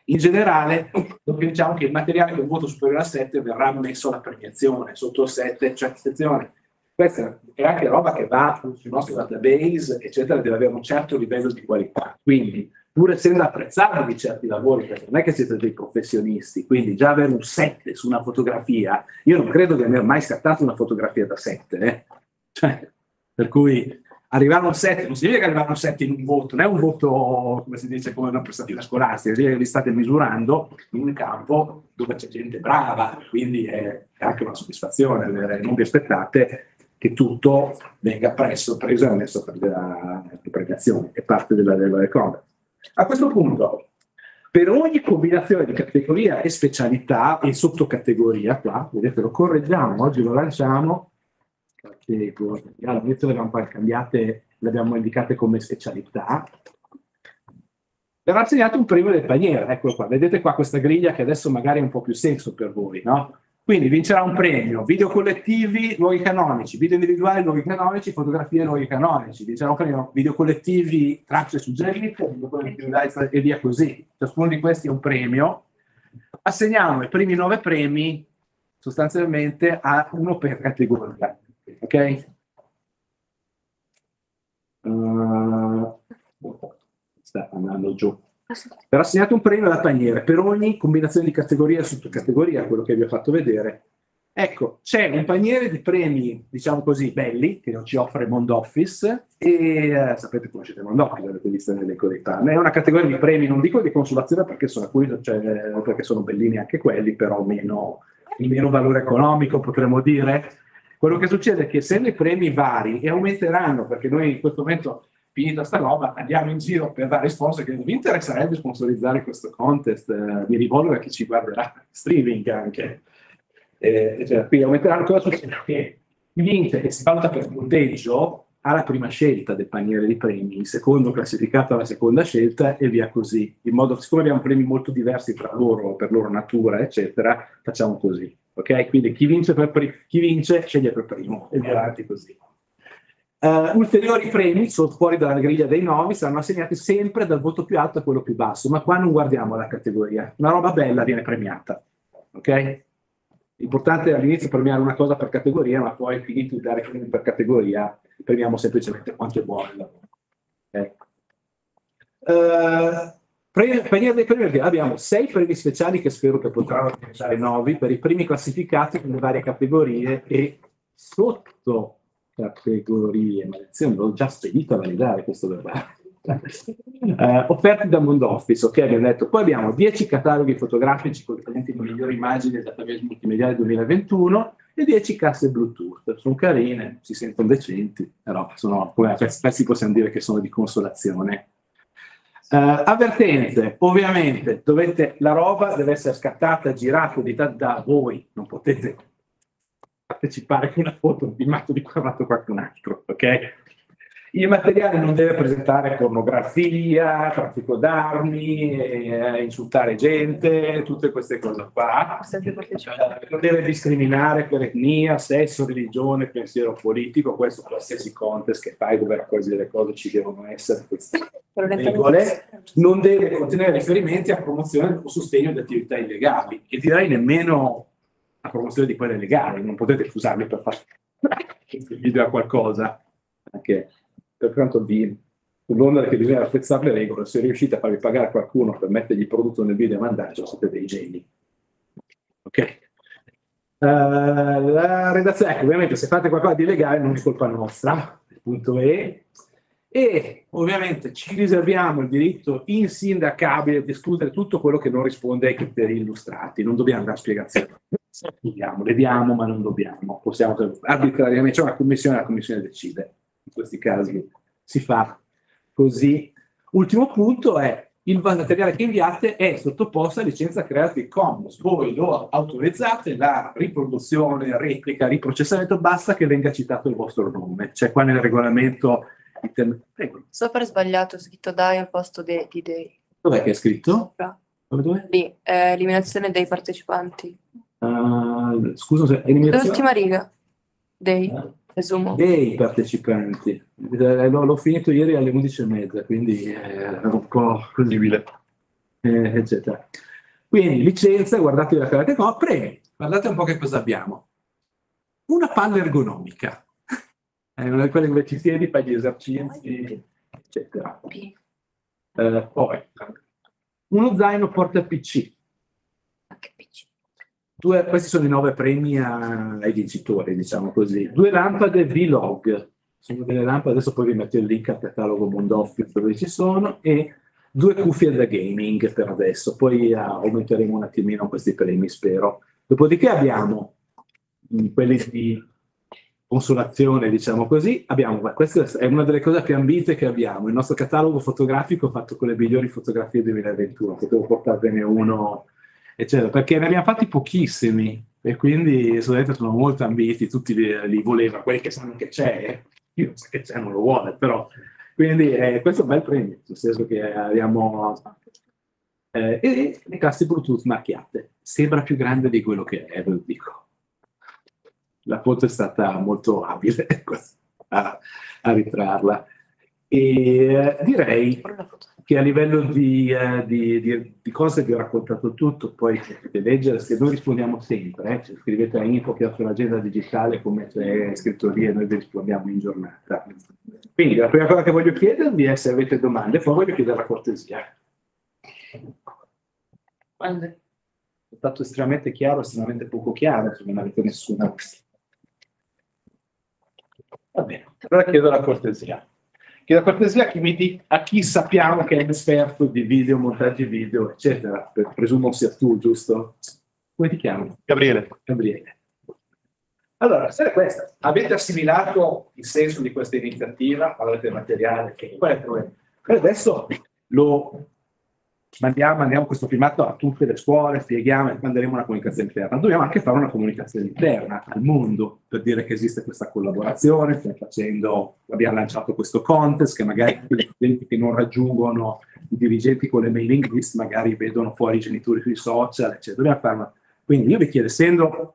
B: in generale diciamo che il materiale con voto superiore a 7 verrà messo alla premiazione, sotto il 7 c'è attenzione. Questa è anche roba che va sul nostro database, eccetera, deve avere un certo livello di qualità. Quindi, pur essendo apprezzabili certi lavori, perché non è che siete dei professionisti, quindi già avere un 7 su una fotografia, io non credo di aver mai scattato una fotografia da 7. eh. Cioè, per cui arrivare a un 7 non significa arrivare a un 7 in un voto, non è un voto, come si dice, come una prestazione scolastica, significa che vi state misurando in un campo dove c'è gente brava, quindi è è anche una soddisfazione, avere- non vi aspettate che tutto venga presso, preso e messo per la, premiazione, è parte della, della cosa. A questo punto, per ogni combinazione di categoria e specialità e sottocategoria, qua, vedete, lo correggiamo, oggi lo lanciamo, all'inizio le abbiamo cambiate, le abbiamo indicate come specialità, verrà assegnato un premio del paniere, eccolo qua, vedete qua questa griglia che adesso magari ha un po' più senso per voi, no? Quindi vincerà un premio, video collettivi, luoghi canonici, video individuali, luoghi canonici, fotografie, luoghi canonici. Vincerà un premio, video collettivi, tracce suggerite, video collettivi e via così. Ciascuno di questi è un premio. Assegniamo i primi nove premi sostanzialmente a uno per categoria. Ok? Uh, sta andando giù. Verrà assegnato un premio da paniere per ogni combinazione di categoria e sottocategoria, quello che vi ho fatto vedere. Ecco, c'è un paniere di premi, diciamo così, belli, che ci offre Mondo Office, e eh, sapete, conoscete Mondo Office, l'avete visto nell'elenco dei panni. È una categoria di premi, non dico di consolazione perché sono, cioè, perché sono bellini anche quelli, però meno, meno valore economico, potremmo dire. Quello che succede è che essendo i premi vari e aumenteranno, perché noi in questo momento finita sta roba, andiamo in giro per dare sponsor che mi interesserebbe sponsorizzare questo contest eh, di rivolvere a chi ci guarderà streaming anche. Eh, cioè, quindi aumenteranno cosa succede? Che chi vince e si valuta per punteggio ha la prima scelta del paniere di premi, il secondo classificato alla seconda scelta e via così. In modo, siccome abbiamo premi molto diversi tra loro, per loro natura, eccetera, facciamo così. Ok? Quindi chi vince, per chi vince sceglie per primo e via avanti così. Uh, ulteriori premi sono fuori dalla griglia dei nomi, saranno assegnati sempre dal voto più alto a quello più basso, ma qua non guardiamo la categoria. Una roba bella viene premiata. Ok? L'importante è all'inizio premiare una cosa per categoria, ma poi finito di dare premi per categoria, premiamo semplicemente quanto è buono il lavoro. Okay? Dei premi, abbiamo sei premi speciali che spero che potranno diventare nuovi per i primi classificati nelle varie categorie e sotto categorie, maledizione, l'ho già spedito a validare questo verbale. eh, offerti da Mondo Office, ok, abbiamo detto, poi abbiamo 10 cataloghi fotografici contenenti le migliori immagini del database multimediale 2021 e 10 casse Bluetooth. Sono carine, si sentono decenti, però sono, come questi possiamo dire che sono di consolazione. Uh, avvertenze, ovviamente dovete, la roba deve essere scattata, girata, da voi, non potete partecipare con una foto filmato di qua fatto qualcun altro, ok? Il materiale non deve presentare pornografia, traffico d'armi, eh, insultare gente, tutte queste cose qua. Non deve discriminare per etnia, sesso, religione, pensiero politico, questo qualsiasi contest che fai dove raccogli delle cose ci devono essere queste regole. Non deve contenere riferimenti a promozione o sostegno di attività illegali e direi nemmeno a promozione di quelle legali, non potete usarli per fare il video a qualcosa. Anche per quanto vi sull'onda che bisogna apprezzare le regole, se riuscite a farvi pagare qualcuno per mettergli il prodotto nel video e mandarcelo, siete dei geni. Ok? Uh, la redazione, ecco, ovviamente se fate qualcosa di illegale non è colpa nostra, il punto è, e ovviamente ci riserviamo il diritto insindacabile di escludere tutto quello che non risponde ai criteri illustrati, non dobbiamo dare spiegazioni. Diamo, le diamo, ma non dobbiamo. Possiamo arbitrariamente, c'è una commissione, la commissione decide. In questi casi si fa così. Ultimo punto è il materiale che inviate è sottoposto a licenza Creative Commons. Voi lo autorizzate, la riproduzione, replica, riprocessamento, basta che venga citato il vostro nome. C'è qua nel regolamento
M: Prego. Sopra è sbagliato, è scritto dai al posto de, di dei.
B: Dov'è che è scritto?
M: Sopra.
B: Dove, dove?
M: Lì, eh, eliminazione dei partecipanti.
B: Uh, scusa se eliminazione...
M: L'ultima riga. Dei, presumo.
B: Dei partecipanti. Eh, l'ho, l'ho, finito ieri alle 11.30, quindi eh, era un po' così, eh, eccetera. Quindi licenza, guardate la carta, no, premi. Guardate un po' che cosa abbiamo. Una palla ergonomica è una di quelle dove ci siedi, fai gli esercizi, eccetera. Eh, poi, uno zaino porta PC. Due, questi sono i nove premi ai vincitori, diciamo così. Due lampade V-Log, sono delle lampade, adesso poi vi metto il link al catalogo Mondo Office dove ci sono, e due cuffie da gaming per adesso, poi uh, aumenteremo un attimino questi premi, spero. Dopodiché abbiamo quelli di consolazione, diciamo così, abbiamo, questa è una delle cose più ambite che abbiamo, il nostro catalogo fotografico fatto con le migliori fotografie 2021, potevo portarvene uno, eccetera, perché ne abbiamo fatti pochissimi e quindi sono molto ambiti, tutti li, li volevano, quelli che sanno che c'è, io non so che c'è, non lo vuole, però, quindi eh, questo è un bel premio, nel senso che abbiamo eh, e le casse Bluetooth marchiate. Sembra più grande di quello che è, ve lo dico. La foto è stata molto abile a, a ritrarla. E eh, direi che a livello di, eh, di- di- di cose vi ho raccontato tutto, poi potete leggere, se noi rispondiamo sempre, eh, scrivete a info che sull'agenda digitale come c'è scritto lì e noi vi rispondiamo in giornata. Quindi la prima cosa che voglio chiedervi è se avete domande, poi voglio chiedere la cortesia. È stato estremamente chiaro, estremamente poco chiaro, se non avete nessuna. Va bene, allora chiedo la cortesia. Chiedo cortesia a chi, mi di- a chi sappiamo che è un esperto di video, montaggi video, eccetera. Presumo sia tu, giusto? Come ti chiami?
K: Gabriele.
B: Gabriele. Allora, la storia è questa. Avete assimilato il senso di questa iniziativa, avete materiale, che qual è il problema? Adesso lo mandiamo, mandiamo questo filmato a tutte le scuole, spieghiamo e manderemo una comunicazione interna. Dobbiamo anche fare una comunicazione interna al mondo per dire che esiste questa collaborazione, stiamo facendo, abbiamo lanciato questo contest che magari gli studenti che non raggiungono i dirigenti con le mailing list magari vedono fuori i genitori sui social, eccetera. Dobbiamo fare una- Quindi io vi chiedo, essendo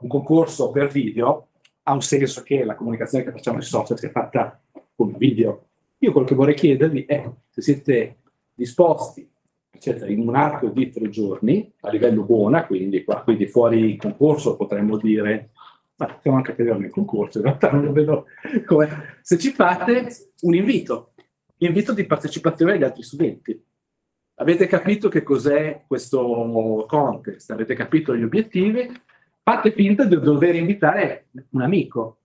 B: un concorso per video, ha un senso che la comunicazione che facciamo sui social sia fatta con video. Io quello che vorrei chiedervi è se siete disposti, eccetera, in un arco di tre giorni, a livello buona, quindi, qua, quindi fuori concorso potremmo dire, ma possiamo anche chiedermi il concorso, in realtà non lo vedo come, se ci fate un invito, invito di partecipazione agli altri studenti. Avete capito che cos'è questo contest? Avete capito gli obiettivi? Fate finta di dover invitare un amico.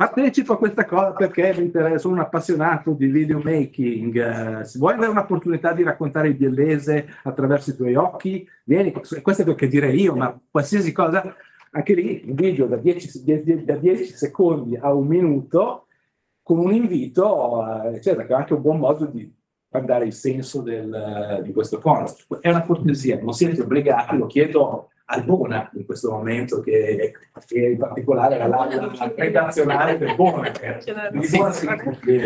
B: Partecipo a questa cosa perché mi interessa, sono un appassionato di videomaking. eh, se vuoi avere un'opportunità di raccontare il biellese attraverso i tuoi occhi, vieni, questo è quello che direi io, ma qualsiasi cosa, anche lì un video da 10, da 10 secondi a un minuto con un invito, eh, eccetera, che è anche un buon modo di dare il senso del- di questo contest. È una cortesia, non siete obbligati, lo chiedo al Bona in questo momento, che, che in particolare la la redazionale del Bona.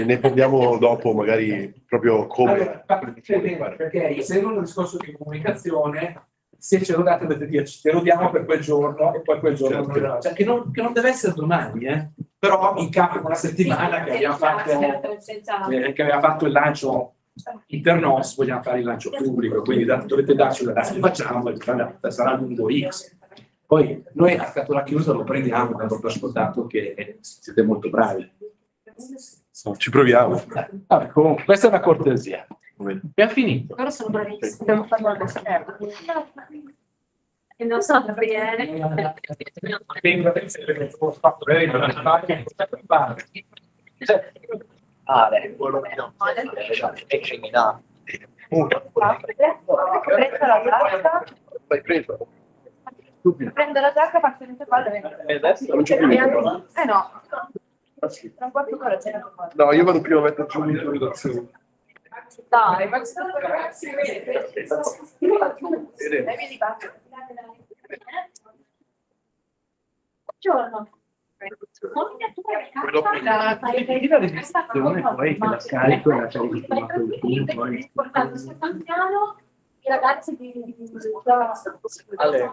K: Ne parliamo dopo, magari proprio come.
B: allora, cioè, perché essendo un discorso di comunicazione, se ce lo date dovete dirci, te lo diamo per quel giorno e poi quel giorno
K: Certo.
B: non- cioè, che, non, che non deve essere domani, eh? però in capo una settimana che abbiamo fatto, eh, che aveva fatto il lancio internos, vogliamo fare il lancio pubblico, quindi da- dovete darci la data, lo facciamo, sarà- lungo X. Poi noi a scatola chiusa lo prendiamo, dato per scontato che siete molto bravi.
K: Ci proviamo.
B: Vabbè, comunque, questa è una cortesia. Abbiamo finito.
M: Loro sono bravissimi, devo farlo adesso. E non so Gabriele.
B: Ah,
M: Prendo la giacca,
K: L'hai preso?
M: prendo la giacca, faccio niente palle.
K: E adesso non c'è più niente.
M: Eh no. Tra un quarto d'ora c'è la
K: No, io vado prima a mettere giù l'introduzione.
M: Dai, ma questo ragazzi vedi? Dai, vieni. Buongiorno.
B: La la registrazione poi che la scarico e la carico sul nostro YouTube, poi-
M: Portato Stefano Piano, i ragazzi di...
B: Allora.